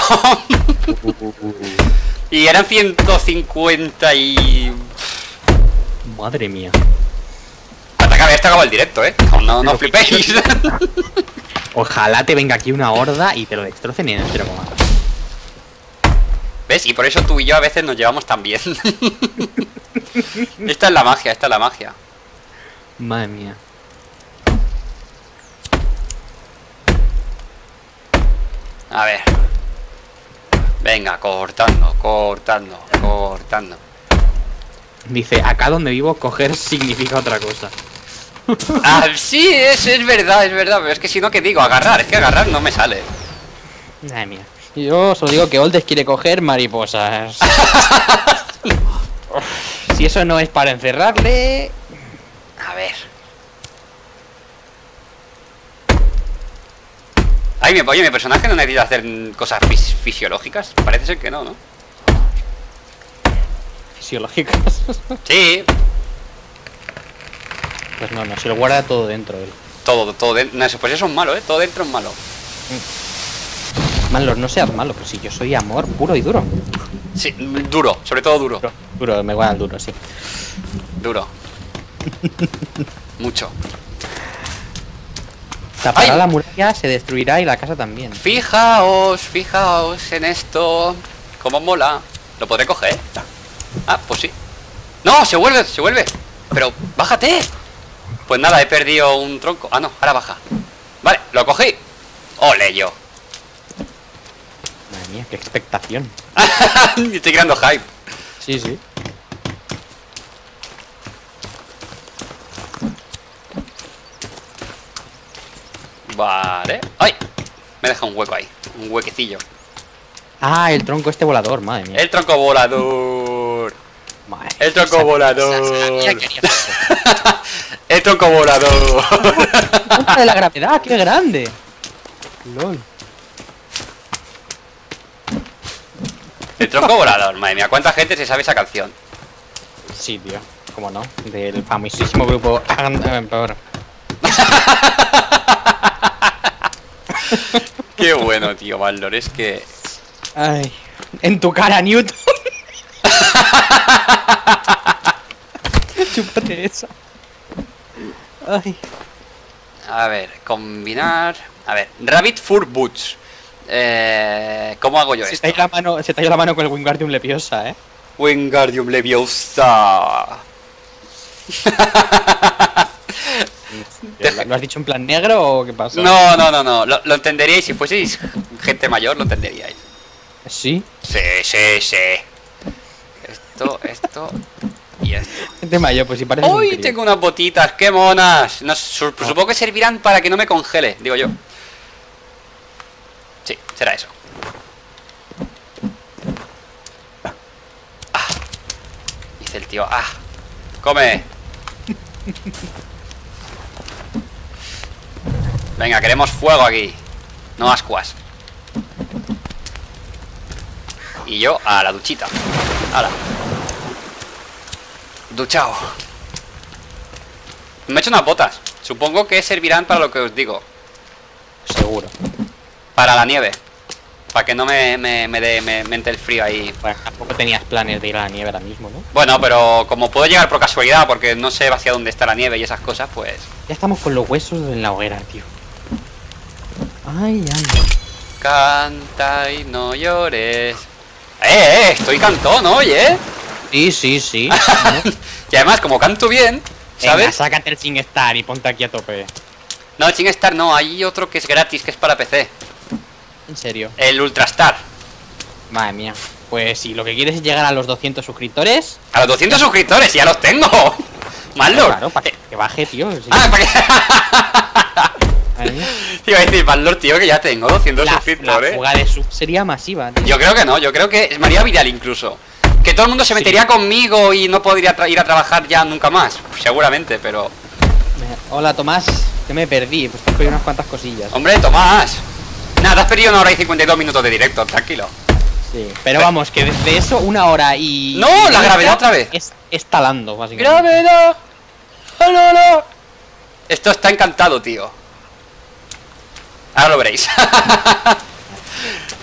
y eran 150 y... Madre mía. Hasta que había acabado el directo, ¿eh? No, no, no flipéis. Ojalá te venga aquí una horda y te lo destrocen en el 0, ¿Ves? Y por eso tú y yo a veces nos llevamos tan bien. esta es la magia, esta es la magia. Madre mía. A ver. Venga, cortando, cortando, cortando. Dice, acá donde vivo, coger significa otra cosa. Ah, sí, es, es verdad, es verdad. Pero es que si no, ¿qué digo? Agarrar. Es que agarrar no me sale. Madre mía. Yo solo digo que Oldes quiere coger mariposas. si eso no es para encerrarle... A ver. Ay, mi, oye, mi personaje no necesita hacer mm, cosas fis- fisiológicas. Parece ser que no, ¿no? Fisiológicas. Sí, pues no, no, se lo guarda todo dentro él. todo, todo dentro. No, pues eso es malo, ¿eh? Todo dentro es malo. Manlor, no seas malo, pero si yo soy amor puro y duro. Sí, mm, duro, sobre todo duro. Duro, duro, me guarda el duro, sí. Duro. Mucho. Tapará Ay. la muralla, se destruirá y la casa también. Fijaos, fijaos en esto. Cómo mola. ¿Lo podré coger? Ah, pues sí. ¡No! ¡Se vuelve! ¡Se vuelve! Pero, ¡bájate! Pues nada, he perdido un tronco Ah, no, ahora baja Vale, lo cogí ¡Ole yo! Madre mía, qué expectación. Estoy creando hype Sí, sí. Vale ¡Ay! Me deja un hueco ahí Un huequecillo Ah, el tronco este volador, madre mía. El tronco volador Madre El tronco volador. El tronco volador de la gravedad, qué grande. LOL. El tronco volador, madre mía ¿Cuánta gente se sabe esa canción? Sí, tío. ¿Cómo no? Del famosísimo grupo. Peor. Qué bueno, tío, Valor Es que... Ay. En tu cara, Newton. Chúpate eso. Ay. A ver, combinar... A ver, Rabbit Fur Boots eh, ¿Cómo hago yo Se esto? te, la mano, se te ha ido la mano con el Wingardium Leviosa, eh. Wingardium Leviosa ¿Lo lo has dicho en plan negro o qué pasa? No, no, no, no Lo, lo entenderíais si fueseis gente mayor Lo entenderíais Sí. Sí, sí, sí Esto, esto Y esto Gente mayor, pues si parece. ¡Uy! Tengo unas botitas, qué monas su- Supongo que servirán para que no me congele Digo yo Sí, será eso Ah Dice el tío, ah Come Venga, queremos fuego aquí. No ascuas. Y yo a la duchita. Ahora Duchao. Me he hecho unas botas. Supongo que servirán para lo que os digo. Seguro. Para la nieve. Para que no me, me, me me, me entre el frío ahí. Bueno, tampoco tenías planes de ir a la nieve ahora mismo, ¿no? Bueno, pero como puedo llegar por casualidad Porque no sé hacia dónde está la nieve y esas cosas Pues... Ya estamos con los huesos en la hoguera, tío. Ay, ay. Canta y no llores ¡Eh, eh! Estoy cantón, oye Sí, sí, sí. Y además, como canto bien Venga, ¿Sabes? sácate el sin estar y ponte aquí a tope. No, el Star no, hay otro que es gratis, que es para PC En serio. El Ultrastar Madre mía. Pues si lo que quieres es llegar a los 200 suscriptores. A los 200 suscriptores, ya los tengo Malor Claro, para que baje, tío. sí. Ah, para que... Iba a decir, Valor, tío, que ya tengo 200 La, la suscriptores fuga de sub sería masiva, tío. Yo creo que no, yo creo que es María Vidal incluso Que todo el mundo se Sí. metería conmigo y no podría ir a trabajar ya nunca más Seguramente, pero... Hola, Tomás. Que me perdí. Pues te unas cuantas cosillas. Hombre, Tomás Nada, has perdido una hora y 52 minutos de directo, tranquilo Sí. Pero vamos, que desde eso, una hora y. No, la gravedad otra vez. Es, es talando, básicamente. ¡Gravedad! ¡Oh, no, no! Esto está encantado, tío Ahora lo veréis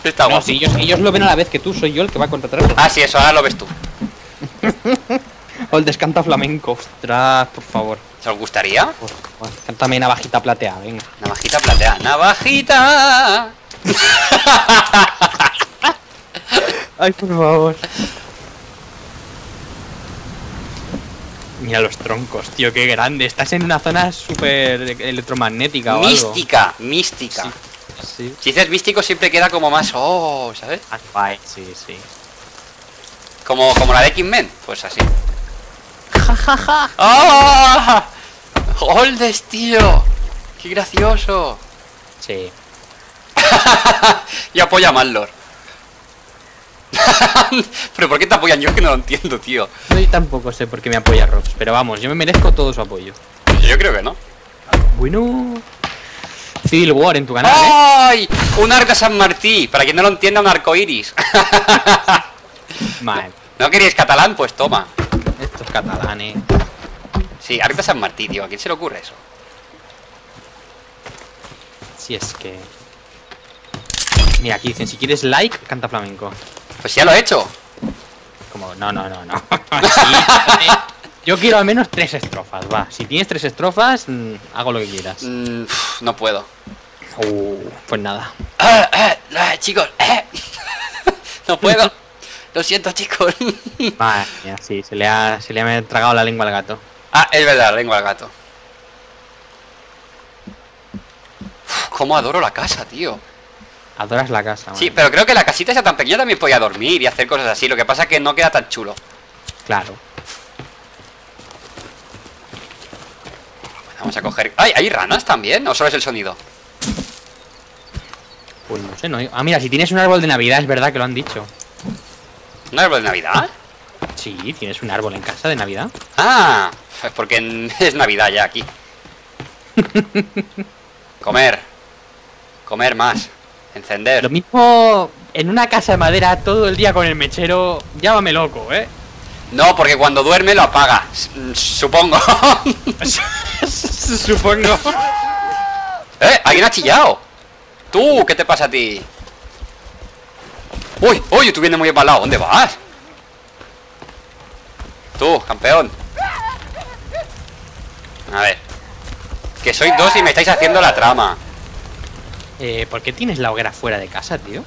Está No, si ellos, ellos lo ven a la vez que tú, soy yo el que va a contratarlo. Ah, sí, eso, ahora lo ves tú O el descanta flamenco. Ostras, por favor. ¿Se os gustaría? Cántame navajita plateada, venga. Navajita plateada ¡Navajita! Ay, por favor. Mira los troncos, tío, qué grande. Estás en una zona súper electromagnética o algo. Mística, mística Sí. Si dices místico siempre queda como más... Oh, ¿sabes? Ah, sí, sí. Como, como la de X-Men Pues así Ja, ja, ja. ¡Ah! ¡Holdes, tío! ¡Qué gracioso! Sí. y apoya a Manlor. Pero ¿por qué te apoyan? Yo que no lo entiendo, tío. Yo tampoco sé por qué me apoya Robs, pero vamos, yo me merezco todo su apoyo. Yo creo que no. Bueno. Civil War en tu canal, ¿eh? Un arco San Martí. Para quien no lo entienda, un arco iris. Man, ¿No queréis catalán? Pues toma. estos catalanes. Sí, arco San Martí, tío. ¿A quién se le ocurre eso? Si es que. Mira, aquí dicen, si quieres like, canta flamenco. Pues ya lo he hecho. Como, no, no, no, no. Sí, yo quiero al menos tres estrofas, va. Si tienes tres estrofas, mm, hago lo que quieras. Mm, no puedo. Uh, pues nada. Ah, ah, ah, chicos. eh. no puedo. Lo siento, chicos. Madre mía, sí, se le, ha, se le ha tragado la lengua al gato. ah, es verdad, lengua al gato. Uf, cómo adoro la casa, tío. Adoras la casa, Sí, pero creo que la casita esa tan pequeña también podía dormir y hacer cosas así. Lo que pasa es que no queda tan chulo. Claro. Vamos a coger... ¡Ay! ¿Hay ranas también? ¿O solo es el sonido? Pues no sé, no. Ah, mira, si tienes un árbol de Navidad, es verdad que lo han dicho. ¿Un árbol de Navidad? Sí, tienes un árbol en casa de Navidad. Ah, es porque es Navidad ya aquí. Comer. Comer más. Encender. Lo mismo en una casa de madera todo el día con el mechero, llámame loco, ¿eh? No, porque cuando duerme lo apaga. Supongo. Supongo. ¡Eh! ¡Alguien ha chillado! ¡Tú! ¿Qué te pasa a ti? ¡Uy! ¡Uy! Tú vienes muy para lado. ¿Dónde vas? Tú, campeón. A ver. Que sois dos y me estáis haciendo la trama. Eh, ¿Por qué tienes la hoguera fuera de casa, tío?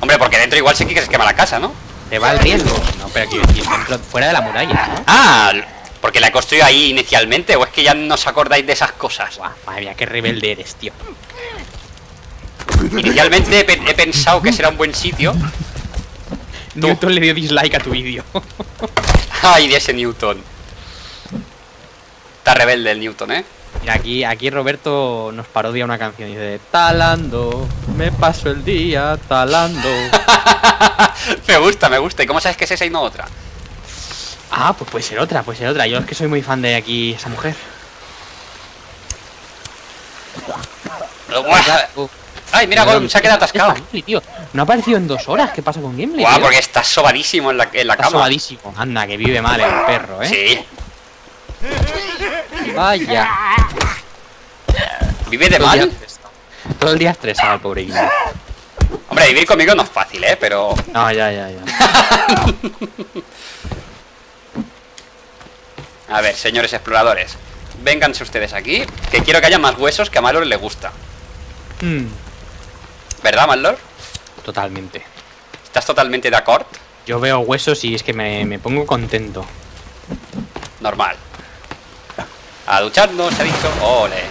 Hombre, porque dentro igual sí que se quema la casa, ¿no? Te va el riesgo. No, pero decir, dentro, fuera de la muralla, ¿no? Ah, porque la he construido ahí inicialmente, o es que ya no os acordáis de esas cosas. Madre mía, qué rebelde eres, tío. Inicialmente he, pe- he pensado que será un buen sitio. Tú. Newton le dio dislike a tu vídeo. Ay, de ese Newton. Está rebelde el Newton, ¿eh? Mira, aquí, aquí Roberto nos parodia una canción y dice Talando, me paso el día talando. me gusta, me gusta. ¿Y cómo sabes que es esa y no otra? ah, pues puede ser otra, puede ser otra. Yo es que soy muy fan de aquí esa mujer. Ay, mira, Gollum, se ha quedado atascado. Gimli, tío. No ha aparecido en dos horas. ¿Qué pasa con Gimli? Guau, porque está sobadísimo en la, en la Está cama. sobadísimo. Anda, que vive mal el perro, ¿eh? Sí. Vaya. ¿Vive de día mal? Todo el día estresado el pobre Gimli. Hombre, vivir conmigo no es fácil, ¿eh? Pero... No, ya, ya, ya. A ver, señores exploradores. Vénganse ustedes aquí, que quiero que haya más huesos que a Malor le gusta. Mm, ¿Verdad, Malor? totalmente. ¿Estás totalmente de acuerdo? Yo veo huesos y es que me, me pongo contento. Normal. A ducharnos, se ha dicho. Ole.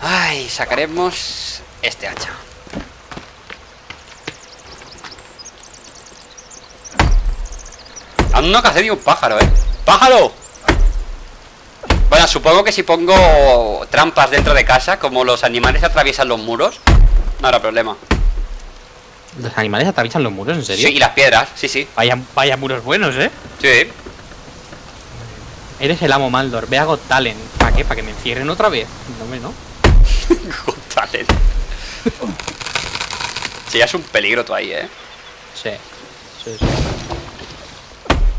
Ay, sacaremos este hacha. Aún no cacé ni un pájaro, ¿eh? ¡Pájaro! Bueno, supongo que si pongo trampas dentro de casa, como los animales atraviesan los muros, no habrá problema. ¿Los animales atraviesan los muros, en serio? Sí, y las piedras, sí, sí. Vaya, vaya muros buenos, ¿eh? Sí. Eres el amo Maldor. Ve a Got Talent. ¿Para qué? ¿Para que me encierren otra vez? No me, ¿no? Got Talent. Sí, ya es un peligro tú ahí, ¿eh? Sí. Sí, sí.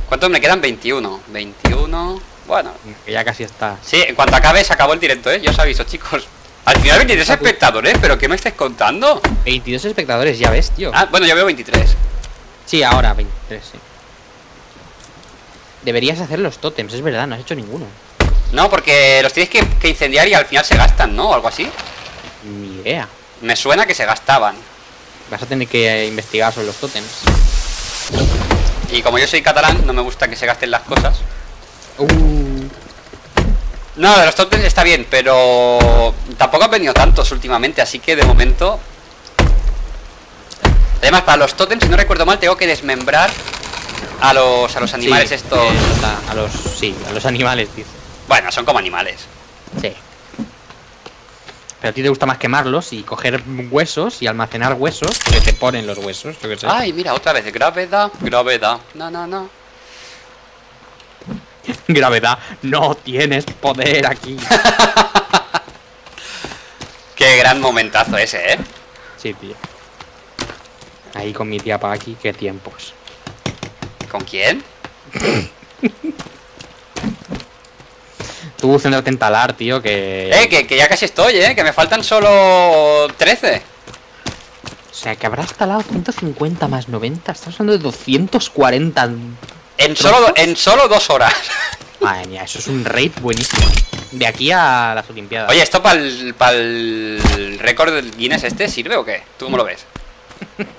¿Cuántos me quedan? 21. 21. Bueno. Que ya casi está. Sí, en cuanto acabe se acabó el directo, ¿eh? Yo os aviso, chicos. Al final 23 espectadores, ¿pero qué me estáis contando? 22 espectadores, ya ves, tío. Ah, bueno, yo veo 23. Sí, ahora 23, sí. Deberías hacer los tótems, es verdad, no has hecho ninguno. No, porque los tienes que, que incendiar y al final se gastan, ¿no? O algo así. Ni idea. Me suena que se gastaban. Vas a tener que eh, investigar sobre los tótems. Y como yo soy catalán, no me gusta que se gasten las cosas. Uh, No, de los totems está bien, pero tampoco han venido tantos últimamente, así que de momento... Además, para los totems, si no recuerdo mal, tengo que desmembrar a los, a los animales sí, estos... eh, a los, sí, a los animales, dice. Bueno, son como animales. Sí. Pero a ti te gusta más quemarlos y coger huesos y almacenar huesos que te ponen los huesos, yo qué sé. Ay, mira, otra vez, gravedad, gravedad. No, no, no. Gravedad, no tienes poder aquí. Qué gran momentazo ese, ¿eh? Sí, tío. Ahí con mi tía pa' aquí, qué tiempos. ¿Con quién? Tú céntrate en talar, tío, que... Eh, que, que ya casi estoy, ¿eh? Que me faltan solo 13. O sea, que habrás talado 150 más 90. Estás hablando de 240. En solo, en solo dos horas. Madre mía, eso es un raid buenísimo. De aquí a las Olimpiadas. Oye, ¿esto para el récord del Guinness este sirve o qué? ¿Tú cómo lo ves?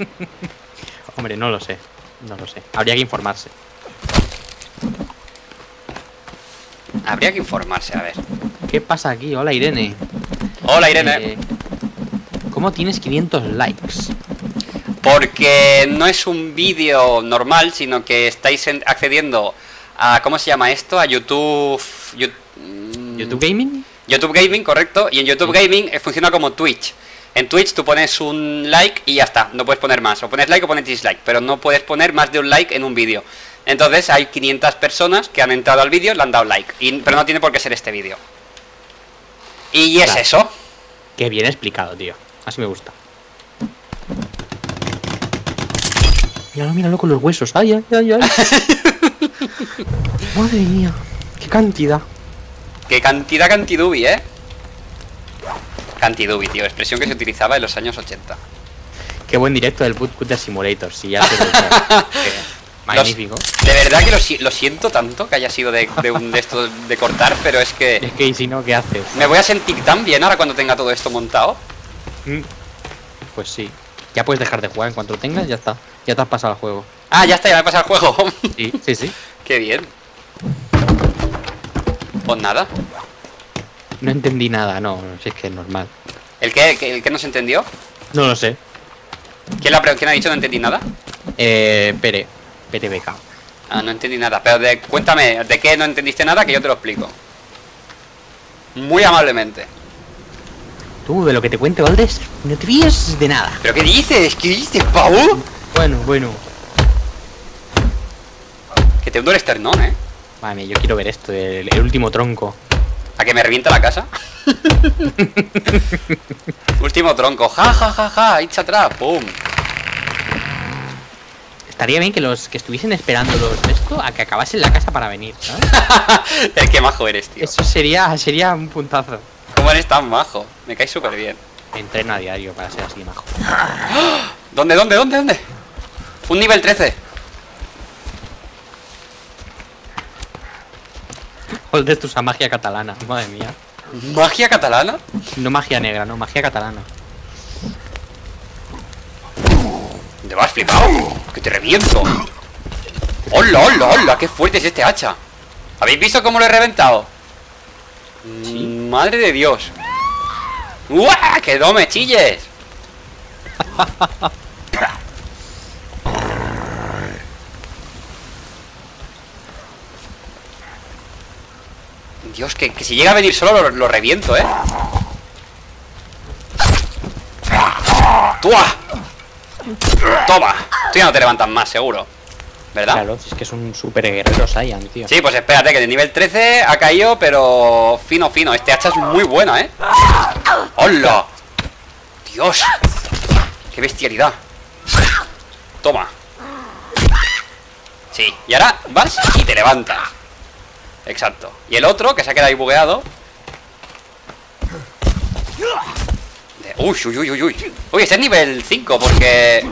Hombre, no lo sé. No lo sé. Habría que informarse. Habría que informarse, a ver. ¿Qué pasa aquí? Hola, Irene. Hola, Irene. Eh, ¿Cómo tienes 500 likes? Porque no es un vídeo normal, sino que estáis en- accediendo a... ¿Cómo se llama esto? A YouTube... Mm, ¿YouTube Gaming? YouTube Gaming, correcto. Y en YouTube Gaming eh, funciona como Twitch. En Twitch tú pones un like y ya está. No puedes poner más. O pones like o pones dislike. Pero no puedes poner más de un like en un vídeo. Entonces hay 500 personas que han entrado al vídeo y le han dado like. Y- pero no tiene por qué ser este vídeo. Y es Claro. eso. Qué bien explicado, tío. Así me gusta. Míralo, míralo con los huesos. Ay, ay, ay, ay. Madre mía. Qué cantidad. Qué cantidad cantidubi, ¿eh? Cantidubi, tío. Expresión que se utilizaba en los años 80. Qué buen directo del Bootcutter Simulator. Si ya te he Magnífico. De verdad que lo, si- lo siento tanto que haya sido de, de un de estos de cortar, pero es que Es que, ¿y si no, ¿qué haces? me voy a sentir tan bien ahora cuando tenga todo esto montado. Mm. Pues sí. Ya puedes dejar de jugar en cuanto lo tengas, ya está. Ya te has pasado el juego. Ah, ya está, ya me pasa el juego. Sí, sí, sí. Qué bien. Pues nada. No entendí nada, no, si es que es normal. ¿El que, el que no se entendió? No lo sé. ¿Quién, la, pre- quién ha dicho no entendí nada? Eh, Pere. Pere Beca. Ah, no entendí nada. Pero de, cuéntame, ¿de qué no entendiste nada? Que yo te lo explico. Muy amablemente. Tú, de lo que te cuente Valdés, no te fíes de nada. ¿Pero qué dices? ¿Qué dices, Pau? Bueno, bueno. Que te hundo el esternón, ¿eh? Madre mía, yo quiero ver esto, el, el último tronco. ¿A que me revienta la casa? Último tronco. Ja, ja, ja, ja. Echa atrás. Pum. Estaría bien que los que estuviesen esperando los de esto a que acabasen la casa para venir, ¿sabes? el que majo eres, tío. Eso sería, sería un puntazo. ¿Cómo eres tan majo? Me caes súper bien. Entreno a diario para ser así de majo. ¿Dónde, dónde, dónde, dónde? Un nivel 13. Valdés, tu esa magia catalana, madre mía. ¿Magia catalana? No magia negra, no, magia catalana. ¿Te vas flipado? Que te reviento. ¡Hola, hola, hola! ¡Qué fuerte es este hacha! ¿Habéis visto cómo lo he reventado? Madre de Dios. ¡Uah! ¡Que no me chilles! Dios, que, que si llega a venir solo lo, lo reviento, ¿eh? ¡Tua! Toma. Tú ya no te levantas más, seguro. ¿Verdad? Claro, es que es un super guerrero Saiyan, tío. Sí, pues espérate, que de nivel 13 ha caído, pero fino, fino. Este hacha es muy buena, ¿eh? ¡Hola! ¡Dios! ¡Qué bestialidad! Toma. Sí, y ahora vas y te levantas. Exacto. Y el otro, que se ha quedado ahí bugueado. De- Uy, uy, uy, uy, uy. Uy, este es nivel 5 porque...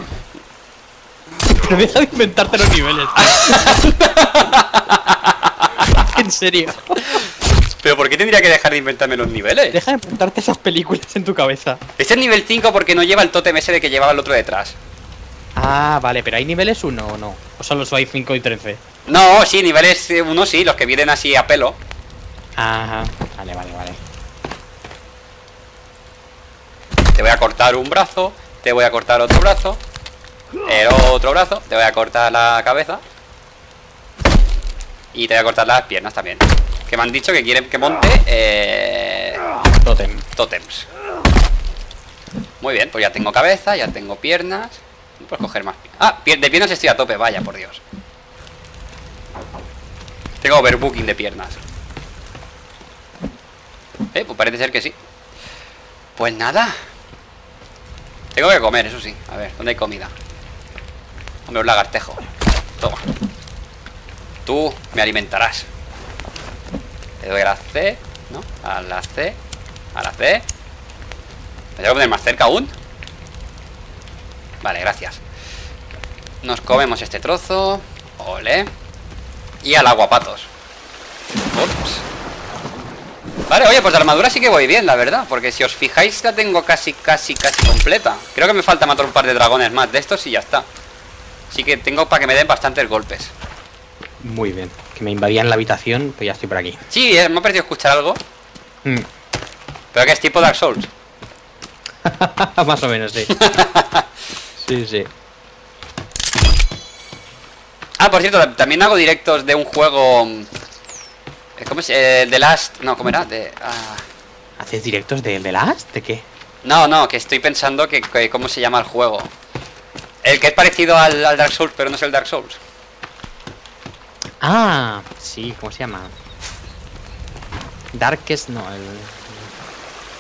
Pero deja de inventarte los niveles. en serio. ¿Pero por qué tendría que dejar de inventarme los niveles? Deja de inventarte esas películas en tu cabeza. Este es nivel 5 porque no lleva el tótem ese de que llevaba el otro detrás. Ah, vale, pero ¿hay niveles 1 o no? ¿O solo hay 5 y 13? No, sí, niveles 1 sí, los que vienen así a pelo. Ajá. Vale, vale, vale. Te voy a cortar un brazo, te voy a cortar otro brazo, el otro brazo, te voy a cortar la cabeza. Y te voy a cortar las piernas también. Que me han dicho que quieren que monte eh, Totem. tótems. Muy bien, pues ya tengo cabeza, ya tengo piernas. Puedes coger más. Ah, de piernas estoy a tope, vaya, por Dios. Tengo overbooking de piernas. Eh, pues parece ser que sí. Pues nada. Tengo que comer, eso sí. A ver, ¿dónde hay comida? Hombre, un lagartejo. Toma. Tú me alimentarás. Le doy la C, ¿no? A la C. A la C. ¿Me tengo que poner más cerca aún? Vale, gracias. Nos comemos este trozo. Ole. Y al aguapatos. Ups. Vale, oye, pues de armadura sí que voy bien, la verdad Porque si os fijáis la tengo casi, casi, casi completa Creo que me falta matar un par de dragones más de estos y ya está Así que tengo para que me den bastantes golpes Muy bien. Que me invadían la habitación, pues ya estoy por aquí. Sí, eh, me ha parecido escuchar algo Mm. Pero que es tipo Dark Souls Más o menos, sí. sí, sí. Ah, por cierto, también hago directos de un juego eh, ¿Cómo es? Eh, The Last... No, ¿cómo era? De... ah, ¿Haces directos de The Last? ¿De qué? No, no, que estoy pensando que, que- ¿Cómo se llama el juego? El que es parecido al, al Dark Souls, pero no es el Dark Souls Ah, sí, ¿cómo se llama? Darkest, no, el...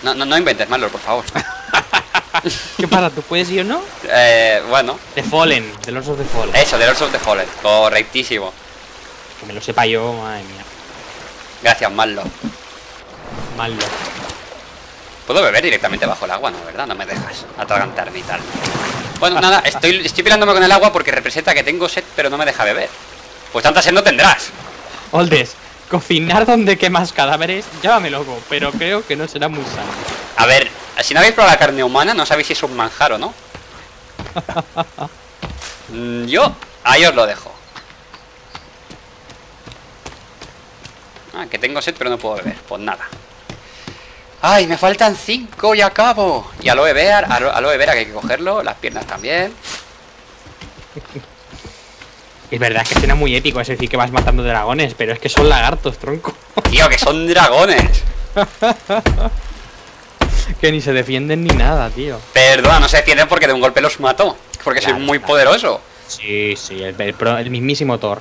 No, no, no inventes, Marlor, por favor ¿Qué pasa? ¿Tú puedes ir o no? eh, Bueno, The Fallen, The Lords of the Fallen. eso, The Lords of the Fallen Correctísimo Que me lo sepa yo, madre mía. Gracias, Marlor Malo. Puedo beber directamente bajo el agua, ¿no? ¿Verdad? No me dejas atragantarme y tal Bueno, nada, estoy, estoy peleándome con el agua porque representa que tengo sed pero no me deja beber Pues tanta sed no tendrás Oldes, cocinar donde quemas cadáveres, llámame loco, pero creo que no será muy sano. A ver, si no habéis probado la carne humana, no sabéis si es un manjar o no. Mm, Yo, ahí os lo dejo. Ah, que tengo sed pero no puedo beber. Pues nada. Ay, me faltan cinco y acabo. Y aloe vera, alo- aloe vera que hay que cogerlo, las piernas también. Es verdad es que suena muy épico, es decir, que vas matando dragones, pero es que son lagartos, tronco. Tío, que son dragones. que ni se defienden ni nada, tío. Perdona, no se defienden porque de un golpe los mató. Porque soy Claro, muy claro. poderoso. Sí, sí, el, el pro- el mismísimo Thor.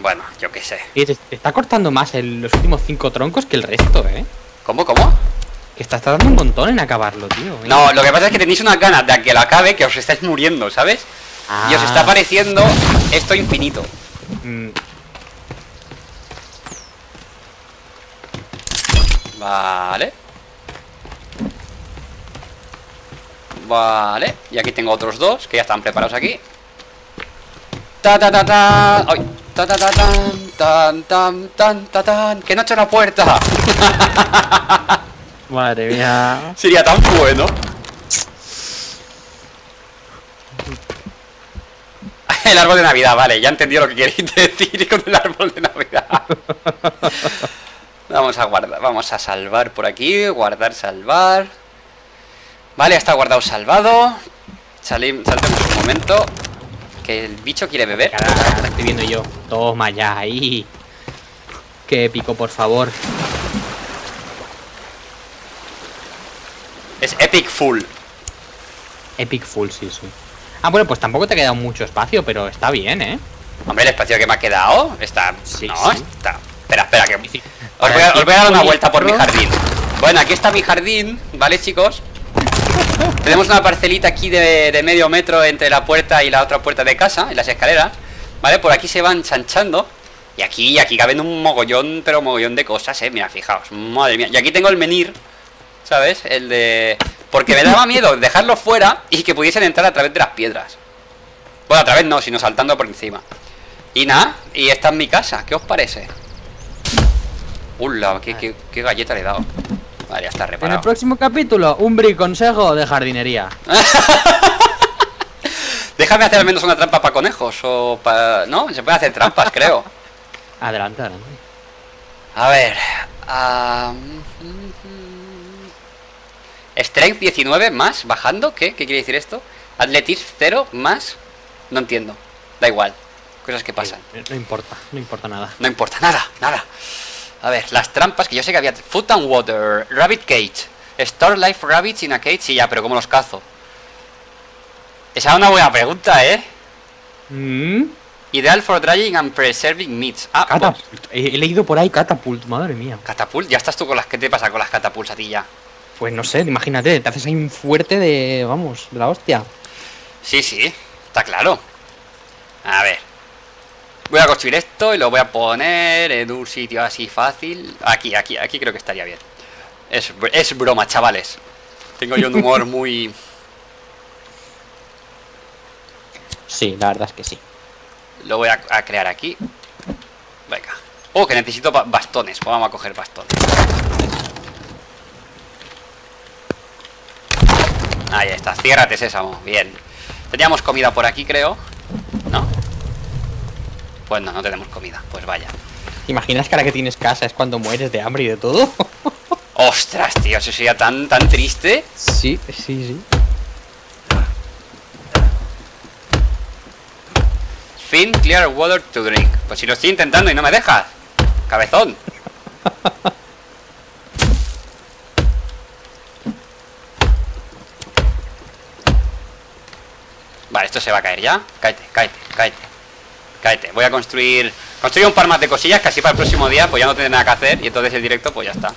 Bueno, yo qué sé. Y te, te está cortando más el- los últimos cinco troncos que el resto, ¿eh? ¿Cómo, cómo? Que estás tardando un montón en acabarlo, tío. ¿eh? No, lo que pasa es que tenéis unas ganas de a que lo acabe que os estáis muriendo, ¿sabes? Y os está Ah, pareciendo esto infinito. mm, Vale. Vale. Y aquí tengo otros dos que ya están preparados aquí. Ta ta ta ta. Ay. Ta ta ta tan tan tan tan ta tan. Que no he hecho la puerta. Madre mía. Sería tan bueno. El árbol de Navidad, vale, ya entendí lo que queréis decir con el árbol de Navidad. Vamos a guardar, vamos a salvar por aquí, guardar, salvar. Vale, está guardado, salvado. Salim, saltemos un momento. Que el bicho quiere beber. Cara, la estoy viendo yo. Toma ya, ahí. Qué épico, por favor. Es epic full. Epic full, sí, sí. Ah, bueno, pues tampoco te ha quedado mucho espacio, pero está bien, ¿eh? Hombre, el espacio que me ha quedado está. Sí, no, sí. está. Espera, espera, que. Os voy, a, os voy a dar una vuelta por mi jardín. Bueno, aquí está mi jardín, ¿vale, chicos? Tenemos una parcelita aquí de, de medio metro entre la puerta y la otra puerta de casa, en las escaleras. ¿Vale? Por aquí se van chanchando. Y aquí, y aquí caben un mogollón, pero mogollón de cosas, eh. Mira, fijaos, madre mía. Y aquí tengo el menir, ¿sabes? El de. Porque me daba miedo dejarlo fuera y que pudiesen entrar a través de las piedras. Bueno, a través no, sino saltando por encima. Y nada, y esta es mi casa, ¿qué os parece? Ula, qué, qué, qué galleta le he dado. Vale, ya está En el reparado. próximo capítulo, un briconsejo de jardinería. Déjame hacer al menos una trampa para conejos o para... ¿No? Se pueden hacer trampas, creo. Adelante, adelante. A ver... ah, Strength 19 más, bajando, ¿qué? ¿Qué quiere decir esto? Atletism 0 más... No entiendo. Da igual. Cosas que pasan. No importa, no importa nada. No importa, nada, nada. A ver, las trampas que yo sé que había. Food and Water, Rabbit Cage, Store Life Rabbits in a Cage, sí, ya, pero ¿cómo los cazo? Esa es una buena pregunta, ¿eh? Mm, Ideal for drying and preserving meats. Ah, pues, Catapult. He, he leído por ahí catapult, madre mía. catapult, ya estás tú con las. ¿Qué te pasa con las catapults a ti ya? Pues no sé, imagínate, te haces ahí un fuerte de, vamos, de la hostia. Sí, sí, está claro. A ver. Voy a construir esto y lo voy a poner en un sitio así fácil. Aquí, aquí, aquí creo que estaría bien. Es, es broma, chavales. Tengo yo un humor muy... Sí, la verdad es que sí. Lo voy a, a crear aquí. Venga. Oh, que necesito ba- bastones. Pues vamos a coger bastones. Ahí está, ciérrate sésamo, bien. Teníamos comida por aquí, creo. ¿No? Pues no, no tenemos comida. Pues vaya. ¿Te imaginas que ahora que tienes casa es cuando mueres de hambre y de todo? Ostras, tío, eso sería tan, tan triste. sí, sí, sí. Fin clear water to drink. Pues si lo estoy intentando y no me dejas. Cabezón. Vale, esto se va a caer ya. Cáete, cáete, cáete. Cáete. Voy a construir. Construir un par más de cosillas que así para el próximo día pues ya no tendré nada que hacer. Y entonces el directo pues ya está.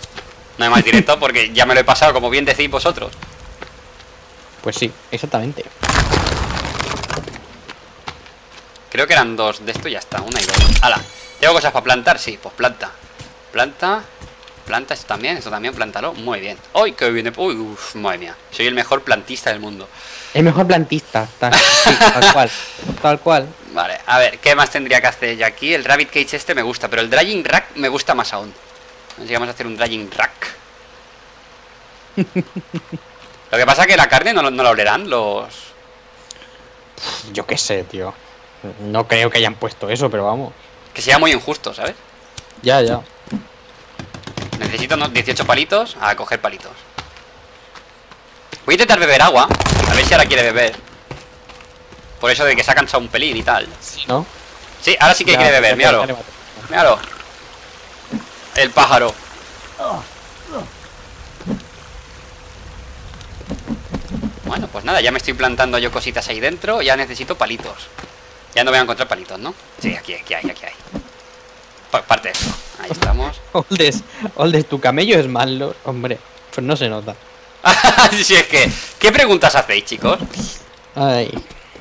No hay más directo porque ya me lo he pasado, como bien decís vosotros. Pues sí, exactamente. Creo que eran dos de esto y ya está, una y dos. ¡Hala! ¿Tengo cosas para plantar? Sí, pues planta. Planta. Planta esto también, esto también, plántalo. Muy bien. ¡Ay, que viene! ¡Uy, uf, madre mía! Soy el mejor plantista del mundo. El mejor plantista. ta- sí, tal cual. Tal cual. Vale, a ver, ¿qué más tendría que hacer yo aquí? El Rabbit Cage este me gusta, pero el Drying Rack me gusta más aún. Nos llegamos a hacer un Drying Rack. Lo que pasa es que la carne no, no la olerán los... Yo qué sé, tío. No creo que hayan puesto eso, pero vamos. Que sea muy injusto, ¿sabes? Ya, ya. Necesito unos 18 palitos a coger palitos. Voy a intentar beber agua. A ver si ahora quiere beber. Por eso de que se ha cansado un pelín y tal. Sí, ¿no? Sí, ahora sí que Ya, quiere beber, míralo. Míralo. El pájaro. Bueno, pues nada, ya me estoy plantando yo cositas ahí dentro. Ya necesito palitos. Ya no voy a encontrar palitos, ¿no? Sí, aquí, aquí hay, aquí hay. Pa- parte de. Ahí estamos. Oldes, Oldes, tu camello es malo. Hombre, pues no se nota. si es que... ¿Qué preguntas hacéis, chicos? Ay.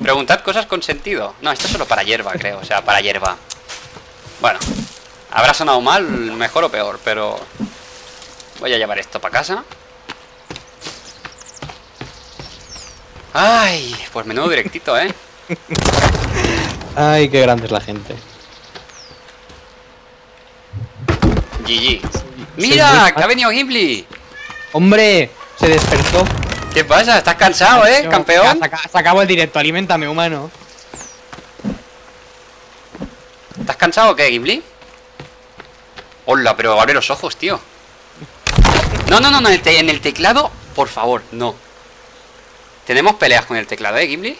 Preguntad cosas con sentido. No, esto es solo para hierba, creo. O sea, para hierba. Bueno, habrá sonado mal, mejor o peor, pero... Voy a llevar esto para casa. Ay, pues menudo directito, ¿eh? Ay, qué grande es la gente. GG. ¡Mira! ¡Que ha venido Ghibli! ¡Hombre! Se despertó. ¿Qué pasa? ¿Estás cansado, eh, Yo- campeón? Se, aca- se acabó el directo, alimentame, humano. ¿Estás cansado o qué, Ghibli? Hola, pero abre los ojos, tío. No, no, no, no, en el, en el teclado, por favor, no. Tenemos peleas con el teclado, ¿eh, Ghibli?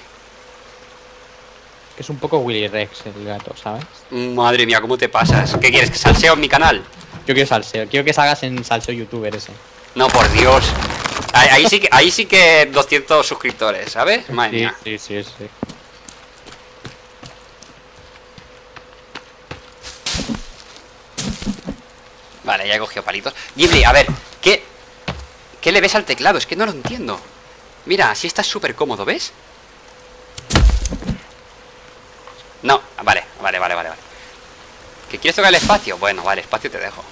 Es un poco Willy Rex el gato, ¿sabes? Madre mía, ¿cómo te pasas? ¿Qué quieres? ¿Que salseo en mi canal? Yo quiero salseo, quiero que salgas en salseo youtuber ese. No, por Dios. Ahí, ahí sí que, ahí sí que 200 suscriptores, ¿sabes? Madre Sí, mía. sí, sí, sí. Vale, ya he cogido palitos. Ghibli, a ver, ¿qué, ¿qué le ves al teclado? Es que no lo entiendo. Mira, así está súper cómodo, ¿ves? No, vale, vale, vale, vale, vale. ¿Que quieres tocar el espacio? Bueno, vale, espacio te dejo.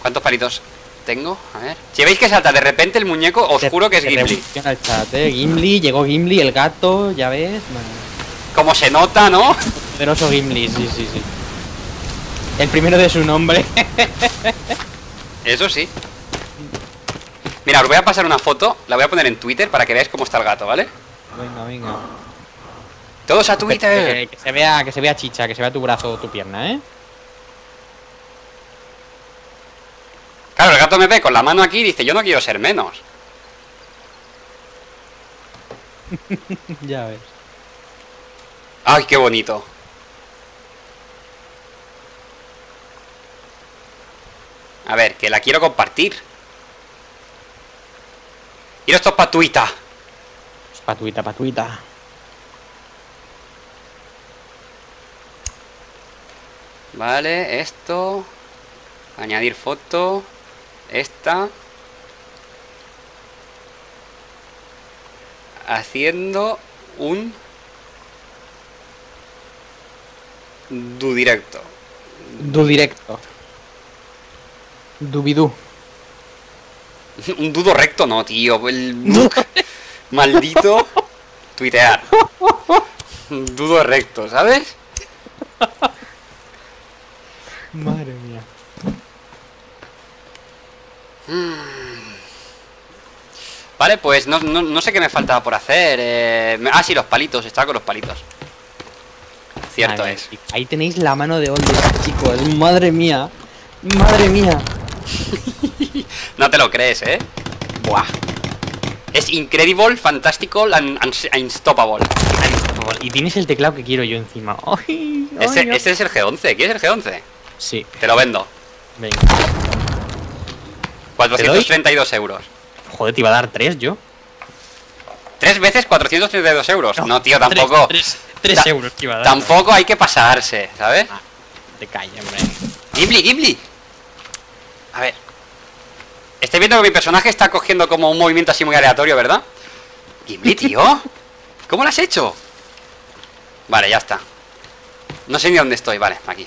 ¿Cuántos palitos tengo? A ver. Si veis que salta de repente el muñeco, os juro que es chat, ¿eh? Gimli, llegó Gimli, el gato, ya ves. Como se nota, ¿no? poderoso Gimli, sí, sí, sí. El primero de su nombre. Eso sí. Mira, os voy a pasar una foto, la voy a poner en Twitter para que veáis cómo está el gato, ¿vale? venga, venga. Todos a Twitter. Que, que se vea, que se vea chicha, que se vea tu brazo o tu pierna, ¿eh? Claro, el gato me ve con la mano aquí y dice, yo no quiero ser menos. ya ves. Ay, qué bonito. A ver, que la quiero compartir. Y esto es para Twitter. Pues patuita, patuita. Vale, esto. Añadir foto. Está haciendo un du directo. Du directo. Dubidú. Un dudo recto, no, tío. El book maldito. Tuitear. Dudo recto, ¿sabes? Madre Vale, pues no, no- no sé qué me faltaba por hacer. eh, Ah, sí, los palitos. Estaba con los palitos. Cierto es. Ahí tenéis la mano de Oldest, chicos. Madre mía. Madre mía. No te lo crees, ¿eh? Buah. Es incredible, fantástico, and, and- unstoppable. Y tienes el teclado que quiero yo encima. Ay, ay, Ese, ay. ese es el G11. ¿Quieres el G11? Sí, Te lo vendo. venga. 432 euros. Joder, te iba a dar tres yo. Tres veces 432 euros. No, tío, tampoco. Tres, tres Ta- euros te iba a dar. Tampoco hay que pasarse, ¿sabes? Ah, te calles, hombre. Ghibli, Ghibli. A ver. Estoy viendo que mi personaje está cogiendo como un movimiento así muy aleatorio, ¿verdad? Ghibli, tío. ¿Cómo lo has hecho? Vale, ya está. No sé ni dónde estoy. Vale, aquí.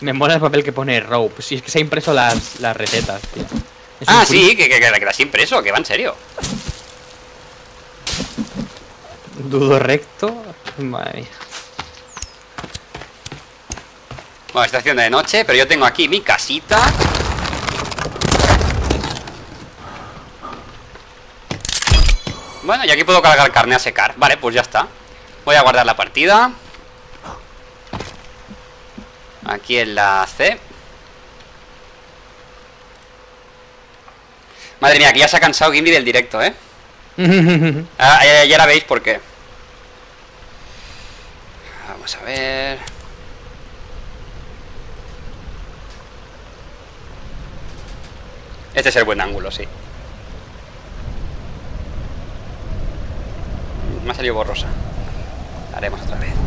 Me mola el papel que pone rope. Si es que se ha impreso las, las recetas, tío. Es Ah, sí, que, que, que, que la has impreso, que va en serio. Dudo recto. Madre mía. Bueno, está haciendo de noche, pero yo tengo aquí mi casita. Bueno, y aquí puedo cargar carne a secar. Vale, pues ya está. Voy a guardar la partida. Aquí en la C. Madre mía, aquí ya se ha cansado Gimli del directo, ¿eh? Ah, ya, ya la veis por qué. Vamos a ver. Este es el buen ángulo, sí. Me ha salido borrosa. La haremos otra vez.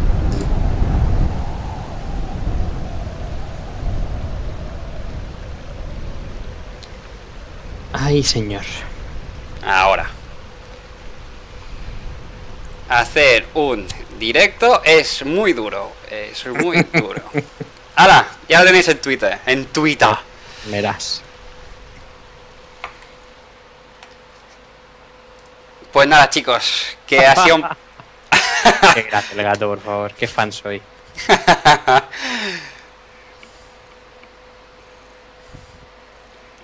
Ay, señor. Ahora. Hacer un directo es muy duro. Es muy duro. ¡Hala! Ya lo tenéis en Twitter. En Twitter. Verás. Pues nada, chicos. Que ha sido un... Qué gracia el gato, por favor. Qué fan soy.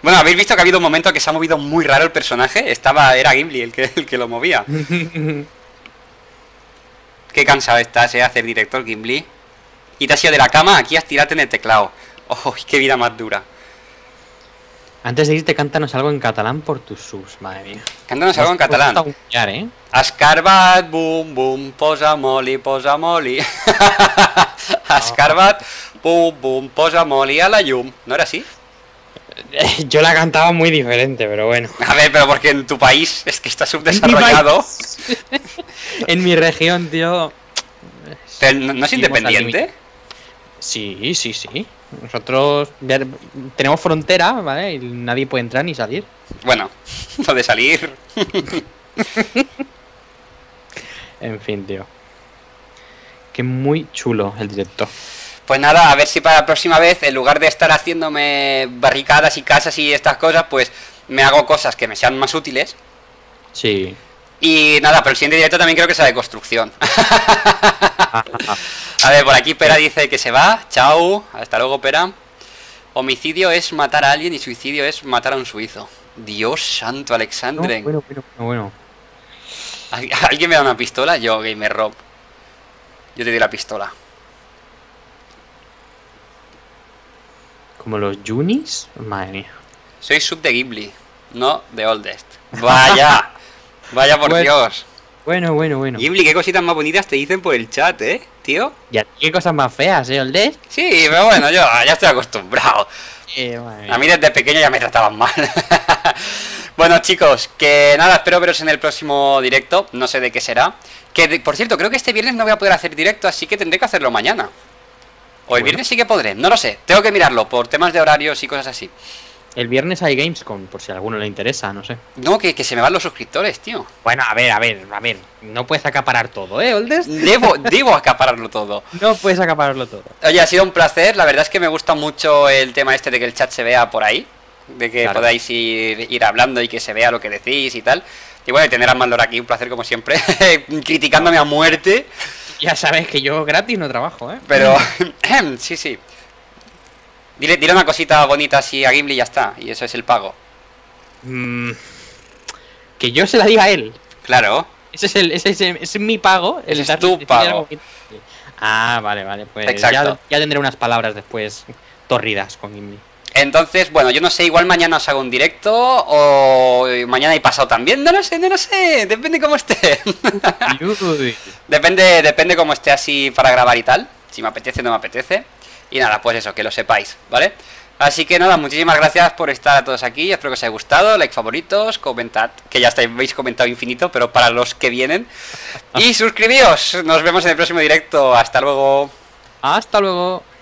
Bueno, habéis visto que ha habido un momento que se ha movido muy raro el personaje. Estaba, era Gimli el que, el que lo movía. Qué cansado estás, eh, hacer director Gimli. Y te has ido de la cama aquí a tirarte en el teclado. ¡Oh, qué vida más dura! Antes de irte, cántanos algo en catalán por tus subs, madre mía. Cántanos algo en catalán. humillar, ¿eh? Escarbat, bum, bum, posa moli, posa moli. Escarbat, bum, bum, posa moli a la llum. ¿No era así? Yo la cantaba muy diferente, pero bueno. A ver, pero porque en tu país es que está subdesarrollado. En mi región, tío. Pero ¿No, no es independiente? Sí, sí, sí. Nosotros tenemos frontera, ¿vale? Y nadie puede entrar ni salir. Bueno, lo de salir. En fin, tío. Que muy chulo el directo. Pues nada, a ver si para la próxima vez, en lugar de estar haciéndome barricadas y casas y estas cosas, pues me hago cosas que me sean más útiles. Sí. Y nada, pero el siguiente directo también creo que sea de construcción. A ver, por aquí Pera dice que se va. Chao. Hasta luego, Pera. Homicidio es matar a alguien y suicidio es matar a un suizo. Dios santo, No, Alexandre. bueno, bueno, bueno, bueno. ¿Al- ¿Alguien me da una pistola? Yo, Gamer Rob. Yo te doy la pistola. Como los Junis. Madre mía. Soy sub de Ghibli, no de Oldest. Vaya. Vaya por Bueno. Dios. Bueno, bueno, bueno. Ghibli, qué cositas más bonitas te dicen por el chat, ¿eh? Tío. Y a ti qué cosas más feas, ¿eh, Oldest? Sí, pero bueno, yo ya estoy acostumbrado. Eh. A mí desde pequeño ya me trataban mal. bueno, chicos, que nada, espero veros en el próximo directo. No sé de qué será. Que, por cierto, creo que este viernes no voy a poder hacer directo, así que tendré que hacerlo mañana. O el Bueno. viernes sí que podré, no lo sé. Tengo que mirarlo por temas de horarios y cosas así. El viernes hay Gamescom, por si a alguno le interesa, no sé. No, que, que se me van los suscriptores, tío. Bueno, a ver, a ver, a ver. No puedes acaparar todo, ¿eh, Oldest? Debo, debo acapararlo todo. No puedes acapararlo todo. Oye, ha sido un placer. La verdad es que me gusta mucho el tema este de que el chat se vea por ahí. De que Claro. podáis ir, ir hablando y que se vea lo que decís y tal. Y bueno, tener a Mandor aquí, un placer como siempre. criticándome a muerte. Ya sabes que yo gratis no trabajo, ¿eh? Pero, sí, sí. Dile, dile una cosita bonita así a Gimli y ya está. Y eso es el pago. Mm, que yo se la diga a él. Claro. Ese es, el, ese es, ese es mi pago. el Ese es tu pago. Ah, vale, vale. Pues Exacto. ya, ya tendré unas palabras después torridas con Gimli. Entonces, bueno, yo no sé, igual mañana os hago un directo o mañana y pasado también, no lo sé, no lo sé, depende cómo esté. Depende, depende cómo esté así para grabar y tal, si me apetece o no me apetece. Y nada, pues eso, que lo sepáis, ¿vale? Así que nada, muchísimas gracias por estar todos aquí, espero que os haya gustado, like favoritos, comentad, que ya estáis, habéis comentado infinito, pero para los que vienen. Y suscribíos, nos vemos en el próximo directo, hasta luego. Hasta luego.